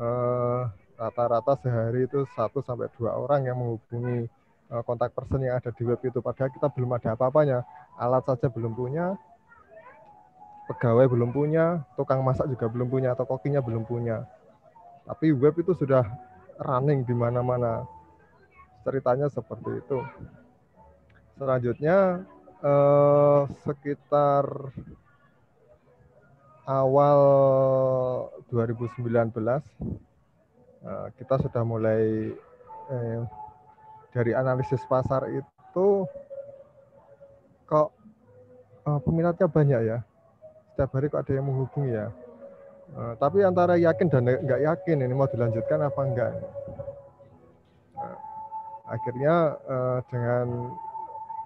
eh, rata-rata eh, sehari itu satu sampai dua orang yang menghubungi eh, kontak person yang ada di web itu padahal kita belum ada apa-apanya alat saja belum punya pegawai belum punya, tukang masak juga belum punya, atau kokinya belum punya. Tapi web itu sudah running di mana-mana. Ceritanya seperti itu. Selanjutnya eh, sekitar awal 2019 eh, kita sudah mulai eh, dari analisis pasar itu kok eh, peminatnya banyak ya setiap hari kok ada yang menghubungi ya. Uh, tapi antara yakin dan nggak yakin ini mau dilanjutkan apa enggak. Uh, akhirnya uh, dengan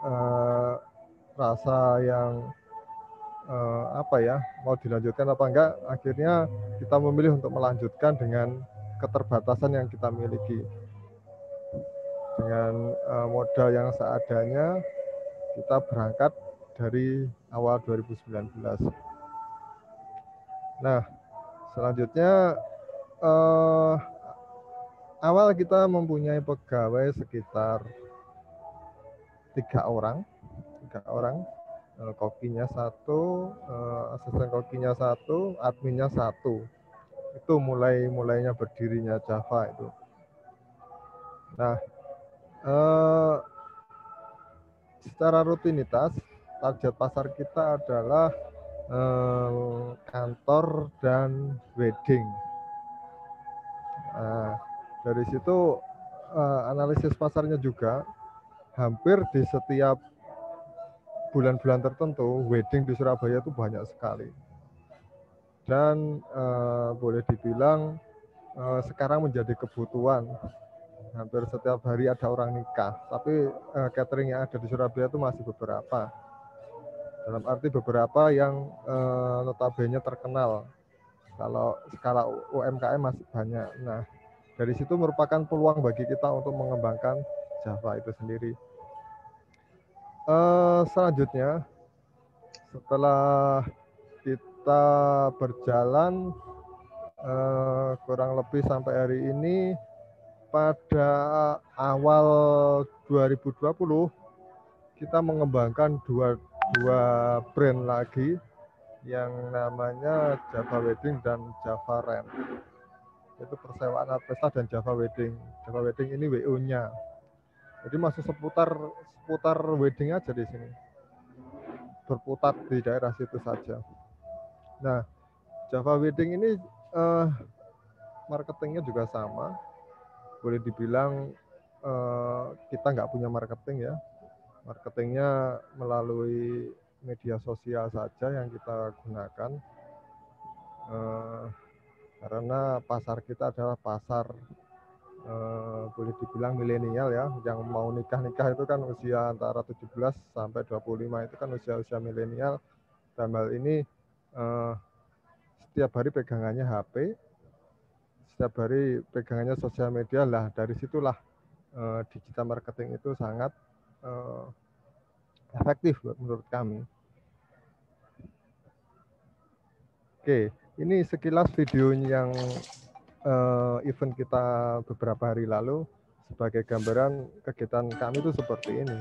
uh, rasa yang uh, apa ya mau dilanjutkan apa enggak, akhirnya kita memilih untuk melanjutkan dengan keterbatasan yang kita miliki. Dengan uh, modal yang seadanya, kita berangkat dari awal 2019. Nah, selanjutnya uh, awal kita mempunyai pegawai sekitar tiga orang, tiga orang, uh, kokinya satu, uh, asisten kokinya satu, adminnya satu. Itu mulai mulainya berdirinya Java itu. Nah, uh, secara rutinitas target pasar kita adalah eh, kantor dan wedding. Nah, dari situ eh, analisis pasarnya juga hampir di setiap bulan-bulan tertentu wedding di Surabaya itu banyak sekali. Dan eh, boleh dibilang eh, sekarang menjadi kebutuhan hampir setiap hari ada orang nikah. Tapi eh, catering yang ada di Surabaya itu masih beberapa dalam arti beberapa yang eh, notabene terkenal. Kalau skala UMKM masih banyak. Nah, dari situ merupakan peluang bagi kita untuk mengembangkan Java itu sendiri. Eh, selanjutnya, setelah kita berjalan eh, kurang lebih sampai hari ini, pada awal 2020 kita mengembangkan dua dua brand lagi yang namanya Java Wedding dan Java Rent. Itu persewaan Arpesta dan Java Wedding. Java Wedding ini WO-nya. Jadi masih seputar seputar wedding aja di sini. Berputar di daerah situ saja. Nah, Java Wedding ini eh, marketingnya juga sama. Boleh dibilang eh, kita nggak punya marketing ya, marketingnya melalui media sosial saja yang kita gunakan eh, karena pasar kita adalah pasar eh, boleh dibilang milenial ya yang mau nikah-nikah itu kan usia antara 17 sampai 25 itu kan usia-usia milenial dalam hal ini eh, setiap hari pegangannya HP setiap hari pegangannya sosial media lah dari situlah eh, digital marketing itu sangat uh, efektif menurut kami. Oke, ini sekilas video yang uh, event kita beberapa hari lalu sebagai gambaran kegiatan kami itu seperti ini.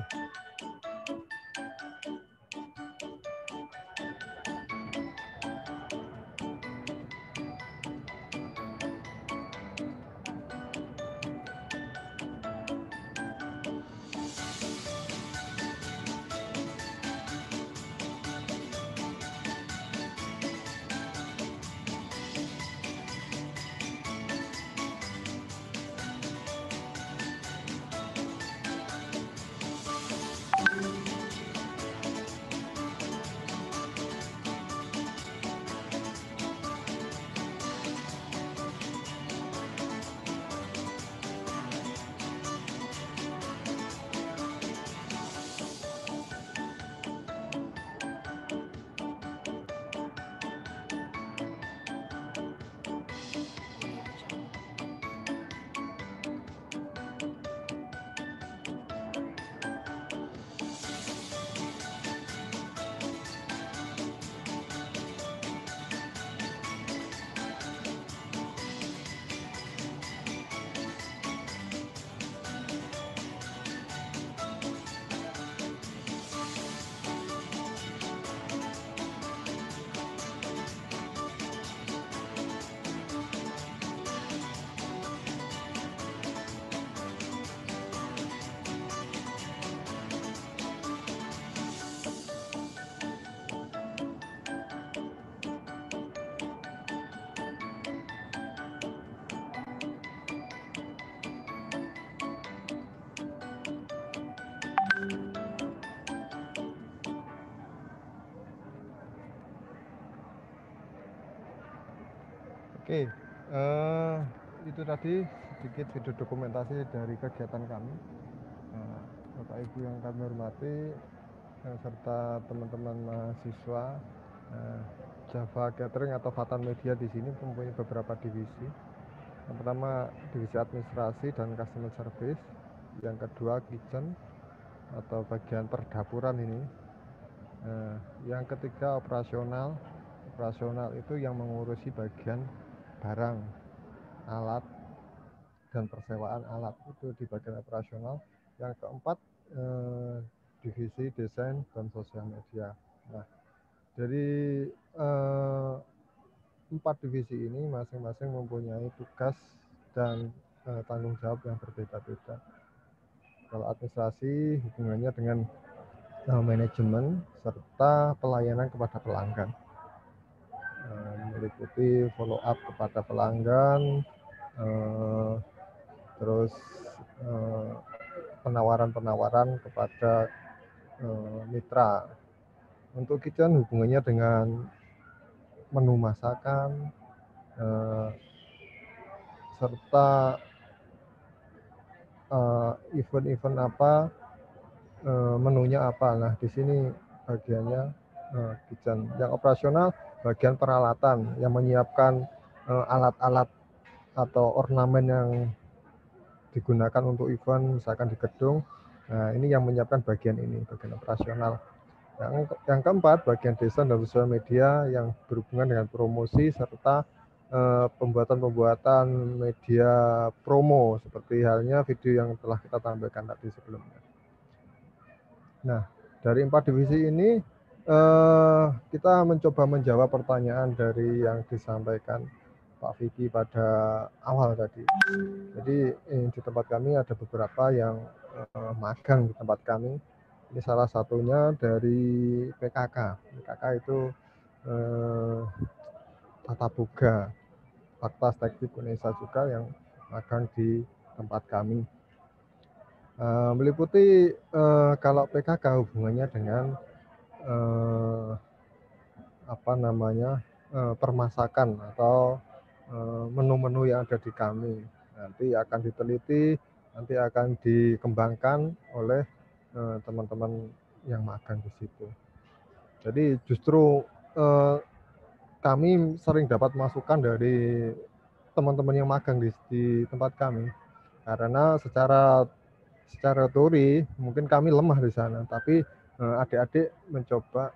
Sedikit video dokumentasi dari kegiatan kami. Uh, Bapak Ibu yang kami hormati, uh, serta teman-teman mahasiswa uh, Java Catering atau Fatan Media di sini mempunyai beberapa divisi. Yang pertama divisi administrasi dan customer service. Yang kedua kitchen atau bagian perdapuran ini. Nah, yang ketiga operasional. Operasional itu yang mengurusi bagian barang, alat, dan persewaan alat itu di bagian operasional. Yang keempat eh, divisi desain dan sosial media. Nah, dari eh, empat divisi ini masing-masing mempunyai tugas dan eh, tanggung jawab yang berbeda-beda. Kalau administrasi hubungannya dengan eh, manajemen serta pelayanan kepada pelanggan. Eh, meliputi follow up kepada pelanggan, eh, terus eh, penawaran-penawaran kepada eh, mitra. Untuk kitchen hubungannya dengan menu masakan, eh, serta event-event apa, menunya apa. Nah, di sini bagiannya kitchen. Yang operasional bagian peralatan yang menyiapkan alat-alat atau ornamen yang digunakan untuk event, misalkan di gedung. Nah, ini yang menyiapkan bagian ini, bagian operasional. Yang, yang keempat, bagian desain dan sosial media yang berhubungan dengan promosi serta pembuatan-pembuatan media promo seperti halnya video yang telah kita tampilkan tadi sebelumnya. Nah, dari empat divisi ini eh, kita mencoba menjawab pertanyaan dari yang disampaikan Pak Vicky pada awal tadi. Jadi eh, di tempat kami ada beberapa yang eh, magang di tempat kami ini salah satunya dari PKK. PKK itu eh, Tata Boga, Fakta Teknik Indonesia juga yang magang di tempat kami. Eh, meliputi eh, kalau PKK hubungannya dengan eh, apa namanya eh, permasakan atau menu-menu yang ada di kami. Nanti akan diteliti, nanti akan dikembangkan oleh Eh, teman-teman yang magang di situ. Jadi justru eh, kami sering dapat masukan dari teman-teman yang magang di, di tempat kami karena secara secara teori mungkin kami lemah di sana, tapi eh, adik-adik mencoba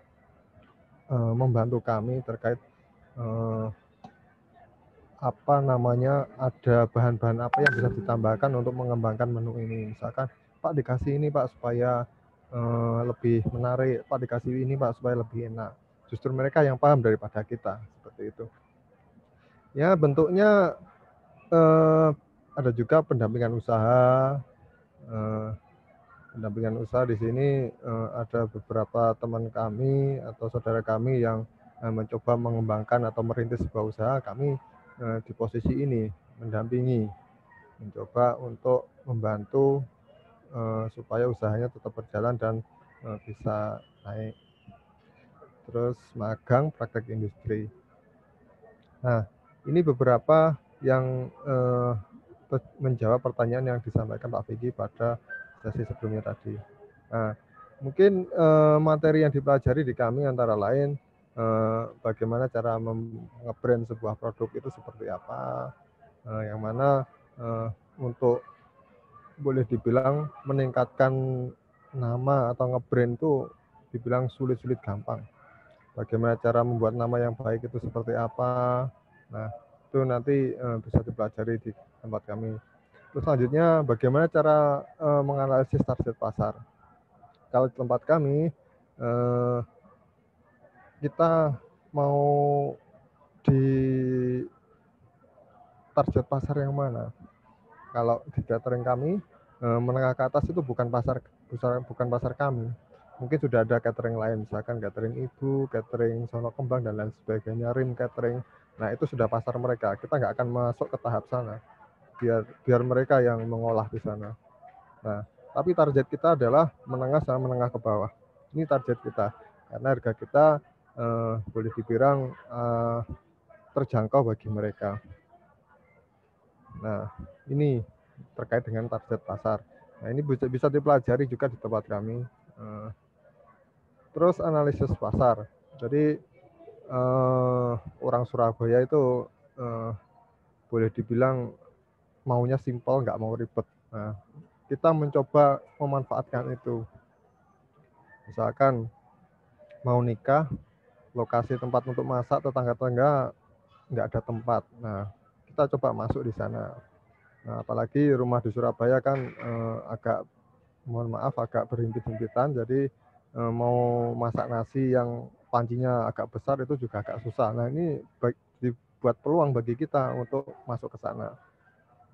eh, membantu kami terkait eh, apa namanya ada bahan-bahan apa yang bisa ditambahkan untuk mengembangkan menu ini. Misalkan Pak dikasih ini Pak supaya uh, lebih menarik, Pak dikasih ini Pak supaya lebih enak. Justru mereka yang paham daripada kita seperti itu. Ya bentuknya uh, ada juga pendampingan usaha. Uh, pendampingan usaha di sini ada beberapa teman kami atau saudara kami yang mencoba mengembangkan atau merintis sebuah usaha. Kami uh, di posisi ini mendampingi, mencoba untuk membantu uh, supaya usahanya tetap berjalan dan uh, bisa naik. Terus magang praktek industri. Nah, ini beberapa yang uh, menjawab pertanyaan yang disampaikan Pak Vicky pada sesi sebelumnya tadi. Nah, mungkin uh, materi yang dipelajari di kami antara lain uh, bagaimana cara nge-brand sebuah produk itu seperti apa, uh, yang mana uh, untuk boleh dibilang meningkatkan nama atau ngebrand itu dibilang sulit-sulit gampang. Bagaimana cara membuat nama yang baik itu seperti apa. Nah, itu nanti bisa dipelajari di tempat kami. Terus selanjutnya bagaimana cara menganalisis target pasar. Kalau di tempat kami kita mau di target pasar yang mana? Kalau di catering kami Eh, menengah ke atas itu bukan pasar bukan pasar kami. Mungkin sudah ada catering lain, misalkan catering ibu, catering sono kembang dan lain sebagainya, rim catering. Nah itu sudah pasar mereka. Kita nggak akan masuk ke tahap sana. Biar biar mereka yang mengolah di sana. Nah tapi target kita adalah menengah sama menengah ke bawah. Ini target kita karena harga kita eh, boleh dibilang eh, terjangkau bagi mereka. Nah ini terkait dengan target pasar. Nah, ini bisa, bisa dipelajari juga di tempat kami. Eh, terus analisis pasar. Jadi eh, orang Surabaya itu eh, boleh dibilang maunya simpel, nggak mau ribet. Nah, kita mencoba memanfaatkan itu. Misalkan mau nikah, lokasi tempat untuk masak tetangga-tetangga nggak ada tempat. Nah, kita coba masuk di sana. Nah, apalagi rumah di Surabaya kan eh, agak mohon maaf agak berhimpit-himpitan, jadi eh, mau masak nasi yang pancinya agak besar itu juga agak susah. Nah, ini baik dibuat peluang bagi kita untuk masuk ke sana.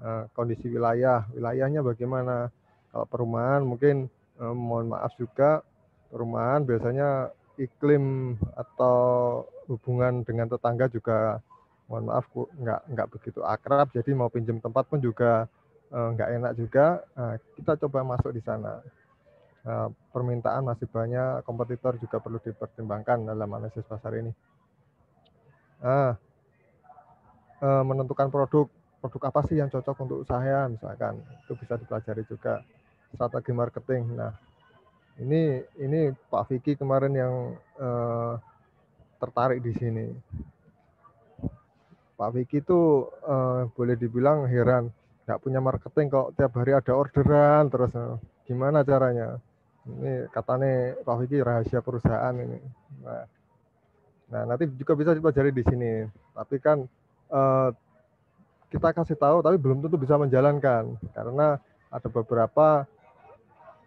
Nah, kondisi wilayah, wilayahnya bagaimana? Kalau perumahan mungkin eh, mohon maaf juga perumahan biasanya iklim atau hubungan dengan tetangga juga mohon maaf nggak nggak begitu akrab. Jadi mau pinjam tempat pun juga eh, nggak enak juga. Nah, kita coba masuk di sana. Nah, permintaan masih banyak kompetitor juga perlu dipertimbangkan dalam analisis pasar ini. Nah, menentukan produk produk apa sih yang cocok untuk saya misalkan itu bisa dipelajari juga. Strategi marketing nah ini ini Pak Vicky kemarin yang uh, tertarik di sini. Pak Vicky itu uh, boleh dibilang heran, nggak punya marketing kok tiap hari ada orderan terus gimana caranya? Ini katanya Pak Vicky rahasia perusahaan ini. Nah, nah nanti juga bisa dipelajari di sini. Tapi kan uh, kita kasih tahu, tapi belum tentu bisa menjalankan karena ada beberapa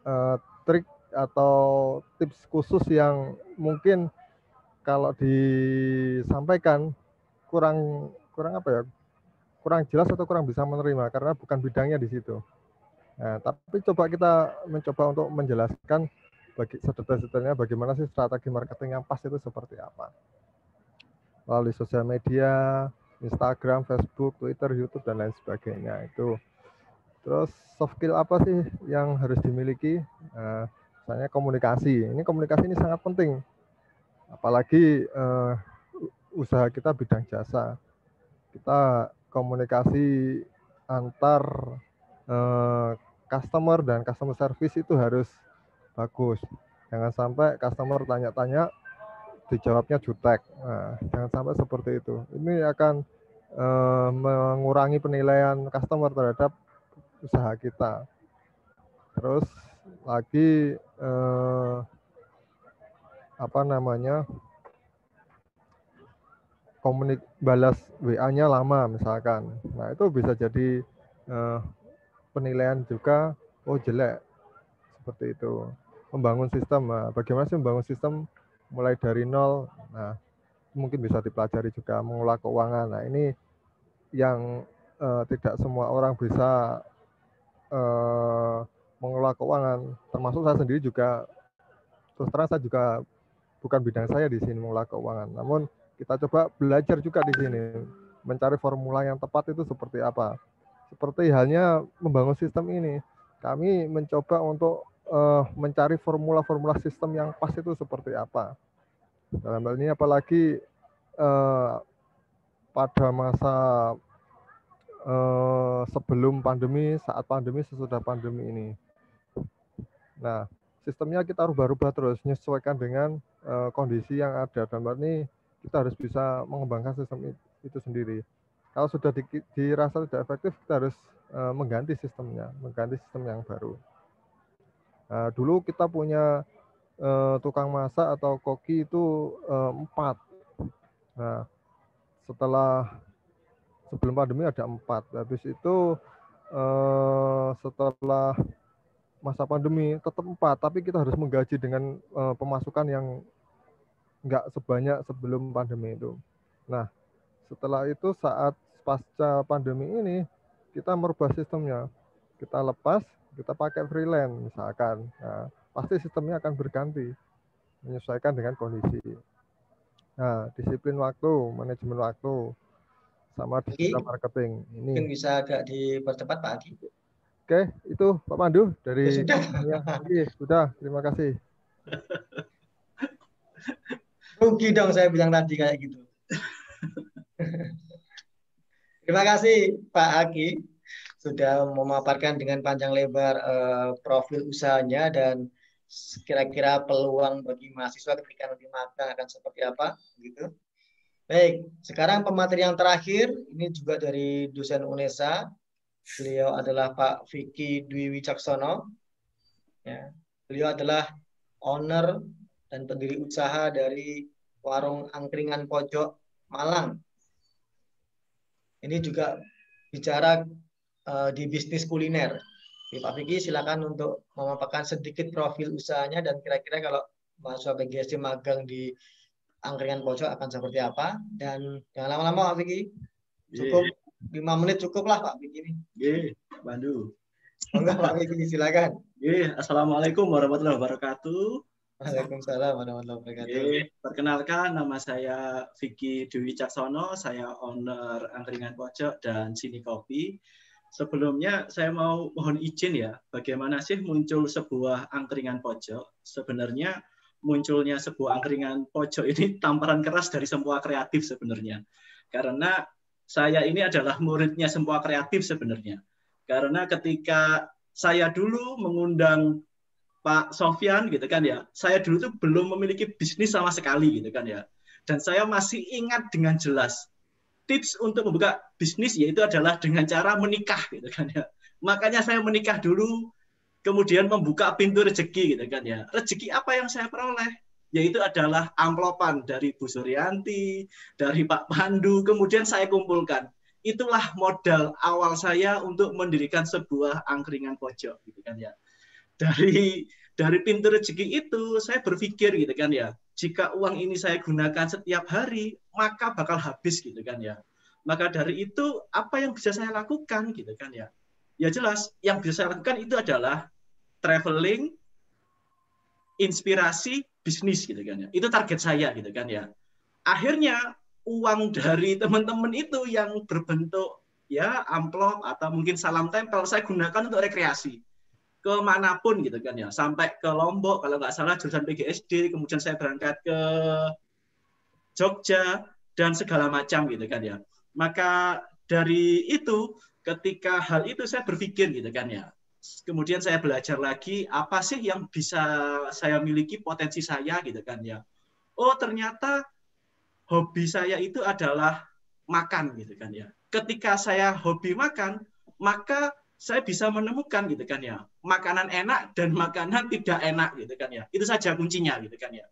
uh, trik atau tips khusus yang mungkin kalau disampaikan kurang kurang apa ya kurang jelas atau kurang bisa menerima karena bukan bidangnya di situ. Nah, tapi coba kita mencoba untuk menjelaskan bagi sedetail-detailnya bagaimana sih strategi marketing yang pas itu seperti apa. Melalui sosial media, Instagram, Facebook, Twitter, YouTube dan lain sebagainya itu. Terus soft skill apa sih yang harus dimiliki? Nah, misalnya komunikasi. Ini komunikasi ini sangat penting. Apalagi uh, usaha kita bidang jasa. Kita komunikasi antar uh, customer dan customer service itu harus bagus. Jangan sampai customer tanya-tanya dijawabnya jutek. Nah, jangan sampai seperti itu. Ini akan uh, mengurangi penilaian customer terhadap usaha kita. Terus lagi eh, apa namanya komunik balas WA-nya lama misalkan. Nah, itu bisa jadi eh, penilaian juga oh jelek seperti itu. Membangun sistem, nah, bagaimana sih membangun sistem mulai dari nol. Nah, mungkin bisa dipelajari juga mengolah keuangan. Nah, ini yang eh, tidak semua orang bisa eh, mengelola keuangan, termasuk saya sendiri juga terus terang saya juga bukan bidang saya di sini mengelola keuangan. Namun kita coba belajar juga di sini mencari formula yang tepat itu seperti apa. Seperti halnya membangun sistem ini, kami mencoba untuk uh, mencari formula-formula sistem yang pas itu seperti apa. Dalam hal ini apalagi uh, pada masa uh, sebelum pandemi, saat pandemi, sesudah pandemi ini Nah, sistemnya kita rubah-rubah terus, menyesuaikan dengan uh, kondisi yang ada. Dan ini kita harus bisa mengembangkan sistem itu sendiri. Kalau sudah di, dirasa tidak efektif, kita harus uh, mengganti sistemnya, mengganti sistem yang baru. Nah, dulu kita punya uh, tukang masak atau koki itu empat. Nah, setelah sebelum pandemi ada empat. Habis itu setelah masa pandemi tetap empat, tapi kita harus menggaji dengan uh, pemasukan yang nggak sebanyak sebelum pandemi itu. Nah, setelah itu saat pasca pandemi ini kita merubah sistemnya. Kita lepas, kita pakai freelance misalkan. Nah, pasti sistemnya akan berganti menyesuaikan dengan kondisi. Nah, disiplin waktu, manajemen waktu, sama disiplin marketing. Ini mungkin bisa agak dipercepat Pak Agi. Oke, itu Pak Pandu dari ya, sudah. Ya, sudah. Terima kasih. Rugi dong saya bilang tadi kayak gitu. Terima kasih Pak Aki sudah memaparkan dengan panjang lebar uh, profil usahanya dan kira-kira peluang bagi mahasiswa ketika nanti magang akan seperti apa gitu. Baik, sekarang pemateri yang terakhir ini juga dari dosen UNESA. Beliau adalah Pak Vicky Dwi Wicaksono. Ya, beliau adalah owner dan pendiri usaha dari warung angkringan pojok Malang. Ini juga bicara uh, di bisnis kuliner. Jadi Pak Vicky silakan untuk memaparkan sedikit profil usahanya dan kira-kira kalau mahasiswa PGSD magang di angkringan pojok akan seperti apa dan jangan lama-lama Pak Vicky cukup lima menit cukup lah Pak Vicky ini. Ye, Bandu. Enggak Pak Vicky silakan. Ye, Assalamualaikum warahmatullahi wabarakatuh. Waalaikumsalam warahmatullahi wabarakatuh. Ye, perkenalkan nama saya Vicky Dewi Caksono, saya owner angkringan pojok dan sini kopi. Sebelumnya saya mau mohon izin ya, bagaimana sih muncul sebuah angkringan pojok? Sebenarnya munculnya sebuah angkringan pojok ini tamparan keras dari semua kreatif sebenarnya. Karena saya ini adalah muridnya semua kreatif sebenarnya. Karena ketika saya dulu mengundang Pak Sofyan gitu kan ya, saya dulu tuh belum memiliki bisnis sama sekali gitu kan ya. Dan saya masih ingat dengan jelas tips untuk membuka bisnis yaitu adalah dengan cara menikah gitu kan ya. Makanya saya menikah dulu kemudian membuka pintu rezeki gitu kan ya. Rezeki apa yang saya peroleh? Yaitu adalah amplopan dari Bu Suryanti, dari Pak Pandu, kemudian saya kumpulkan. Itulah modal awal saya untuk mendirikan sebuah angkringan pojok gitu kan ya. Dari dari pintu rezeki itu saya berpikir gitu kan ya. Jika uang ini saya gunakan setiap hari, maka bakal habis gitu kan ya. Maka dari itu apa yang bisa saya lakukan gitu kan ya ya jelas yang bisa saya lakukan itu adalah traveling, inspirasi, bisnis gitu kan ya. Itu target saya gitu kan ya. Akhirnya uang dari teman-teman itu yang berbentuk ya amplop atau mungkin salam tempel saya gunakan untuk rekreasi ke mana pun gitu kan ya sampai ke Lombok kalau nggak salah jurusan PGSD kemudian saya berangkat ke Jogja dan segala macam gitu kan ya maka dari itu ketika hal itu saya berpikir gitu kan ya. Kemudian saya belajar lagi apa sih yang bisa saya miliki potensi saya gitu kan ya. Oh ternyata hobi saya itu adalah makan gitu kan ya. Ketika saya hobi makan, maka saya bisa menemukan gitu kan ya makanan enak dan makanan tidak enak gitu kan ya itu saja kuncinya gitu kan ya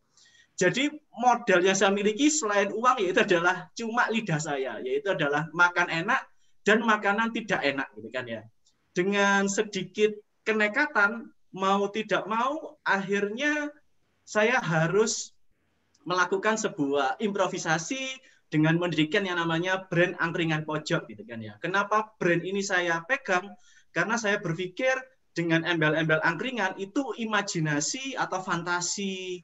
jadi modal yang saya miliki selain uang yaitu adalah cuma lidah saya yaitu adalah makan enak dan makanan tidak enak gitu kan ya. Dengan sedikit kenekatan mau tidak mau akhirnya saya harus melakukan sebuah improvisasi dengan mendirikan yang namanya brand angkringan pojok gitu kan ya. Kenapa brand ini saya pegang? Karena saya berpikir dengan embel-embel angkringan itu imajinasi atau fantasi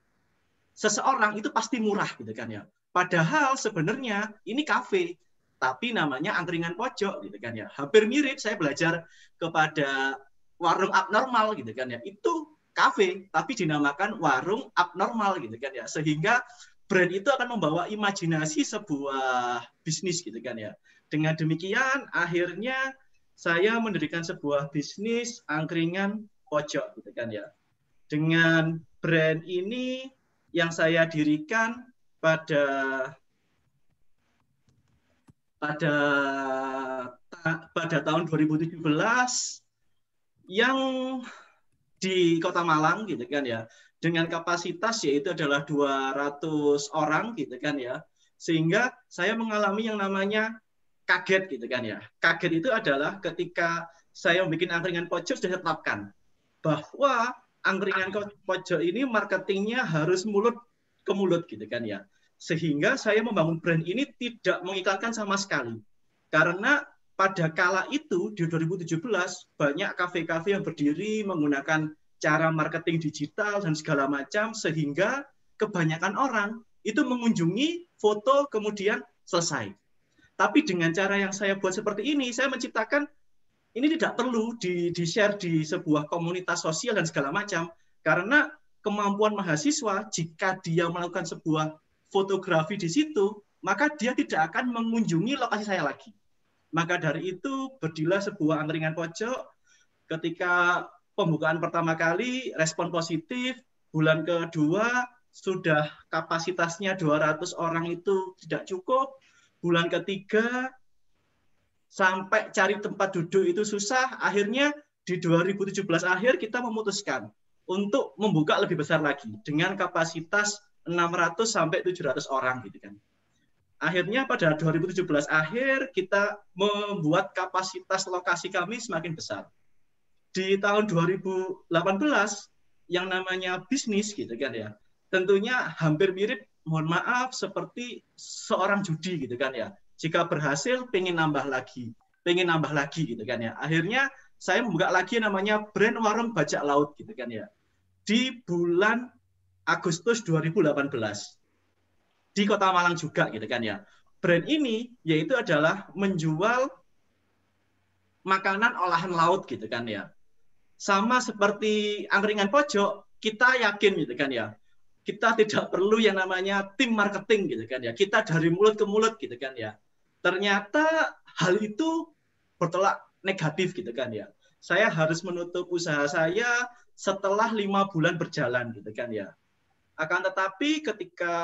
seseorang itu pasti murah gitu kan ya. Padahal sebenarnya ini kafe tapi namanya angkringan pojok gitu kan ya. Hampir mirip saya belajar kepada warung abnormal gitu kan ya. Itu kafe tapi dinamakan warung abnormal gitu kan ya. Sehingga brand itu akan membawa imajinasi sebuah bisnis gitu kan ya. Dengan demikian akhirnya saya mendirikan sebuah bisnis angkringan pojok gitu kan ya. Dengan brand ini yang saya dirikan pada pada pada tahun 2017 yang di Kota Malang gitu kan ya dengan kapasitas yaitu adalah 200 orang gitu kan ya. Sehingga saya mengalami yang namanya kaget gitu kan ya. Kaget itu adalah ketika saya membuat angkringan pojok sudah tetapkan bahwa angkringan pojok ini marketingnya harus mulut ke mulut gitu kan ya sehingga saya membangun brand ini tidak mengiklankan sama sekali. Karena pada kala itu di 2017 banyak kafe-kafe yang berdiri menggunakan cara marketing digital dan segala macam sehingga kebanyakan orang itu mengunjungi foto kemudian selesai. Tapi dengan cara yang saya buat seperti ini, saya menciptakan ini tidak perlu di, di share di sebuah komunitas sosial dan segala macam karena kemampuan mahasiswa jika dia melakukan sebuah fotografi di situ, maka dia tidak akan mengunjungi lokasi saya lagi. Maka dari itu berdirilah sebuah angkringan pojok. Ketika pembukaan pertama kali respon positif, bulan kedua sudah kapasitasnya 200 orang itu tidak cukup, bulan ketiga sampai cari tempat duduk itu susah, akhirnya di 2017 akhir kita memutuskan untuk membuka lebih besar lagi dengan kapasitas 600 sampai 700 orang gitu kan. Akhirnya pada 2017 akhir kita membuat kapasitas lokasi kami semakin besar. Di tahun 2018 yang namanya bisnis gitu kan ya. Tentunya hampir mirip mohon maaf seperti seorang judi gitu kan ya. Jika berhasil pengen nambah lagi, pengen nambah lagi gitu kan ya. Akhirnya saya membuka lagi namanya brand warung bajak laut gitu kan ya. Di bulan Agustus 2018 di Kota Malang juga gitu kan ya. Brand ini yaitu adalah menjual makanan olahan laut gitu kan ya. Sama seperti angkringan pojok, kita yakin gitu kan ya. Kita tidak perlu yang namanya tim marketing gitu kan ya. Kita dari mulut ke mulut gitu kan ya. Ternyata hal itu bertolak negatif gitu kan ya. Saya harus menutup usaha saya setelah lima bulan berjalan gitu kan ya. Akan tetapi ketika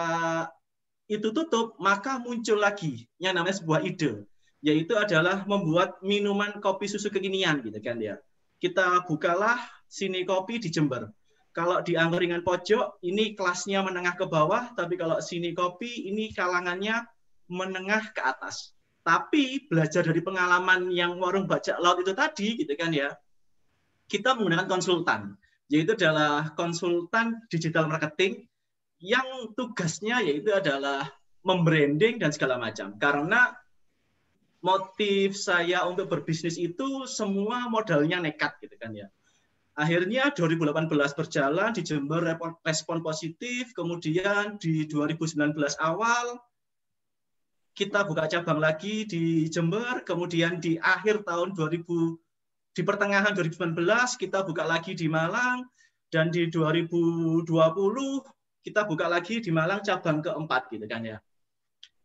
itu tutup, maka muncul lagi yang namanya sebuah ide, yaitu adalah membuat minuman kopi susu kekinian gitu kan ya kita bukalah sini kopi di Jember. Kalau di angkringan pojok ini kelasnya menengah ke bawah, tapi kalau sini kopi ini kalangannya menengah ke atas. Tapi belajar dari pengalaman yang warung bajak laut itu tadi, gitu kan ya, kita menggunakan konsultan, yaitu adalah konsultan digital marketing yang tugasnya yaitu adalah membranding dan segala macam. Karena motif saya untuk berbisnis itu semua modalnya nekat gitu kan ya. Akhirnya 2018 berjalan di Jember respon positif, kemudian di 2019 awal kita buka cabang lagi di Jember, kemudian di akhir tahun 2000 di pertengahan 2019 kita buka lagi di Malang dan di 2020 kita buka lagi di Malang cabang keempat gitu kan ya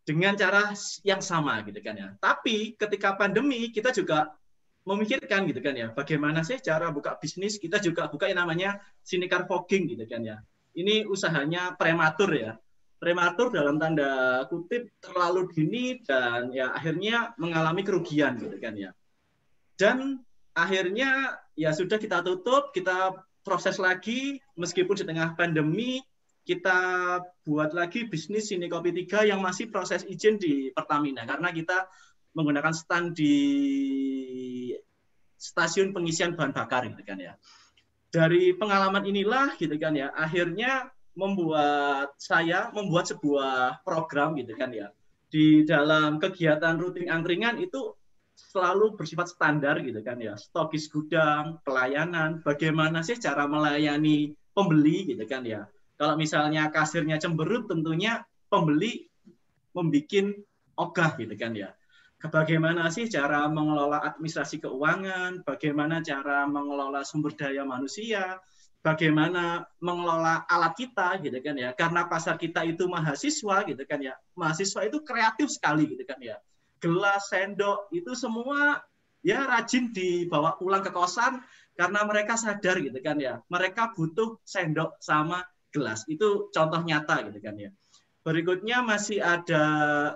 dengan cara yang sama gitu kan ya. Tapi ketika pandemi kita juga memikirkan gitu kan ya, bagaimana sih cara buka bisnis? Kita juga buka yang namanya sinikar fogging gitu kan ya. Ini usahanya prematur ya. Prematur dalam tanda kutip terlalu dini dan ya akhirnya mengalami kerugian gitu kan ya. Dan akhirnya ya sudah kita tutup, kita proses lagi meskipun di tengah pandemi kita buat lagi bisnis Sini Kopi 3 yang masih proses izin di Pertamina karena kita menggunakan stand di stasiun pengisian bahan bakar gitu kan ya. Dari pengalaman inilah gitu kan ya, akhirnya membuat saya membuat sebuah program gitu kan ya. Di dalam kegiatan rutin angkringan itu selalu bersifat standar gitu kan ya. Stokis gudang, pelayanan, bagaimana sih cara melayani pembeli gitu kan ya kalau misalnya kasirnya cemberut, tentunya pembeli membuat ogah gitu kan ya. Bagaimana sih cara mengelola administrasi keuangan, bagaimana cara mengelola sumber daya manusia, bagaimana mengelola alat kita gitu kan ya. Karena pasar kita itu mahasiswa gitu kan ya. Mahasiswa itu kreatif sekali gitu kan ya. Gelas, sendok itu semua ya rajin dibawa pulang ke kosan karena mereka sadar gitu kan ya. Mereka butuh sendok sama gelas. Itu contoh nyata gitu kan ya. Berikutnya masih ada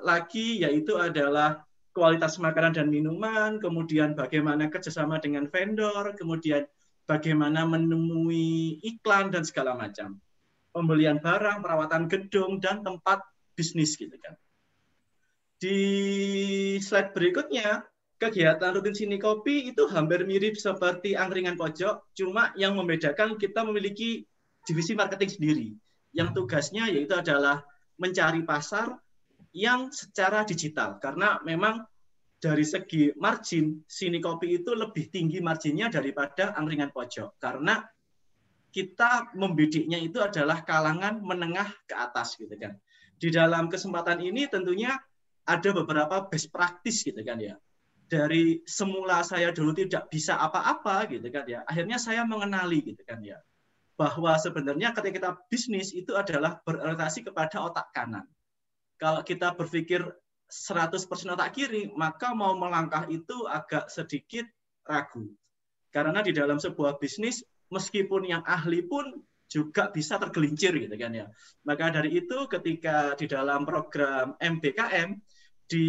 lagi yaitu adalah kualitas makanan dan minuman, kemudian bagaimana kerjasama dengan vendor, kemudian bagaimana menemui iklan dan segala macam. Pembelian barang, perawatan gedung, dan tempat bisnis gitu kan. Di slide berikutnya, kegiatan rutin sini kopi itu hampir mirip seperti angkringan pojok, cuma yang membedakan kita memiliki divisi marketing sendiri yang tugasnya yaitu adalah mencari pasar yang secara digital karena memang dari segi margin sini kopi itu lebih tinggi marginnya daripada angkringan pojok karena kita membidiknya itu adalah kalangan menengah ke atas gitu kan. Di dalam kesempatan ini tentunya ada beberapa best practice gitu kan ya. Dari semula saya dulu tidak bisa apa-apa gitu kan ya. Akhirnya saya mengenali gitu kan ya bahwa sebenarnya ketika kita bisnis itu adalah berorientasi kepada otak kanan. Kalau kita berpikir 100% otak kiri, maka mau melangkah itu agak sedikit ragu. Karena di dalam sebuah bisnis, meskipun yang ahli pun juga bisa tergelincir gitu kan ya. Maka dari itu ketika di dalam program MBKM di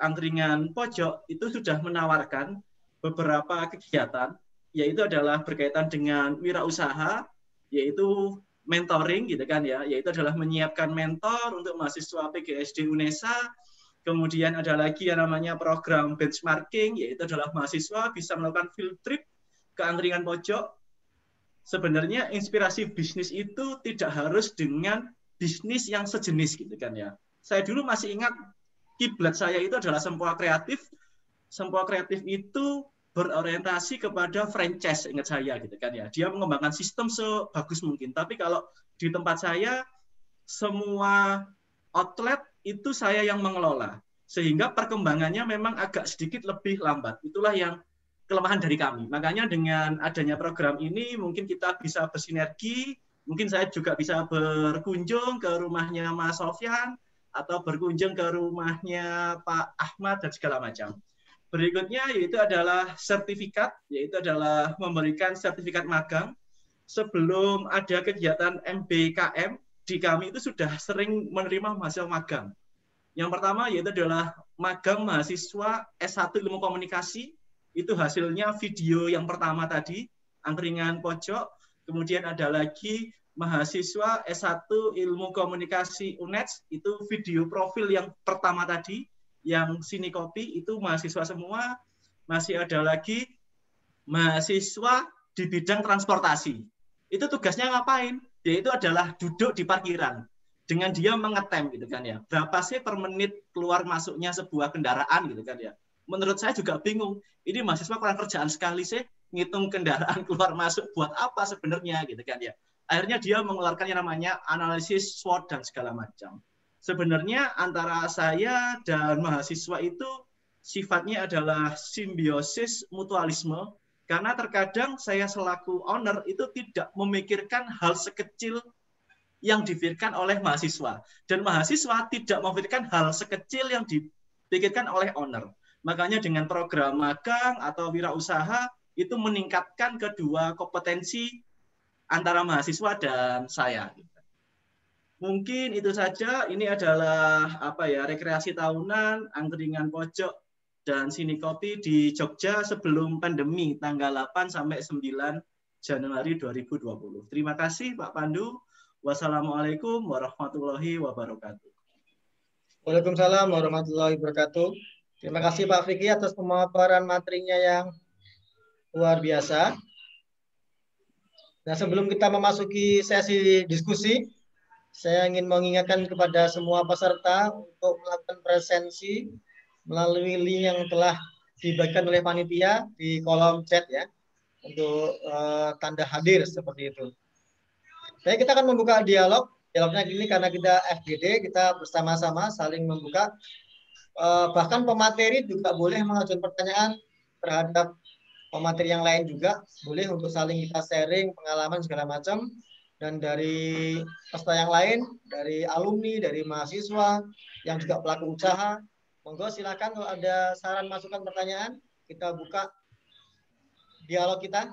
angkringan pojok itu sudah menawarkan beberapa kegiatan yaitu adalah berkaitan dengan wirausaha yaitu mentoring gitu kan ya yaitu adalah menyiapkan mentor untuk mahasiswa PGSD UNESA kemudian ada lagi yang namanya program benchmarking yaitu adalah mahasiswa bisa melakukan field trip ke angkringan pojok sebenarnya inspirasi bisnis itu tidak harus dengan bisnis yang sejenis gitu kan ya. Saya dulu masih ingat kiblat saya itu adalah Sempua Kreatif. Sempua Kreatif itu berorientasi kepada franchise ingat saya gitu kan ya. Dia mengembangkan sistem sebagus mungkin. Tapi kalau di tempat saya semua outlet itu saya yang mengelola. Sehingga perkembangannya memang agak sedikit lebih lambat. Itulah yang kelemahan dari kami. Makanya dengan adanya program ini mungkin kita bisa bersinergi, mungkin saya juga bisa berkunjung ke rumahnya Mas Sofyan atau berkunjung ke rumahnya Pak Ahmad dan segala macam. Berikutnya yaitu adalah sertifikat, yaitu adalah memberikan sertifikat magang. Sebelum ada kegiatan MBKM, di kami itu sudah sering menerima mahasiswa magang. Yang pertama yaitu adalah magang mahasiswa S1 Ilmu Komunikasi itu hasilnya video yang pertama tadi, angkringan pojok. Kemudian ada lagi mahasiswa S1 Ilmu Komunikasi UNED, itu video profil yang pertama tadi, yang sini kopi itu mahasiswa semua. Masih ada lagi mahasiswa di bidang transportasi. Itu tugasnya ngapain? Dia itu adalah duduk di parkiran dengan dia mengetem gitu kan ya. Berapa sih per menit keluar masuknya sebuah kendaraan gitu kan ya menurut saya juga bingung. Ini mahasiswa kurang kerjaan sekali sih ngitung kendaraan keluar masuk buat apa sebenarnya gitu kan ya. Akhirnya dia mengeluarkan yang namanya analisis SWOT dan segala macam. Sebenarnya antara saya dan mahasiswa itu sifatnya adalah simbiosis mutualisme karena terkadang saya selaku owner itu tidak memikirkan hal sekecil yang dipikirkan oleh mahasiswa dan mahasiswa tidak memikirkan hal sekecil yang dipikirkan oleh owner. Makanya dengan program magang atau wirausaha itu meningkatkan kedua kompetensi antara mahasiswa dan saya. Mungkin itu saja. Ini adalah apa ya rekreasi tahunan angkringan pojok dan sini kopi di Jogja sebelum pandemi tanggal 8 sampai 9 Januari 2020. Terima kasih Pak Pandu. Wassalamualaikum warahmatullahi wabarakatuh. Waalaikumsalam warahmatullahi wabarakatuh. Terima kasih Pak Fikri atas pemaparan materinya yang luar biasa. Nah, sebelum kita memasuki sesi diskusi, saya ingin mengingatkan kepada semua peserta untuk melakukan presensi melalui link yang telah dibagikan oleh panitia di kolom chat ya untuk uh, tanda hadir seperti itu. Jadi kita akan membuka dialog. Dialognya gini karena kita FGD, kita bersama-sama saling membuka bahkan pemateri juga boleh mengajukan pertanyaan terhadap pemateri yang lain juga. Boleh untuk saling kita sharing pengalaman segala macam. Dan dari peserta yang lain dari alumni dari mahasiswa yang juga pelaku usaha. Monggo silakan kalau ada saran masukan pertanyaan kita buka dialog kita.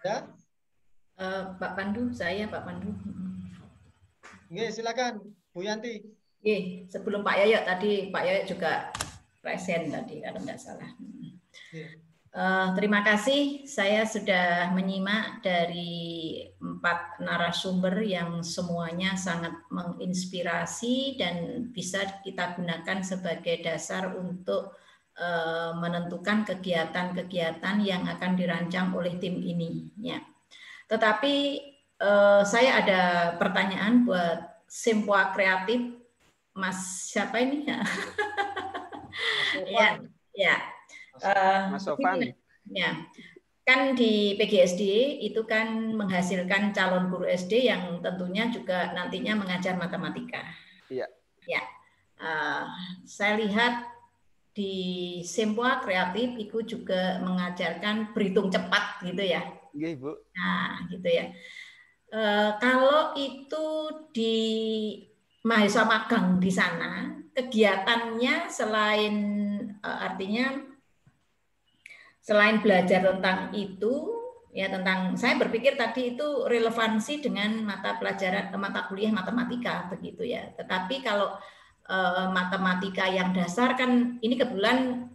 Ada? Uh, Pak Pandu saya Pak Pandu Oke, silakan Bu Yanti. Oke, sebelum Pak Yoyo tadi Pak Yoyo juga present tadi kalau nggak salah. Uh, terima kasih. Saya sudah menyimak dari empat narasumber yang semuanya sangat menginspirasi dan bisa kita gunakan sebagai dasar untuk uh, menentukan kegiatan-kegiatan yang akan dirancang oleh tim ini. Ya. Tetapi uh, saya ada pertanyaan buat Simpua Kreatif, Mas siapa ini ya? ya, ya. Uh, Mas Sofan. Ya, kan di PGSD itu kan menghasilkan calon guru SD yang tentunya juga nantinya mengajar matematika. Iya. Ya. Uh, saya lihat di Simpua Kreatif itu juga mengajarkan berhitung cepat gitu ya. Iya, Ibu. Nah, gitu ya. Eh, kalau itu di mahasiswa magang di sana, kegiatannya selain uh, artinya selain belajar tentang itu, ya tentang saya berpikir tadi itu relevansi dengan mata pelajaran mata kuliah matematika begitu ya. Tetapi kalau uh, matematika yang dasar kan ini kebetulan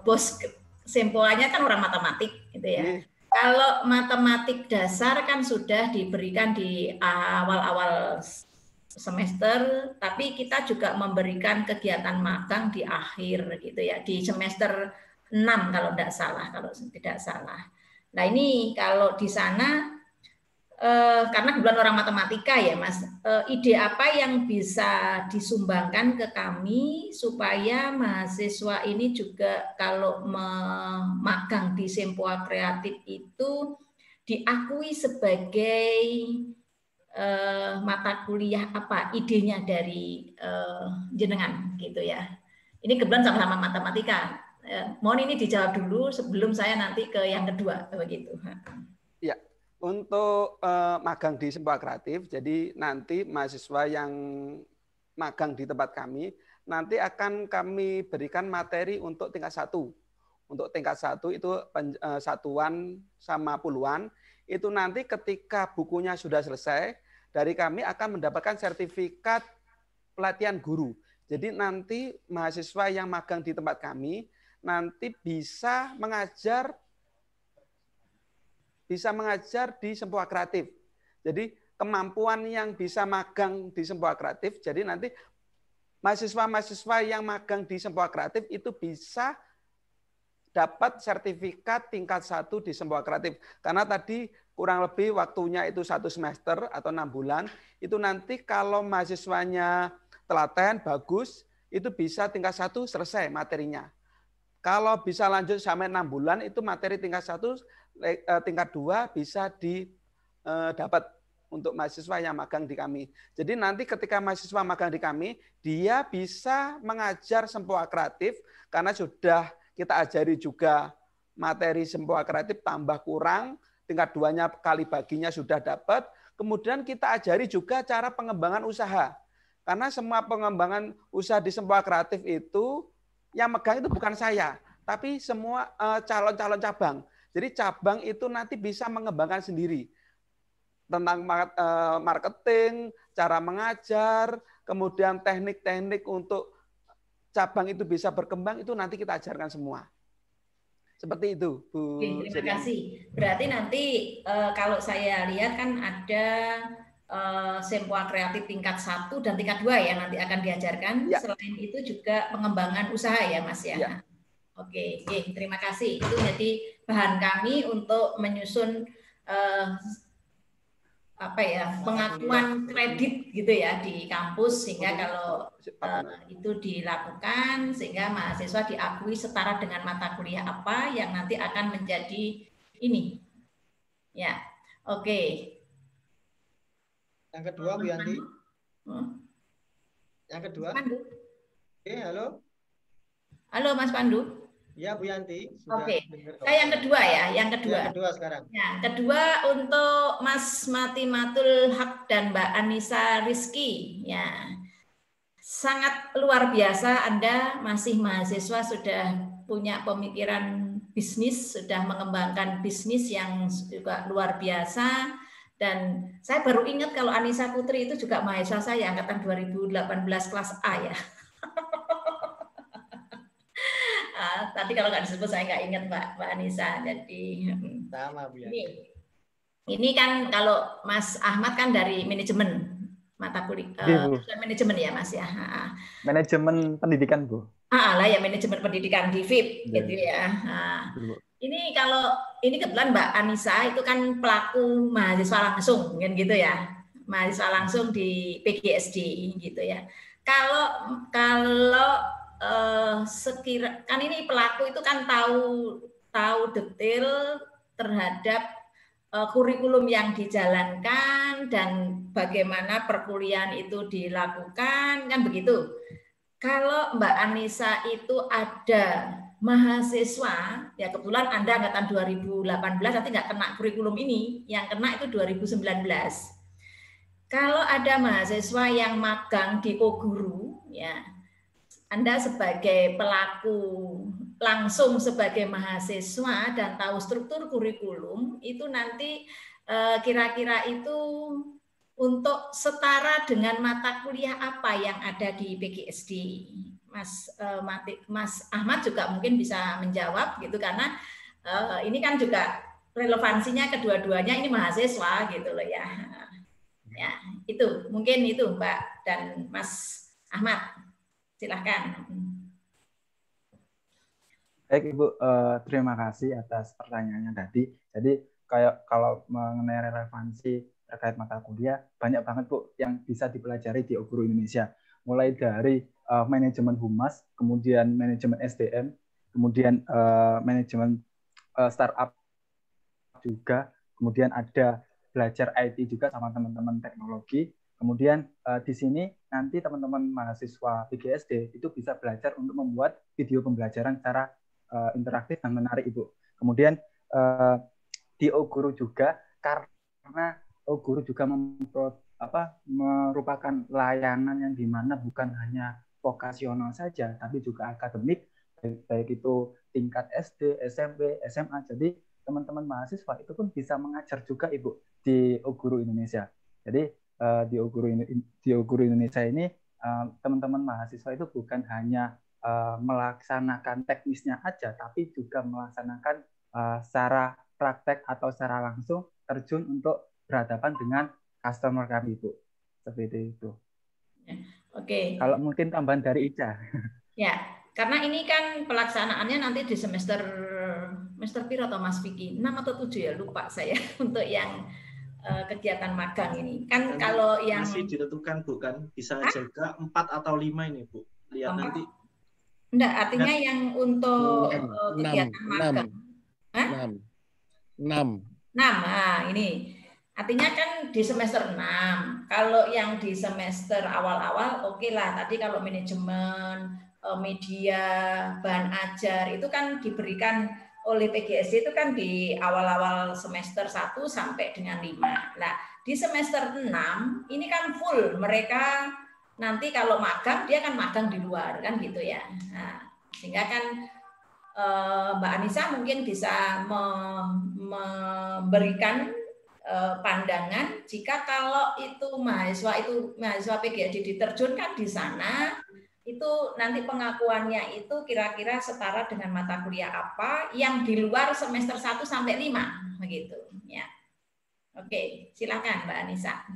bos sempoanya kan orang matematik gitu ya. Hmm. Kalau matematik dasar kan sudah diberikan di awal-awal semester, tapi kita juga memberikan kegiatan magang di akhir gitu ya, di semester 6 kalau tidak salah, kalau tidak salah. Nah ini kalau di sana eh, karena kebetulan orang matematika ya Mas, eh, ide apa yang bisa disumbangkan ke kami supaya mahasiswa ini juga kalau memagang di Sempoa Kreatif itu diakui sebagai uh, mata kuliah apa idenya dari uh, jenengan gitu ya. Ini kebetulan sama-sama matematika. Uh, mohon ini dijawab dulu sebelum saya nanti ke yang kedua begitu. Untuk uh, magang di Sempoa Kreatif, jadi nanti mahasiswa yang magang di tempat kami nanti akan kami berikan materi untuk tingkat satu. Untuk tingkat satu itu satuan sama puluhan. Itu nanti ketika bukunya sudah selesai, dari kami akan mendapatkan sertifikat pelatihan guru. Jadi nanti mahasiswa yang magang di tempat kami nanti bisa mengajar bisa mengajar di sebuah kreatif. Jadi kemampuan yang bisa magang di sebuah kreatif, jadi nanti mahasiswa-mahasiswa yang magang di sebuah kreatif itu bisa dapat sertifikat tingkat satu di sebuah kreatif. Karena tadi kurang lebih waktunya itu satu semester atau enam bulan, itu nanti kalau mahasiswanya telaten, bagus, itu bisa tingkat satu selesai materinya. Kalau bisa lanjut sampai enam bulan, itu materi tingkat satu, tingkat dua bisa didapat eh, untuk mahasiswa yang magang di kami. Jadi nanti ketika mahasiswa magang di kami, dia bisa mengajar sempoa kreatif karena sudah kita ajari juga materi sempoa kreatif tambah kurang, tingkat duanya kali baginya sudah dapat. Kemudian kita ajari juga cara pengembangan usaha. Karena semua pengembangan usaha di semua kreatif itu yang megang itu bukan saya, tapi semua eh, calon-calon cabang. Jadi cabang itu nanti bisa mengembangkan sendiri tentang eh, marketing, cara mengajar, kemudian teknik-teknik untuk cabang itu bisa berkembang itu nanti kita ajarkan semua. Seperti itu, Bu. Oke, terima kasih. Berarti nanti uh, kalau saya lihat kan ada uh, Sempoa Kreatif tingkat satu dan tingkat dua ya nanti akan diajarkan. Ya. Selain itu juga pengembangan usaha ya, Mas ya. ya. Oke, oke, terima kasih. Itu jadi bahan kami untuk menyusun uh, apa ya pengakuan kredit gitu ya di kampus sehingga kalau uh, itu dilakukan sehingga mahasiswa diakui setara dengan mata kuliah apa yang nanti akan menjadi ini. Ya oke. Okay. yang kedua Bu Yanti. Hmm? yang kedua. Oke, okay, halo. Halo Mas Pandu Ya Bu Yanti. Oke. Okay. Saya yang kedua ya, yang kedua. Yang kedua sekarang. Ya, kedua untuk Mas Mati Matul Hak dan Mbak Anissa Rizky. Ya, sangat luar biasa Anda masih mahasiswa sudah punya pemikiran bisnis, sudah mengembangkan bisnis yang juga luar biasa. Dan saya baru ingat kalau Anissa Putri itu juga mahasiswa saya angkatan 2018 kelas A ya. Uh, tapi kalau nggak disebut saya nggak ingat Mbak Mbak Anissa. Jadi sama Bu Ini, ini kan kalau Mas Ahmad kan dari manajemen mata kuliah uh, manajemen ya Mas ya. Manajemen pendidikan Bu. Ah lah ya manajemen pendidikan di VIP ya. gitu ya. Nah, ini kalau ini kebetulan Mbak Anissa itu kan pelaku mahasiswa langsung kan gitu ya. Mahasiswa langsung di PGSD gitu ya. Kalau kalau uh, sekira kan ini pelaku itu kan tahu tahu detail terhadap uh, kurikulum yang dijalankan dan bagaimana perkuliahan itu dilakukan kan begitu. Kalau Mbak Anissa itu ada mahasiswa, ya kebetulan Anda angkatan 2018 nanti nggak kena kurikulum ini, yang kena itu 2019. Kalau ada mahasiswa yang magang di Koguru, ya anda sebagai pelaku langsung sebagai mahasiswa dan tahu struktur kurikulum itu nanti eh, kira-kira itu untuk setara dengan mata kuliah apa yang ada di PGSD. Mas eh, Mas Ahmad juga mungkin bisa menjawab gitu karena ini kan juga relevansinya kedua-duanya ini mahasiswa gitu loh ya. Ya, itu mungkin itu Mbak dan Mas Ahmad. Silahkan. Baik Ibu, uh, terima kasih atas pertanyaannya tadi. Jadi kayak kalau mengenai relevansi terkait mata kuliah, banyak banget Bu yang bisa dipelajari di Oguru Indonesia. Mulai dari uh, manajemen humas, kemudian manajemen SDM, kemudian uh, manajemen uh, startup juga, kemudian ada belajar IT juga sama teman-teman teknologi. Kemudian uh, di sini nanti teman-teman mahasiswa PGSD itu bisa belajar untuk membuat video pembelajaran secara uh, interaktif dan menarik Ibu. Kemudian uh, di Oguru juga karena Oguru juga mempro, apa, merupakan layanan yang di mana bukan hanya vokasional saja, tapi juga akademik, baik, baik itu tingkat SD, SMP, SMA. Jadi teman-teman mahasiswa itu pun bisa mengajar juga Ibu di Oguru Indonesia. Jadi uh, di Oguru Indonesia ini uh, teman-teman mahasiswa itu bukan hanya uh, melaksanakan teknisnya aja, tapi juga melaksanakan uh, secara praktek atau secara langsung terjun untuk berhadapan dengan customer kami Ibu. Seperti itu. Ya, oke. Okay. Kalau mungkin tambahan dari Ica. Ya, karena ini kan pelaksanaannya nanti di semester semester piro atau Mas Vicky? 6 atau 7 ya lupa saya untuk yang kegiatan magang ini. Kan Karena kalau yang masih ditentukan Bu kan bisa Hah? juga 4 atau 5 ini Bu. Lihat nanti. Enggak, artinya Enggak. yang untuk uh, kegiatan 6, magang. 6. 6. 6. Nah, ini Artinya kan di semester 6. Kalau yang di semester awal-awal oke okay lah. Tadi kalau manajemen Eh, media, bahan ajar itu kan diberikan oleh PGSD itu kan di awal-awal semester 1 sampai dengan 5. Nah, di semester 6 ini kan full mereka nanti kalau magang dia kan magang di luar kan gitu ya. Nah, sehingga kan eh, Mbak Anissa mungkin bisa memberikan eh, pandangan jika kalau itu mahasiswa itu mahasiswa PGSD diterjunkan di sana itu nanti pengakuannya itu kira-kira setara dengan mata kuliah apa yang di luar semester 1 sampai 5 begitu ya. Oke, silakan Mbak Anissa.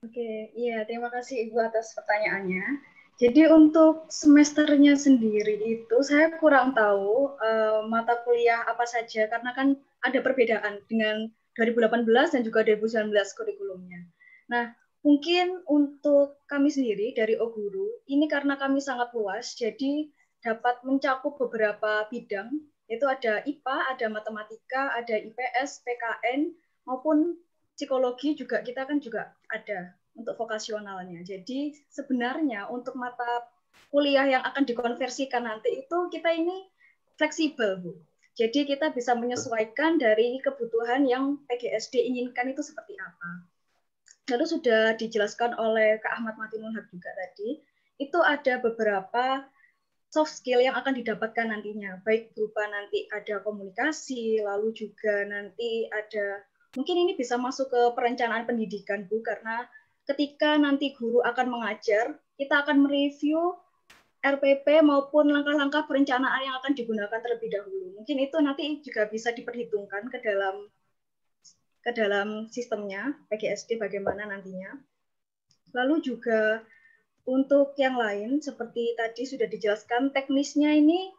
Oke, iya terima kasih Ibu atas pertanyaannya. Jadi untuk semesternya sendiri itu saya kurang tahu uh, mata kuliah apa saja karena kan ada perbedaan dengan 2018 dan juga 2019 kurikulumnya. Nah, Mungkin untuk kami sendiri dari Oguru, ini karena kami sangat luas, jadi dapat mencakup beberapa bidang, yaitu ada IPA, ada matematika, ada IPS, PKN, maupun psikologi juga kita kan juga ada untuk vokasionalnya. Jadi sebenarnya untuk mata kuliah yang akan dikonversikan nanti itu kita ini fleksibel, Bu. Jadi kita bisa menyesuaikan dari kebutuhan yang PGSD inginkan itu seperti apa lalu sudah dijelaskan oleh Kak Ahmad Matinul Haq juga tadi, itu ada beberapa soft skill yang akan didapatkan nantinya, baik berupa nanti ada komunikasi, lalu juga nanti ada mungkin ini bisa masuk ke perencanaan pendidikan Bu karena ketika nanti guru akan mengajar, kita akan mereview RPP maupun langkah-langkah perencanaan yang akan digunakan terlebih dahulu. Mungkin itu nanti juga bisa diperhitungkan ke dalam ke dalam sistemnya PGSD bagaimana nantinya. Lalu juga untuk yang lain seperti tadi sudah dijelaskan teknisnya ini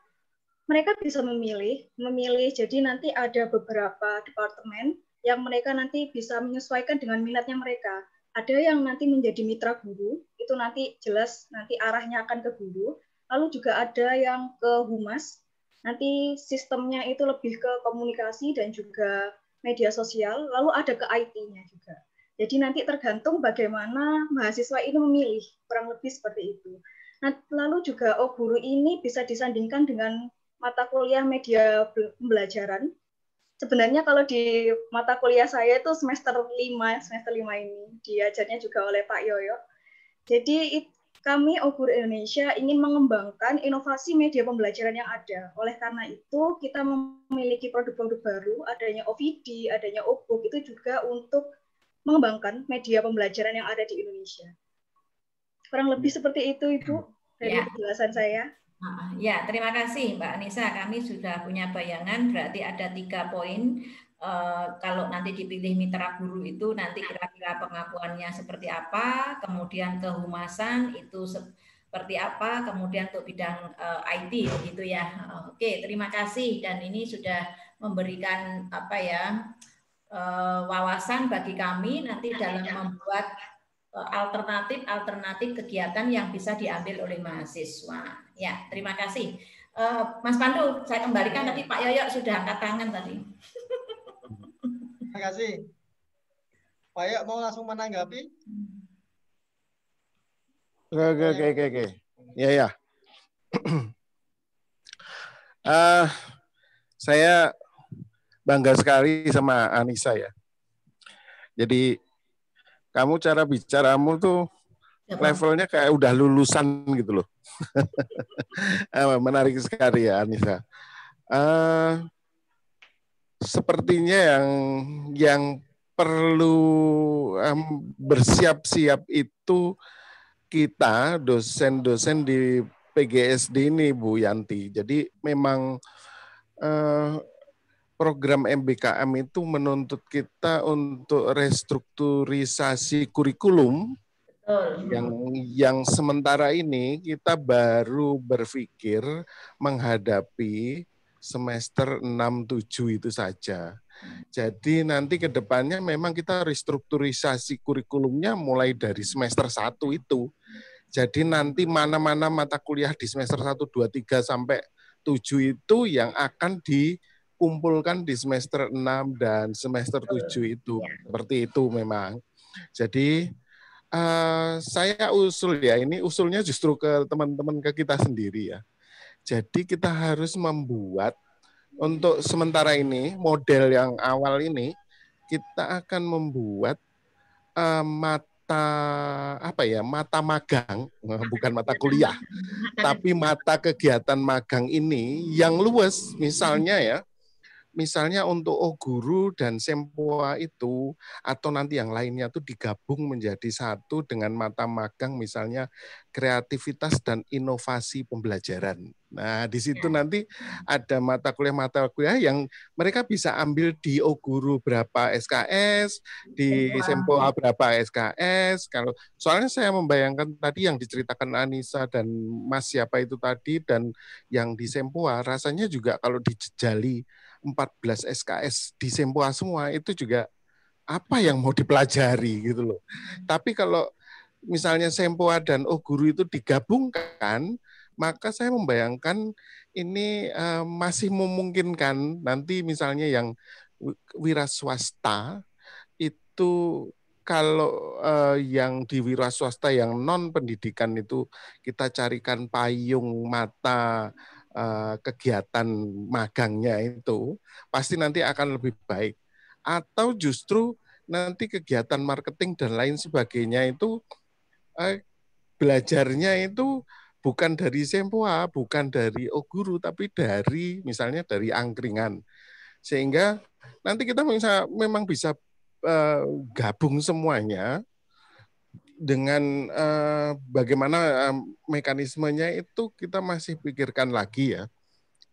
mereka bisa memilih, memilih jadi nanti ada beberapa departemen yang mereka nanti bisa menyesuaikan dengan minatnya mereka. Ada yang nanti menjadi mitra guru, itu nanti jelas nanti arahnya akan ke guru. Lalu juga ada yang ke humas, nanti sistemnya itu lebih ke komunikasi dan juga media sosial, lalu ada ke IT-nya juga. Jadi nanti tergantung bagaimana mahasiswa ini memilih, kurang lebih seperti itu. Nah, lalu juga oh guru ini bisa disandingkan dengan mata kuliah media pembelajaran. Sebenarnya kalau di mata kuliah saya itu semester 5, semester 5 ini diajarnya juga oleh Pak Yoyo. Jadi kami Ogur Indonesia ingin mengembangkan inovasi media pembelajaran yang ada. Oleh karena itu, kita memiliki produk-produk baru, adanya OVD, adanya OBOok, itu juga untuk mengembangkan media pembelajaran yang ada di Indonesia. Kurang lebih seperti itu, Ibu, dari ya. penjelasan saya. Ya, terima kasih Mbak Anissa. Kami sudah punya bayangan, berarti ada tiga poin. Uh, kalau nanti dipilih mitra guru itu nanti kira-kira pengakuannya seperti apa, kemudian kehumasan itu seperti apa, kemudian untuk bidang uh, eh, IT gitu ya. Oke, terima kasih dan ini sudah memberikan apa ya uh, wawasan bagi kami nanti dalam membuat alternatif-alternatif kegiatan yang bisa diambil oleh mahasiswa. Ya, terima kasih. Mas Pandu, saya kembalikan tadi Pak Yoyo sudah angkat tangan tadi. Terima kasih. Pak Yoyo mau langsung menanggapi? Oke, oke, oke, oke. oke. Ya, ya. uh, saya bangga sekali sama Anissa ya. Jadi kamu cara bicaramu tuh levelnya kayak udah lulusan gitu loh. Eh, menarik sekali ya Anissa. Uh, sepertinya yang yang perlu um, bersiap-siap itu kita dosen-dosen di PGSD ini Bu Yanti. Jadi memang uh, program MBKM itu menuntut kita untuk restrukturisasi kurikulum yang yang sementara ini kita baru berpikir menghadapi semester 6 7 itu saja. Jadi nanti ke depannya memang kita restrukturisasi kurikulumnya mulai dari semester 1 itu. Jadi nanti mana-mana mata kuliah di semester 1 2 3 sampai 7 itu yang akan dikumpulkan di semester 6 dan semester 7 itu. Seperti itu memang. Jadi uh, saya usul ya ini usulnya justru ke teman-teman ke kita sendiri ya. Jadi kita harus membuat untuk sementara ini model yang awal ini kita akan membuat uh, mata apa ya mata magang. Bukan mata kuliah tapi mata kegiatan magang ini yang luas misalnya ya misalnya untuk oh guru dan sempoa itu atau nanti yang lainnya itu digabung menjadi satu dengan mata magang misalnya kreativitas dan inovasi pembelajaran. Nah, di situ ya. nanti ada mata kuliah-mata kuliah yang mereka bisa ambil di Oguru berapa SKS, di Sempoa berapa SKS. Kalau soalnya saya membayangkan tadi yang diceritakan Anissa dan Mas siapa itu tadi dan yang di Sempoa rasanya juga kalau dijejali 14 SKS di Sempoa semua itu juga apa yang mau dipelajari gitu loh. Tapi kalau misalnya Sempoa dan Oh Guru itu digabungkan, maka saya membayangkan ini uh, masih memungkinkan nanti misalnya yang wira swasta itu kalau uh, yang di wira swasta yang non pendidikan itu kita carikan payung mata Eh, kegiatan magangnya itu pasti nanti akan lebih baik. Atau justru nanti kegiatan marketing dan lain sebagainya itu eh, belajarnya itu bukan dari Sempoa, bukan dari Oguru, tapi dari misalnya dari angkringan. Sehingga nanti kita bisa, memang bisa eh, gabung semuanya dengan uh, bagaimana uh, mekanismenya itu kita masih pikirkan lagi ya.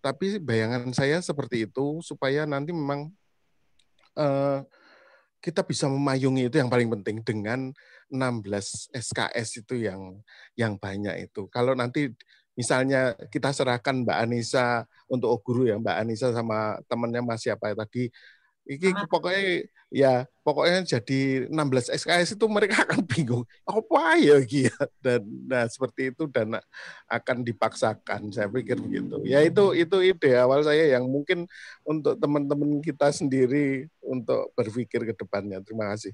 Tapi bayangan saya seperti itu supaya nanti memang uh, kita bisa memayungi itu yang paling penting dengan 16 SKS itu yang yang banyak itu. Kalau nanti misalnya kita serahkan Mbak Anissa untuk guru ya Mbak Anissa sama temannya Mas siapa tadi Iki pokoknya ya pokoknya jadi 16 SKS itu mereka akan bingung apa ya gitu dan nah seperti itu dan akan dipaksakan saya pikir begitu. Ya itu itu ide awal saya yang mungkin untuk teman-teman kita sendiri untuk berpikir ke depannya. Terima kasih.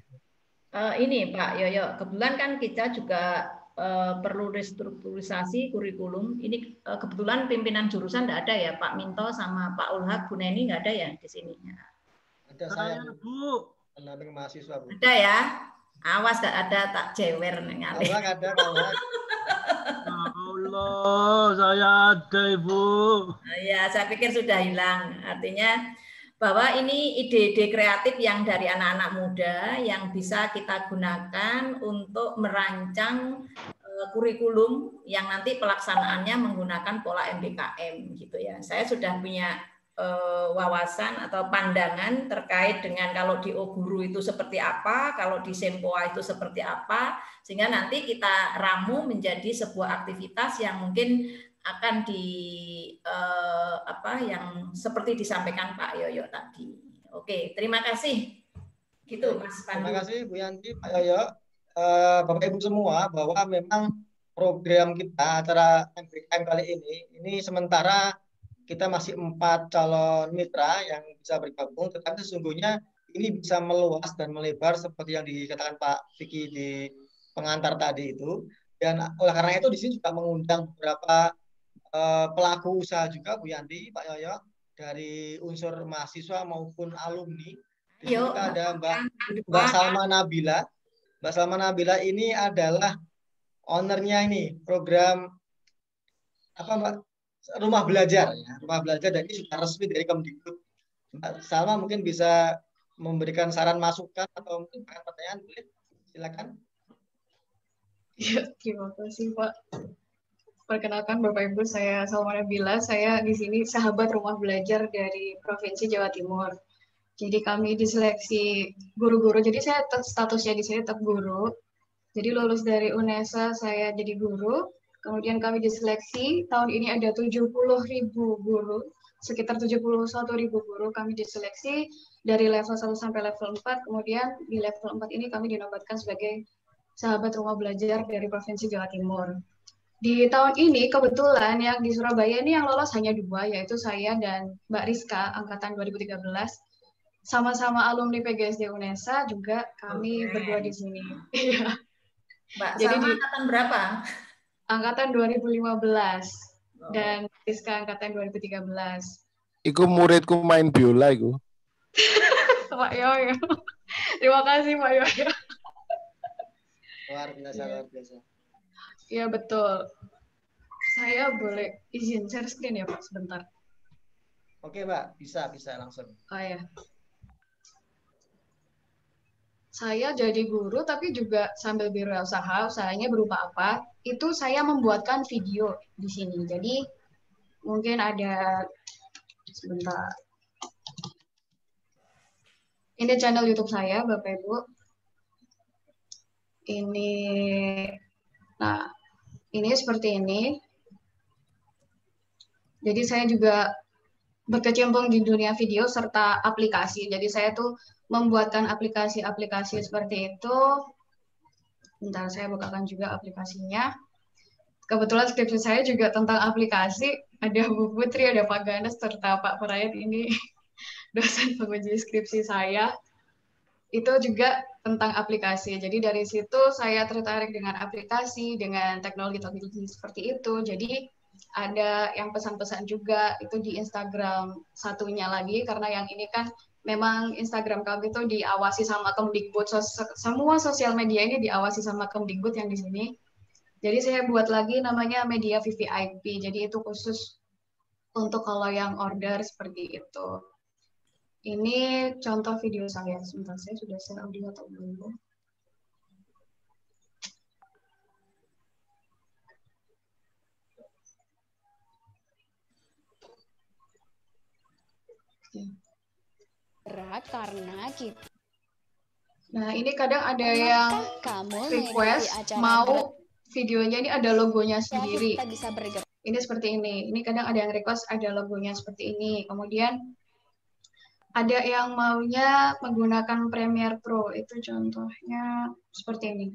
Uh, ini Pak Yoyo kebetulan kan kita juga uh, perlu restrukturisasi kurikulum. Ini uh, kebetulan pimpinan jurusan tidak ada ya Pak Minto sama Pak Ulhak Bu Neni nggak ada ya di sini ada saya, Bu. Pendamping mahasiswa, Bu. Ada ya? Awas gak ada tak jewer ningali. Kalau ada kalau Ya Allah, saya ada Ibu. Ya, saya pikir sudah hilang. Artinya bahwa ini ide-ide kreatif yang dari anak-anak muda yang bisa kita gunakan untuk merancang eh, kurikulum yang nanti pelaksanaannya menggunakan pola MBKM gitu ya. Saya sudah punya wawasan atau pandangan terkait dengan kalau di Oguru itu seperti apa, kalau di Sempoa itu seperti apa, sehingga nanti kita ramu menjadi sebuah aktivitas yang mungkin akan di eh, apa yang seperti disampaikan Pak Yoyo tadi. Oke, terima kasih. Gitu Mas Pandu. Terima kasih Bu Yanti, Pak Yoyo, Eh, Bapak Ibu semua bahwa memang program kita acara MBKM kali ini ini sementara kita masih empat calon mitra yang bisa bergabung, tetapi sesungguhnya ini bisa meluas dan melebar seperti yang dikatakan Pak Vicky di pengantar tadi itu. Dan oleh karena itu di sini juga mengundang beberapa eh, pelaku usaha juga Bu Yanti, Pak Yoyo dari unsur mahasiswa maupun alumni. Di sini Ayo, kita ada Mbak Mbak Mbak Salma Nabila. Mbak Salma Nabila ini adalah ownernya ini program apa Mbak rumah belajar ya rumah belajar dan ini sudah resmi dari Kemdikbud. Salma mungkin bisa memberikan saran masukan atau mungkin pertanyaan boleh silakan. Ya, terima kasih Pak. Perkenalkan Bapak Ibu, saya Salma Nabila. Saya di sini sahabat rumah belajar dari Provinsi Jawa Timur. Jadi kami diseleksi guru-guru. Jadi saya statusnya di sini tetap guru. Jadi lulus dari UNESA saya jadi guru. Kemudian kami diseleksi. Tahun ini ada 70 ribu guru. Sekitar 71 ribu guru kami diseleksi dari level 1 sampai level 4. Kemudian di level 4 ini kami dinobatkan sebagai sahabat rumah belajar dari Provinsi Jawa Timur. Di tahun ini kebetulan yang di Surabaya ini yang lolos hanya dua, yaitu saya dan Mbak Rizka, angkatan 2013. Sama-sama alumni PGSD UNESA, juga kami Oke. berdua di sini. Iya. Mbak Jadi Salma di- angkatan berapa? Angkatan 2015 Oh. dan Rizka angkatan 2013. Iku muridku main biola iku. Pak Yoyo. Terima kasih Pak Yoyo. Luar biasa Iya. luar biasa. Iya betul. Saya boleh izin share screen ya Pak sebentar. Oke Mbak, bisa bisa langsung. Oh ya. Saya jadi guru tapi juga sambil berusaha, usahanya berupa apa? Itu saya membuatkan video di sini. Jadi mungkin ada sebentar. Ini channel YouTube saya, Bapak Ibu. Ini nah, ini seperti ini. Jadi saya juga berkecimpung di dunia video serta aplikasi. Jadi saya tuh membuatkan aplikasi-aplikasi seperti itu. Bentar, saya bukakan juga aplikasinya. Kebetulan skripsi saya juga tentang aplikasi. Ada Bu Putri, ada Pak Ganes, serta Pak Perayat ini dosen penguji skripsi saya. Itu juga tentang aplikasi. Jadi dari situ saya tertarik dengan aplikasi, dengan teknologi-teknologi seperti itu. Jadi ada yang pesan-pesan juga itu di Instagram satunya lagi karena yang ini kan memang Instagram kami itu diawasi sama Kemdikbud. Sos- semua sosial media ini diawasi sama Kemdikbud yang di sini. Jadi saya buat lagi namanya media VVIP jadi itu khusus untuk kalau yang order seperti itu. Ini contoh video saya. Sebentar saya sudah share audio atau belum berat karena kita Nah, ini kadang ada yang kamu request mau videonya ini ada logonya sendiri. kita bisa bergerak Ini seperti ini. Ini kadang ada yang request ada logonya seperti ini. Kemudian ada yang maunya menggunakan Premiere Pro. Itu contohnya seperti ini.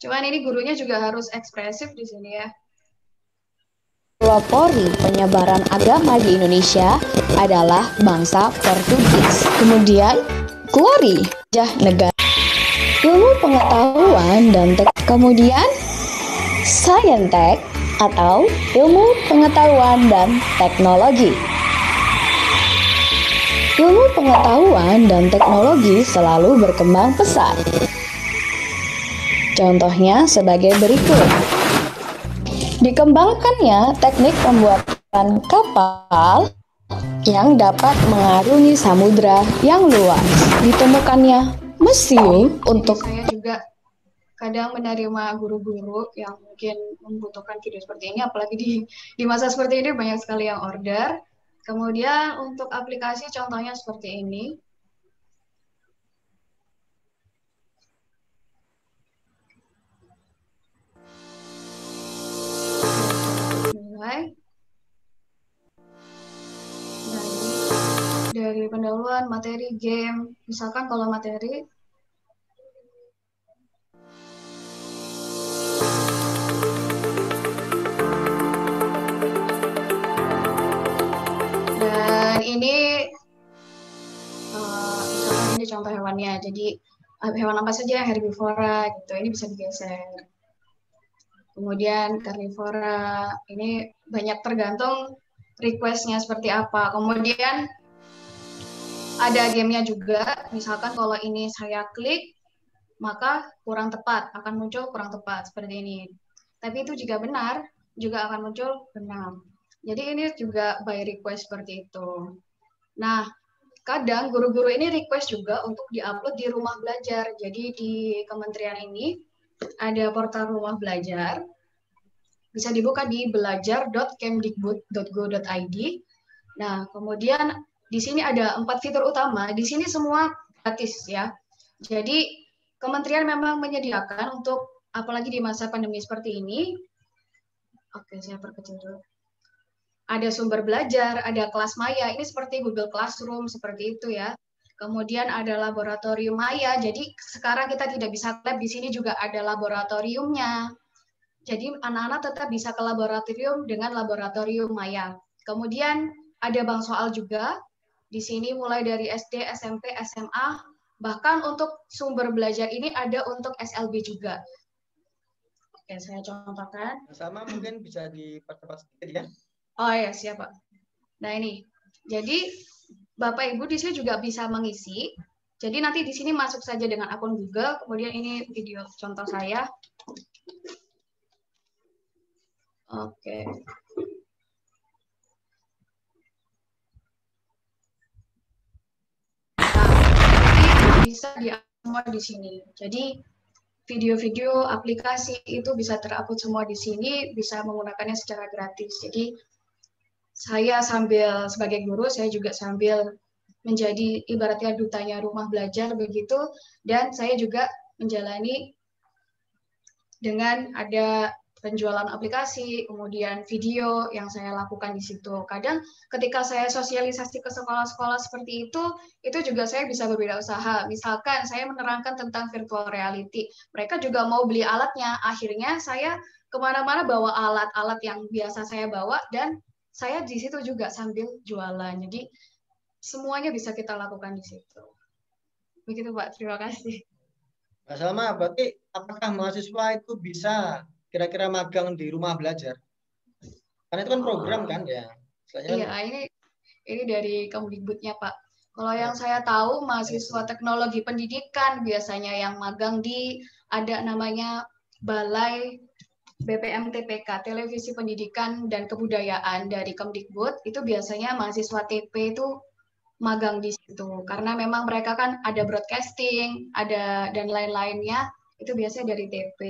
Cuman ini gurunya juga harus ekspresif di sini ya. Pelopori penyebaran agama di Indonesia adalah bangsa Portugis. Kemudian, Glory, jah negara. Ilmu pengetahuan dan tek. Kemudian, Scientech atau ilmu pengetahuan dan teknologi. Ilmu pengetahuan dan teknologi selalu berkembang pesat. Contohnya sebagai berikut. Dikembangkannya teknik pembuatan kapal yang dapat mengarungi samudra yang luas. Ditemukannya mesin untuk saya juga kadang menerima guru-guru yang mungkin membutuhkan video seperti ini, apalagi di, di masa seperti ini banyak sekali yang order. Kemudian untuk aplikasi contohnya seperti ini. Mulai. Nah, dari pendahuluan materi game. Misalkan kalau materi Dan ini uh, ini contoh hewannya. Jadi uh, hewan apa saja herbivora gitu. Ini bisa digeser. Kemudian karnivora ini banyak tergantung requestnya seperti apa. Kemudian ada gamenya juga. Misalkan kalau ini saya klik, maka kurang tepat akan muncul kurang tepat seperti ini. Tapi itu jika benar, juga akan muncul benar. Jadi ini juga by request seperti itu. Nah, kadang guru-guru ini request juga untuk diupload di rumah belajar. Jadi di kementerian ini ada portal rumah belajar. Bisa dibuka di belajar.kemdikbud.go.id. Nah, kemudian di sini ada empat fitur utama. Di sini semua gratis ya. Jadi kementerian memang menyediakan untuk apalagi di masa pandemi seperti ini. Oke, saya perkecil dulu ada sumber belajar, ada kelas maya, ini seperti Google Classroom, seperti itu ya. Kemudian ada laboratorium maya, jadi sekarang kita tidak bisa lab, di sini juga ada laboratoriumnya. Jadi anak-anak tetap bisa ke laboratorium dengan laboratorium maya. Kemudian ada bank soal juga, di sini mulai dari SD, SMP, SMA, bahkan untuk sumber belajar ini ada untuk SLB juga. Oke, saya contohkan. Sama mungkin bisa dipercepat sedikit ya. Oh ya, siap Pak. Nah ini, jadi Bapak Ibu di sini juga bisa mengisi. Jadi nanti di sini masuk saja dengan akun Google, kemudian ini video contoh saya. Oke. Nah, bisa di di sini. Jadi video-video aplikasi itu bisa terupload semua di sini, bisa menggunakannya secara gratis. Jadi saya sambil sebagai guru, saya juga sambil menjadi ibaratnya dutanya rumah belajar begitu, dan saya juga menjalani dengan ada penjualan aplikasi, kemudian video yang saya lakukan di situ. Kadang ketika saya sosialisasi ke sekolah-sekolah seperti itu, itu juga saya bisa berbeda usaha. Misalkan saya menerangkan tentang virtual reality, mereka juga mau beli alatnya. Akhirnya saya ke mana-mana bawa alat-alat yang biasa saya bawa dan saya di situ juga sambil jualan. Jadi semuanya bisa kita lakukan di situ. Begitu Pak, terima kasih. Mbak Salma, berarti apakah mahasiswa itu bisa kira-kira magang di rumah belajar? Karena itu kan program kan ya. Iya, ini ini dari Kemdikbudnya Pak. Kalau yang saya tahu mahasiswa teknologi pendidikan biasanya yang magang di ada namanya Balai BPM TPK, Televisi Pendidikan dan Kebudayaan dari Kemdikbud, itu biasanya mahasiswa TP itu magang di situ. Karena memang mereka kan ada broadcasting, ada dan lain-lainnya, itu biasanya dari TP.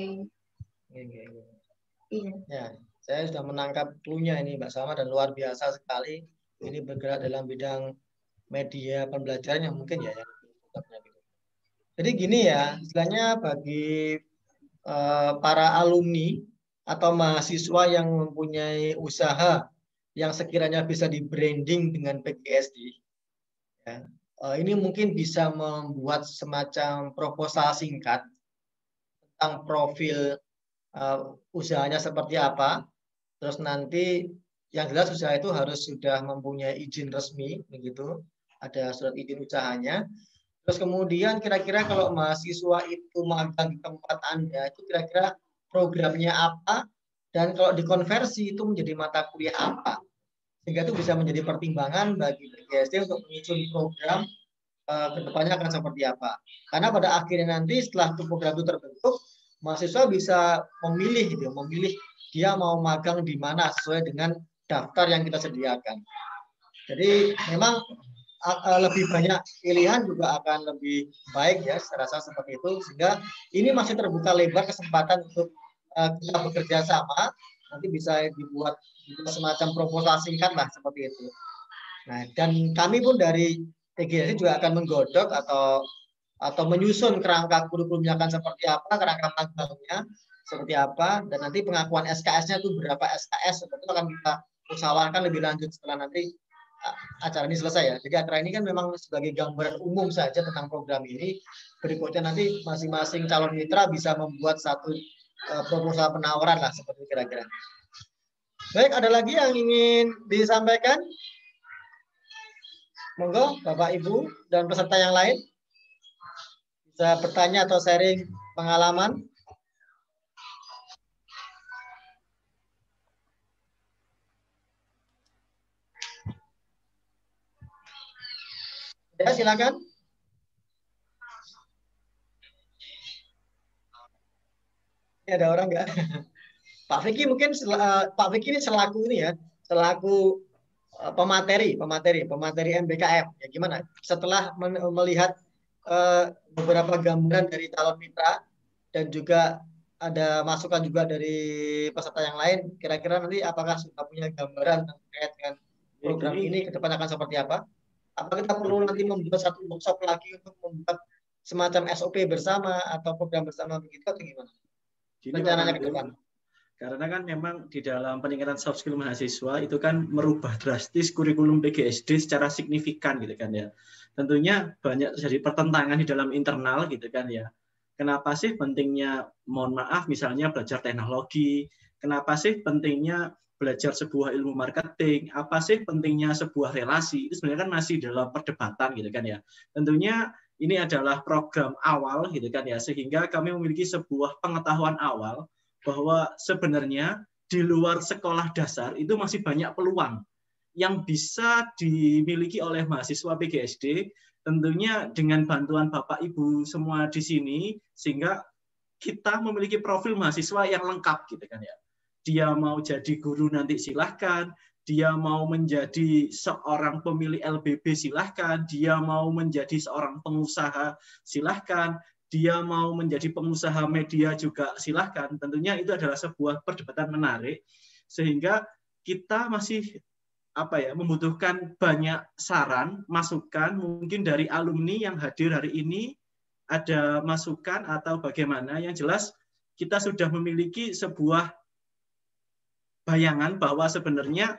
Iya. iya. Ya, saya sudah menangkap clue-nya ini Mbak Sama dan luar biasa sekali. Ini bergerak dalam bidang media pembelajaran yang mungkin ya yang jadi gini ya, istilahnya bagi uh, para alumni atau mahasiswa yang mempunyai usaha yang sekiranya bisa di branding dengan PGSD, ya, eh, ini mungkin bisa membuat semacam proposal singkat tentang profil uh, usahanya seperti apa. Terus nanti yang jelas usaha itu harus sudah mempunyai izin resmi, begitu. Ada surat izin usahanya. Terus kemudian kira-kira kalau mahasiswa itu magang di tempat Anda, itu kira-kira programnya apa, dan kalau dikonversi itu menjadi mata kuliah apa. sehingga itu bisa menjadi pertimbangan bagi BGSD untuk menyusun program uh, ke depannya akan seperti apa. Karena pada akhirnya nanti setelah program itu terbentuk, mahasiswa bisa memilih gitu, memilih dia mau magang di mana sesuai dengan daftar yang kita sediakan. Jadi memang lebih banyak pilihan juga akan lebih baik ya, saya rasa seperti itu. Sehingga ini masih terbuka lebar kesempatan untuk kita bekerja sama, nanti bisa dibuat semacam proposal singkat lah seperti itu. Nah, dan kami pun dari TGSI juga akan menggodok atau atau menyusun kerangka kurikulumnya akan seperti apa, kerangka magangnya seperti apa, dan nanti pengakuan SKS-nya itu berapa SKS, itu akan kita usahakan lebih lanjut setelah nanti acara ini selesai ya. Jadi acara ini kan memang sebagai gambaran umum saja tentang program ini. Berikutnya nanti masing-masing calon mitra bisa membuat satu proposal penawaran lah seperti kira-kira. Baik, ada lagi yang ingin disampaikan? Monggo, Bapak Ibu dan peserta yang lain bisa bertanya atau sharing pengalaman. Ya, silakan. Ini ada orang nggak? Pak Vicky mungkin uh, Pak Vicky ini selaku ini ya, selaku uh, pemateri, pemateri, pemateri MBKM. Ya gimana? Setelah melihat uh, beberapa gambaran dari calon mitra dan juga ada masukan juga dari peserta yang lain, kira-kira nanti apakah sudah punya gambaran terkait dengan program ini ke depan akan seperti apa? Apa kita perlu nanti membuat satu workshop lagi untuk membuat semacam SOP bersama atau program bersama begitu atau gimana? Rencananya ke depan. Karena kan memang di dalam peningkatan soft skill mahasiswa itu kan merubah drastis kurikulum PGSD secara signifikan gitu kan ya. Tentunya banyak terjadi pertentangan di dalam internal gitu kan ya. Kenapa sih pentingnya mohon maaf misalnya belajar teknologi? Kenapa sih pentingnya belajar sebuah ilmu marketing? Apa sih pentingnya sebuah relasi? Itu sebenarnya kan masih dalam perdebatan gitu kan ya. Tentunya ini adalah program awal gitu kan ya sehingga kami memiliki sebuah pengetahuan awal bahwa sebenarnya di luar sekolah dasar itu masih banyak peluang yang bisa dimiliki oleh mahasiswa PGSD tentunya dengan bantuan Bapak Ibu semua di sini sehingga kita memiliki profil mahasiswa yang lengkap gitu kan ya. Dia mau jadi guru nanti silahkan, dia mau menjadi seorang pemilih LBB silahkan, dia mau menjadi seorang pengusaha silahkan, dia mau menjadi pengusaha media juga silahkan. Tentunya itu adalah sebuah perdebatan menarik sehingga kita masih apa ya membutuhkan banyak saran, masukan. Mungkin dari alumni yang hadir hari ini ada masukan atau bagaimana? Yang jelas kita sudah memiliki sebuah bayangan bahwa sebenarnya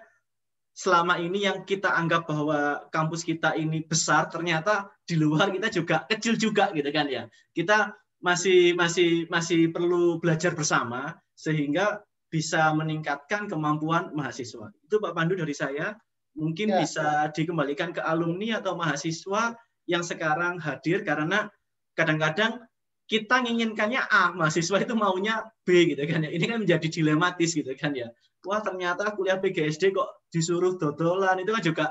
selama ini yang kita anggap bahwa kampus kita ini besar ternyata di luar kita juga kecil juga gitu kan ya. Kita masih masih masih perlu belajar bersama sehingga bisa meningkatkan kemampuan mahasiswa. Itu Pak Pandu dari saya. Mungkin ya. bisa dikembalikan ke alumni atau mahasiswa yang sekarang hadir karena kadang-kadang kita menginginkannya A mahasiswa itu maunya B gitu kan ya. Ini kan menjadi dilematis gitu kan ya wah ternyata kuliah PGSD kok disuruh dodolan itu kan juga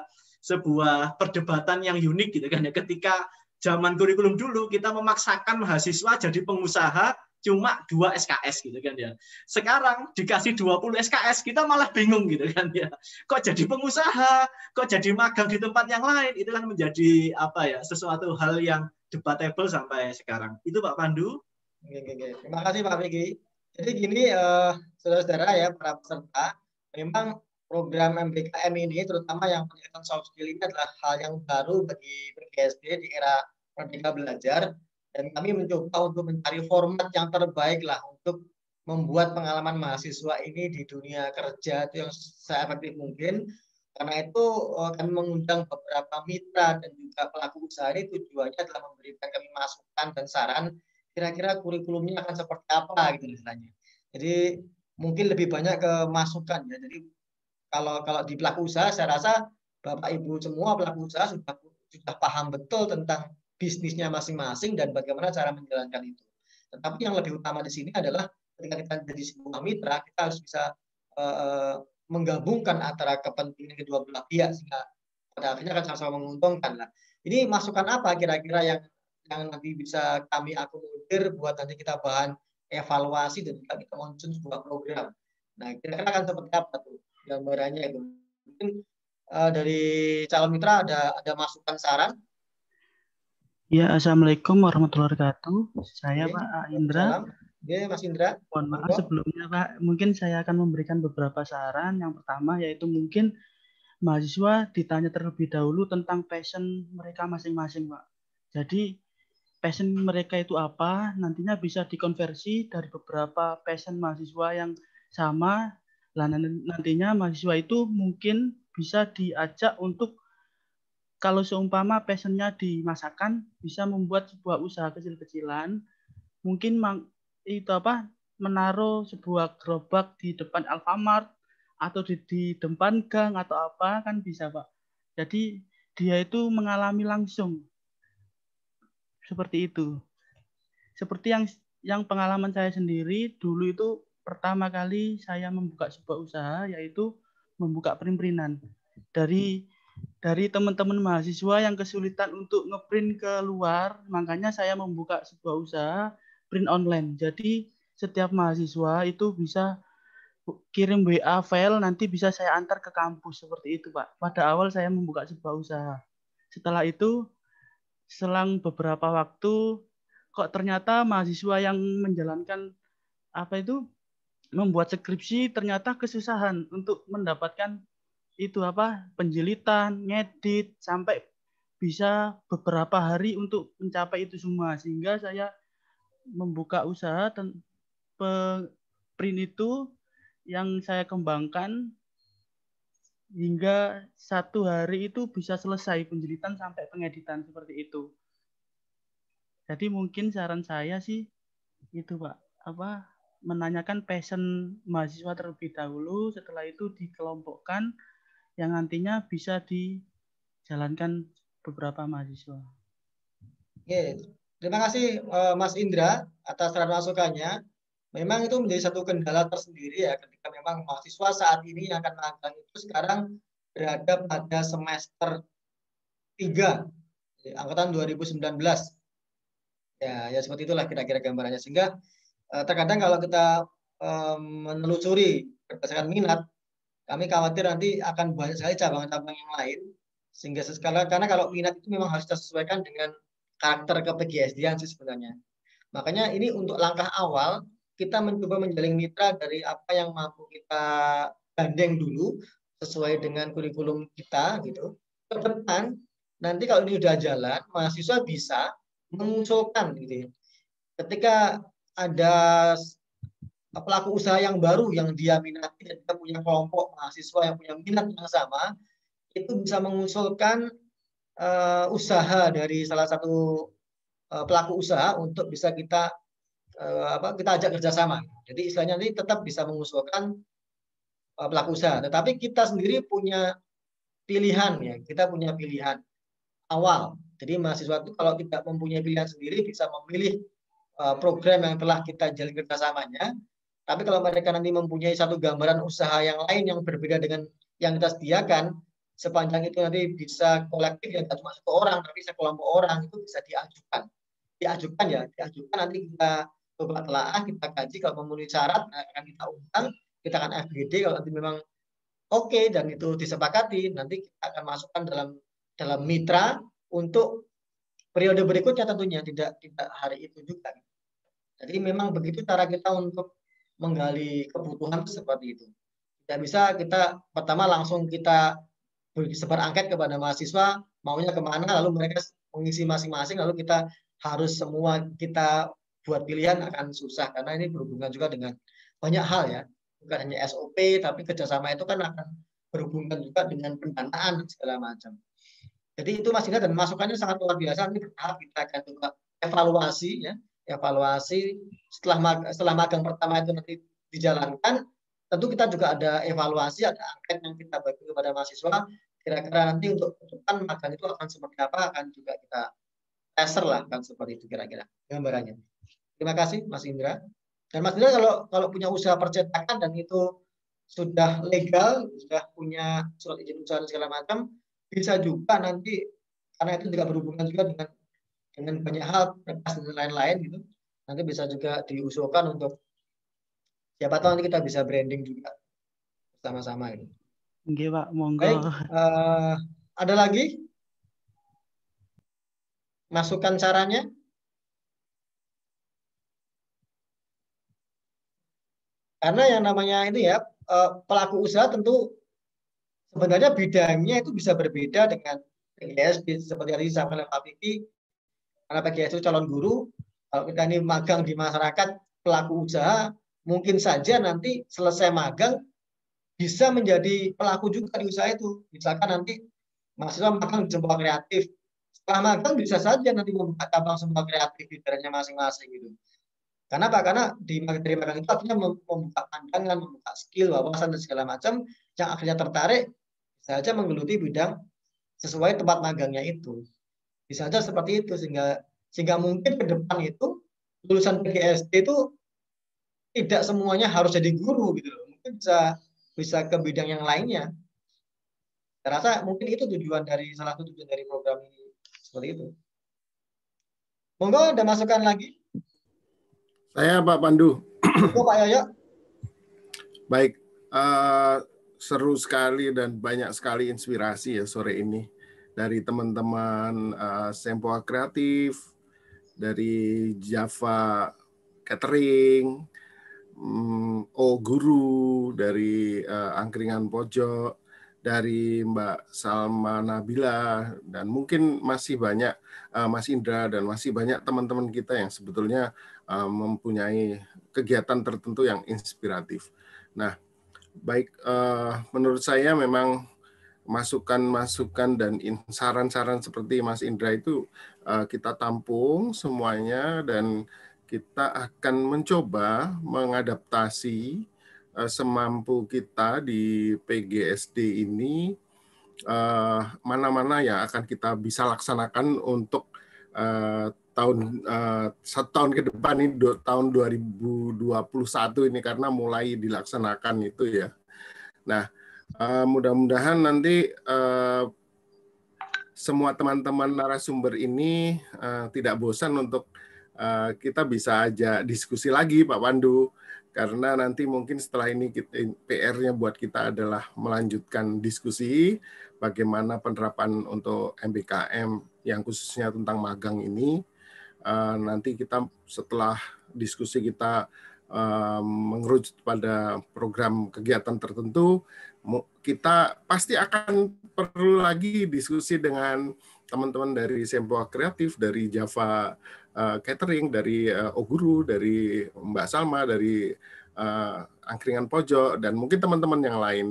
sebuah perdebatan yang unik gitu kan ya ketika zaman kurikulum dulu kita memaksakan mahasiswa jadi pengusaha cuma dua SKS gitu kan ya. Sekarang dikasih 20 SKS kita malah bingung gitu kan ya. Kok jadi pengusaha, kok jadi magang di tempat yang lain itu kan menjadi apa ya sesuatu hal yang debatable sampai sekarang. Itu Pak Pandu. Oke, oke. Terima kasih Pak Vicky. Jadi gini, uh, saudara-saudara ya, para peserta, memang program MBKM ini, terutama yang pendidikan soft skill ini adalah hal yang baru bagi PGSD di era Merdeka Belajar, dan kami mencoba untuk mencari format yang terbaik lah untuk membuat pengalaman mahasiswa ini di dunia kerja itu yang seefektif mungkin. Karena itu eh, kami mengundang beberapa mitra dan juga pelaku usaha ini tujuannya adalah memberikan kami masukan dan saran kira-kira kurikulumnya akan seperti apa gitu misalnya. Jadi mungkin lebih banyak ke masukan ya. Jadi kalau kalau di pelaku usaha saya rasa Bapak Ibu semua pelaku usaha sudah sudah paham betul tentang bisnisnya masing-masing dan bagaimana cara menjalankan itu. Tetapi yang lebih utama di sini adalah ketika kita jadi sebuah mitra, kita harus bisa uh, menggabungkan antara kepentingan kedua belah pihak sehingga pada akhirnya akan sama-sama menguntungkan lah. Ini masukan apa kira-kira yang yang nanti bisa kami akomodir buat nanti kita bahan evaluasi dan kita, kita muncul sebuah program. Nah, kira-kira akan seperti apa tuh gambarannya itu? Mungkin uh, dari calon mitra ada ada masukan saran? Ya, assalamualaikum warahmatullahi wabarakatuh. Saya Oke. Pak Indra. Oke, Mas Indra. Mohon maaf sebelumnya Pak, mungkin saya akan memberikan beberapa saran. Yang pertama yaitu mungkin mahasiswa ditanya terlebih dahulu tentang passion mereka masing-masing, Pak. Jadi passion mereka itu apa, nantinya bisa dikonversi dari beberapa passion mahasiswa yang sama. Lah nantinya mahasiswa itu mungkin bisa diajak untuk kalau seumpama passionnya di masakan bisa membuat sebuah usaha kecil-kecilan. Mungkin itu apa menaruh sebuah gerobak di depan Alfamart atau di, di depan gang atau apa kan bisa pak. Jadi dia itu mengalami langsung seperti itu seperti yang yang pengalaman saya sendiri dulu itu pertama kali saya membuka sebuah usaha yaitu membuka print-printan dari dari teman-teman mahasiswa yang kesulitan untuk ngeprint ke luar, makanya saya membuka sebuah usaha print online. Jadi setiap mahasiswa itu bisa kirim WA file nanti bisa saya antar ke kampus seperti itu, Pak. Pada awal saya membuka sebuah usaha. Setelah itu selang beberapa waktu kok ternyata mahasiswa yang menjalankan apa itu membuat skripsi ternyata kesusahan untuk mendapatkan itu apa penjilitan, ngedit sampai bisa beberapa hari untuk mencapai itu semua. Sehingga saya membuka usaha print itu yang saya kembangkan hingga satu hari itu bisa selesai penjilitan sampai pengeditan seperti itu. Jadi mungkin saran saya sih itu Pak, apa menanyakan passion mahasiswa terlebih dahulu, setelah itu dikelompokkan yang nantinya bisa dijalankan beberapa mahasiswa. Oke, terima kasih uh, Mas Indra atas saran masukannya. Memang itu menjadi satu kendala tersendiri ya ketika memang mahasiswa saat ini yang akan magang itu sekarang berada pada semester 3 angkatan 2019. Ya, ya seperti itulah kira-kira gambarannya sehingga uh, terkadang kalau kita um, menelusuri berdasarkan minat kami khawatir nanti akan banyak sekali cabang-cabang yang lain sehingga sesekala karena kalau minat itu memang harus disesuaikan dengan karakter ke PGSD sih sebenarnya. Makanya ini untuk langkah awal kita mencoba menjalin mitra dari apa yang mampu kita gandeng dulu sesuai dengan kurikulum kita gitu. Ke depan nanti kalau ini sudah jalan, mahasiswa bisa mengusulkan gitu ya. Ketika ada pelaku usaha yang baru yang dia minati dan kita punya kelompok mahasiswa yang punya minat yang sama itu bisa mengusulkan uh, usaha dari salah satu uh, pelaku usaha untuk bisa kita apa kita ajak kerjasama. Jadi istilahnya nanti tetap bisa mengusulkan uh, pelaku usaha, tetapi kita sendiri punya pilihan ya, kita punya pilihan awal. Jadi mahasiswa itu kalau tidak mempunyai pilihan sendiri bisa memilih program yang telah kita jalin kerjasamanya tapi kalau mereka nanti mempunyai satu gambaran usaha yang lain yang berbeda dengan yang kita sediakan, sepanjang itu nanti bisa kolektif ya tidak cuma satu orang, tapi sekelompok orang itu bisa diajukan. Diajukan ya, diajukan nanti kita coba telah kita kaji kalau memenuhi syarat akan kita undang, kita akan FGD kalau nanti memang oke okay, dan itu disepakati, nanti kita akan masukkan dalam dalam mitra untuk periode berikutnya tentunya tidak tidak hari itu juga. Jadi memang begitu cara kita untuk menggali kebutuhan seperti itu. Tidak bisa kita pertama langsung kita sebar angket kepada mahasiswa maunya ke mana lalu mereka mengisi masing-masing lalu kita harus semua kita buat pilihan akan susah karena ini berhubungan juga dengan banyak hal ya bukan hanya SOP tapi kerjasama itu kan akan berhubungan juga dengan pendanaan dan segala macam. Jadi itu Mas Ina dan masukannya sangat luar biasa. Ini bertahap kita akan coba evaluasi ya evaluasi setelah mag setelah magang pertama itu nanti dijalankan tentu kita juga ada evaluasi ada angket yang kita bagi kepada mahasiswa kira-kira nanti untuk depan magang itu akan seperti apa akan juga kita tester lah kan seperti itu kira-kira gambarannya terima kasih Mas Indra dan Mas Indra kalau kalau punya usaha percetakan dan itu sudah legal, sudah punya surat izin usaha dan segala macam, bisa juga nanti karena itu juga berhubungan juga dengan dengan banyak hal berkas dan lain-lain gitu. Nanti bisa juga diusulkan untuk siapa tahu nanti kita bisa branding juga sama-sama ini. Oke Pak, monggo. Baik, uh, ada lagi masukan caranya? Karena yang namanya ini ya eh, pelaku usaha tentu sebenarnya bidangnya itu bisa berbeda dengan PGS seperti yang disampaikan oleh Pak Vicky. Karena PGS itu calon guru, kalau kita ini magang di masyarakat pelaku usaha, mungkin saja nanti selesai magang bisa menjadi pelaku juga di usaha itu. Misalkan nanti mahasiswa magang di kreatif, setelah magang bisa saja nanti membuka cabang sebuah kreatif di masing-masing gitu. Karena apa? Karena di materi magang itu artinya membuka pandangan, membuka skill, wawasan dan segala macam yang akhirnya tertarik saja menggeluti bidang sesuai tempat magangnya itu. Bisa saja seperti itu sehingga sehingga mungkin ke depan itu lulusan PGSD itu tidak semuanya harus jadi guru gitu loh. Mungkin bisa bisa ke bidang yang lainnya. Saya rasa mungkin itu tujuan dari salah satu tujuan dari program ini seperti itu. Monggo ada masukan lagi? Saya Pak Pandu. Oh, Pak Yoyo. Baik, uh, seru sekali dan banyak sekali inspirasi ya sore ini dari teman-teman uh, Sempoa Kreatif, dari Java Catering, um, O Guru, dari uh, Angkringan Pojok, dari Mbak Salma Nabila, dan mungkin masih banyak uh, Mas Indra dan masih banyak teman-teman kita yang sebetulnya uh, mempunyai kegiatan tertentu yang inspiratif. Nah, baik uh, menurut saya memang masukan-masukan dan saran-saran seperti Mas Indra itu uh, kita tampung semuanya dan kita akan mencoba mengadaptasi semampu kita di PGSD ini mana-mana uh, yang akan kita bisa laksanakan untuk uh, tahun satu tahun ke depan ini tahun 2021 ini karena mulai dilaksanakan itu ya. Nah, mudah-mudahan nanti semua teman-teman narasumber ini tidak bosan untuk kita bisa aja diskusi lagi Pak Pandu karena nanti mungkin setelah ini PR-nya buat kita adalah melanjutkan diskusi bagaimana penerapan untuk MBKM yang khususnya tentang magang ini. Uh, nanti kita setelah diskusi kita uh, mengerucut pada program kegiatan tertentu, kita pasti akan perlu lagi diskusi dengan teman-teman dari Sempoa Kreatif, dari Java uh, Catering, dari uh, Oguru, dari Mbak Salma, dari uh, Angkringan Pojok, dan mungkin teman-teman yang lain.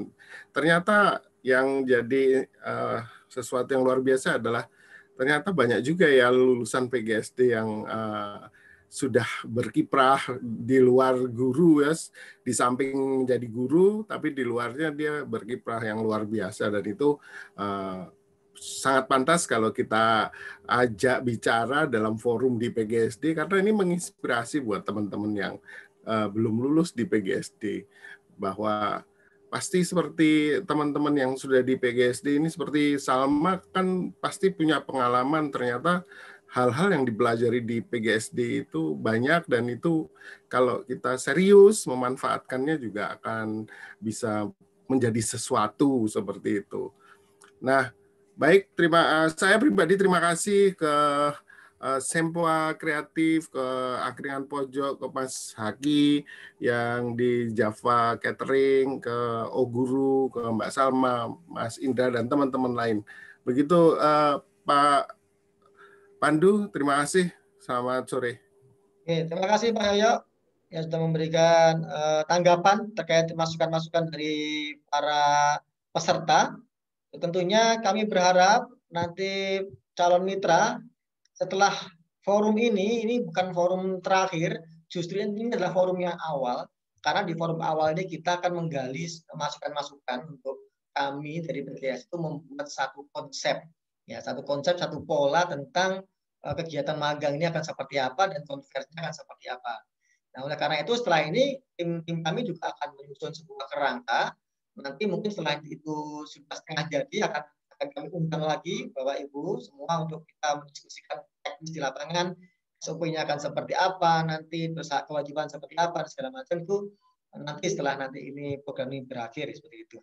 Ternyata yang jadi uh, sesuatu yang luar biasa adalah ternyata banyak juga ya lulusan PGSD yang uh, sudah berkiprah di luar guru ya, di samping jadi guru, tapi di luarnya dia berkiprah yang luar biasa dan itu uh, sangat pantas kalau kita ajak bicara dalam forum di PGSD karena ini menginspirasi buat teman-teman yang uh, belum lulus di PGSD bahwa pasti seperti teman-teman yang sudah di PGSD ini seperti Salma kan pasti punya pengalaman ternyata hal-hal yang dipelajari di PGSD itu banyak dan itu kalau kita serius memanfaatkannya juga akan bisa menjadi sesuatu seperti itu. Nah, baik terima saya pribadi terima kasih ke uh, Sempoa Kreatif, ke Angkringan Pojok, ke Mas Haki yang di Java Catering, ke Oguru, ke Mbak Salma, Mas Indra dan teman-teman lain. Begitu uh, Pak Pandu, terima kasih. Selamat sore. Oke, terima kasih Pak Yoyo yang sudah memberikan uh, tanggapan terkait masukan-masukan dari para peserta. Tentunya kami berharap nanti calon mitra setelah forum ini, ini bukan forum terakhir, justru ini adalah forum yang awal, karena di forum awal ini kita akan menggali masukan-masukan untuk kami dari PGS itu membuat satu konsep, ya satu konsep, satu pola tentang uh, kegiatan magang ini akan seperti apa dan konversinya akan seperti apa. Nah, oleh karena itu setelah ini tim tim kami juga akan menyusun sebuah kerangka. Nanti mungkin setelah itu sudah setengah jadi akan akan kami undang lagi Bapak Ibu semua untuk kita mendiskusikan teknis di lapangan. SOP-nya akan seperti apa nanti, terus kewajiban seperti apa, segala macam itu nanti setelah nanti ini program ini berakhir seperti itu.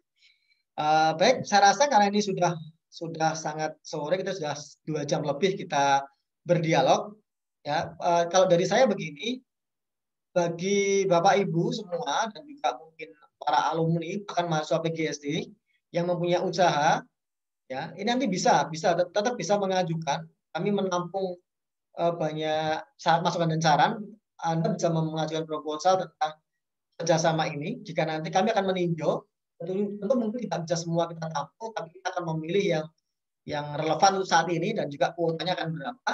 Uh, baik, saya rasa karena ini sudah sudah sangat sore, kita sudah dua jam lebih kita berdialog. Ya, uh, kalau dari saya begini, bagi Bapak Ibu semua dan juga mungkin para alumni bahkan mahasiswa PGSD yang mempunyai usaha ya ini nanti bisa bisa tetap bisa mengajukan. Kami menampung uh, banyak saat masukan dan saran. Anda bisa mengajukan proposal tentang kerjasama ini. Jika nanti kami akan meninjau tentu, tentu mungkin tidak bisa semua kita tampung tapi kita akan memilih yang yang relevan untuk saat ini dan juga kuotanya akan berapa.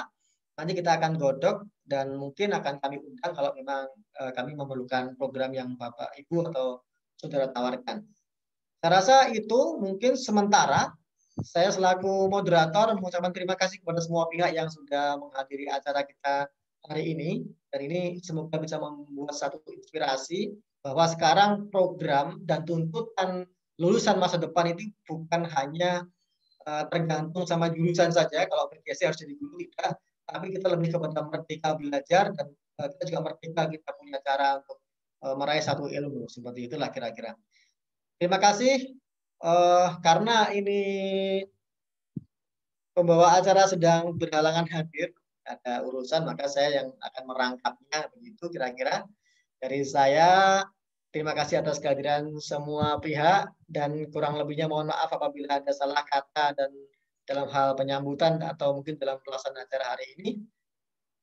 Nanti kita akan godok dan mungkin akan kami undang kalau memang uh, kami memerlukan program yang Bapak Ibu atau saudara tawarkan. Saya rasa itu mungkin sementara. Saya selaku moderator mengucapkan terima kasih kepada semua pihak yang sudah menghadiri acara kita hari ini. Dan ini semoga bisa membuat satu inspirasi bahwa sekarang program dan tuntutan lulusan masa depan itu bukan hanya uh, tergantung sama jurusan saja. Kalau PGSD harus jadi guru tidak. Tapi kita lebih kepada merdeka belajar dan uh, kita juga merdeka kita punya cara untuk meraih satu ilmu seperti itulah kira-kira. Terima kasih uh, karena ini pembawa acara sedang berhalangan hadir ada urusan maka saya yang akan merangkapnya begitu kira-kira dari saya terima kasih atas kehadiran semua pihak dan kurang lebihnya mohon maaf apabila ada salah kata dan dalam hal penyambutan atau mungkin dalam pelaksanaan acara hari ini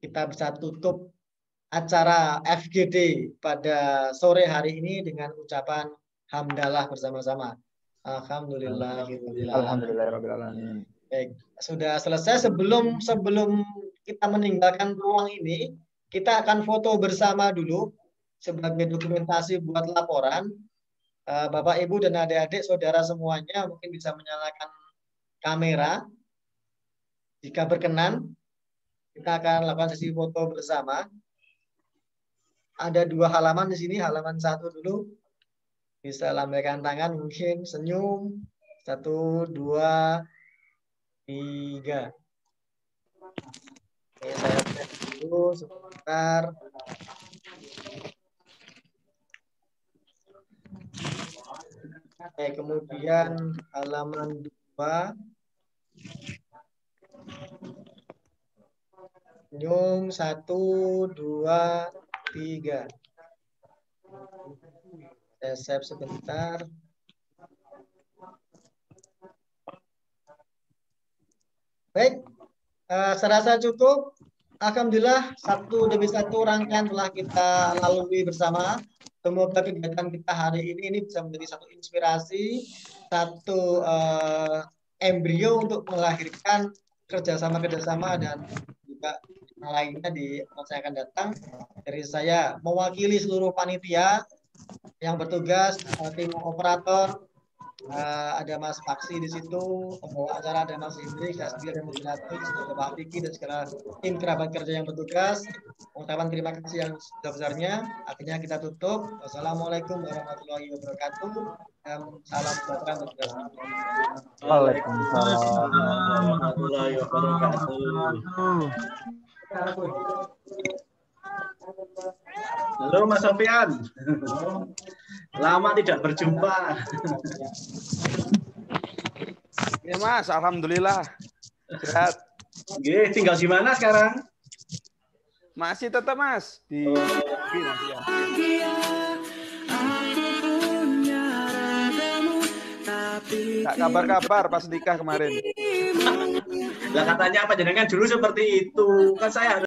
kita bisa tutup acara FGD pada sore hari ini dengan ucapan hamdalah bersama-sama. Alhamdulillah. Alhamdulillah. Baik, sudah selesai. Sebelum sebelum kita meninggalkan ruang ini, kita akan foto bersama dulu sebagai dokumentasi buat laporan. Eh, Bapak, Ibu, dan adik-adik, saudara semuanya mungkin bisa menyalakan kamera. Jika berkenan, kita akan lakukan sesi foto bersama. Ada dua halaman di sini, halaman satu dulu. Bisa lambaikan tangan, mungkin senyum. Satu, dua, tiga. Oke, saya cek dulu sebentar. Oke, kemudian halaman dua Senyum satu, dua, tiga. Saya save sebentar. Baik, uh, serasa cukup. Alhamdulillah satu demi satu rangkaian telah kita lalui bersama. Semoga kegiatan kita hari ini ini bisa menjadi satu inspirasi, satu uh, embrio untuk melahirkan kerjasama-kerjasama dan juga lainnya di masa yang akan datang. Dari saya mewakili seluruh panitia yang bertugas, uh, tim operator, uh, ada Mas Paksi di situ, pembawa acara ada Mas Indri, Kasbi, ada Mujinati, ada Pak Vicky, dan segala tim kerabat kerja yang bertugas. Mengucapkan terima kasih yang sebesar-besarnya. Akhirnya kita tutup. Wassalamualaikum warahmatullahi wabarakatuh. Dan salam sejahtera untuk kita semua. Waalaikumsalam warahmatullahi wabarakatuh. Halo Mas Sofian. Lama tidak berjumpa. Ya Mas, alhamdulillah. Sehat. Oke, tinggal di mana sekarang? Masih tetap Mas di oh. ya. Tak kabar-kabar pas nikah kemarin. Lah katanya apa jenengan dulu seperti itu. Kan saya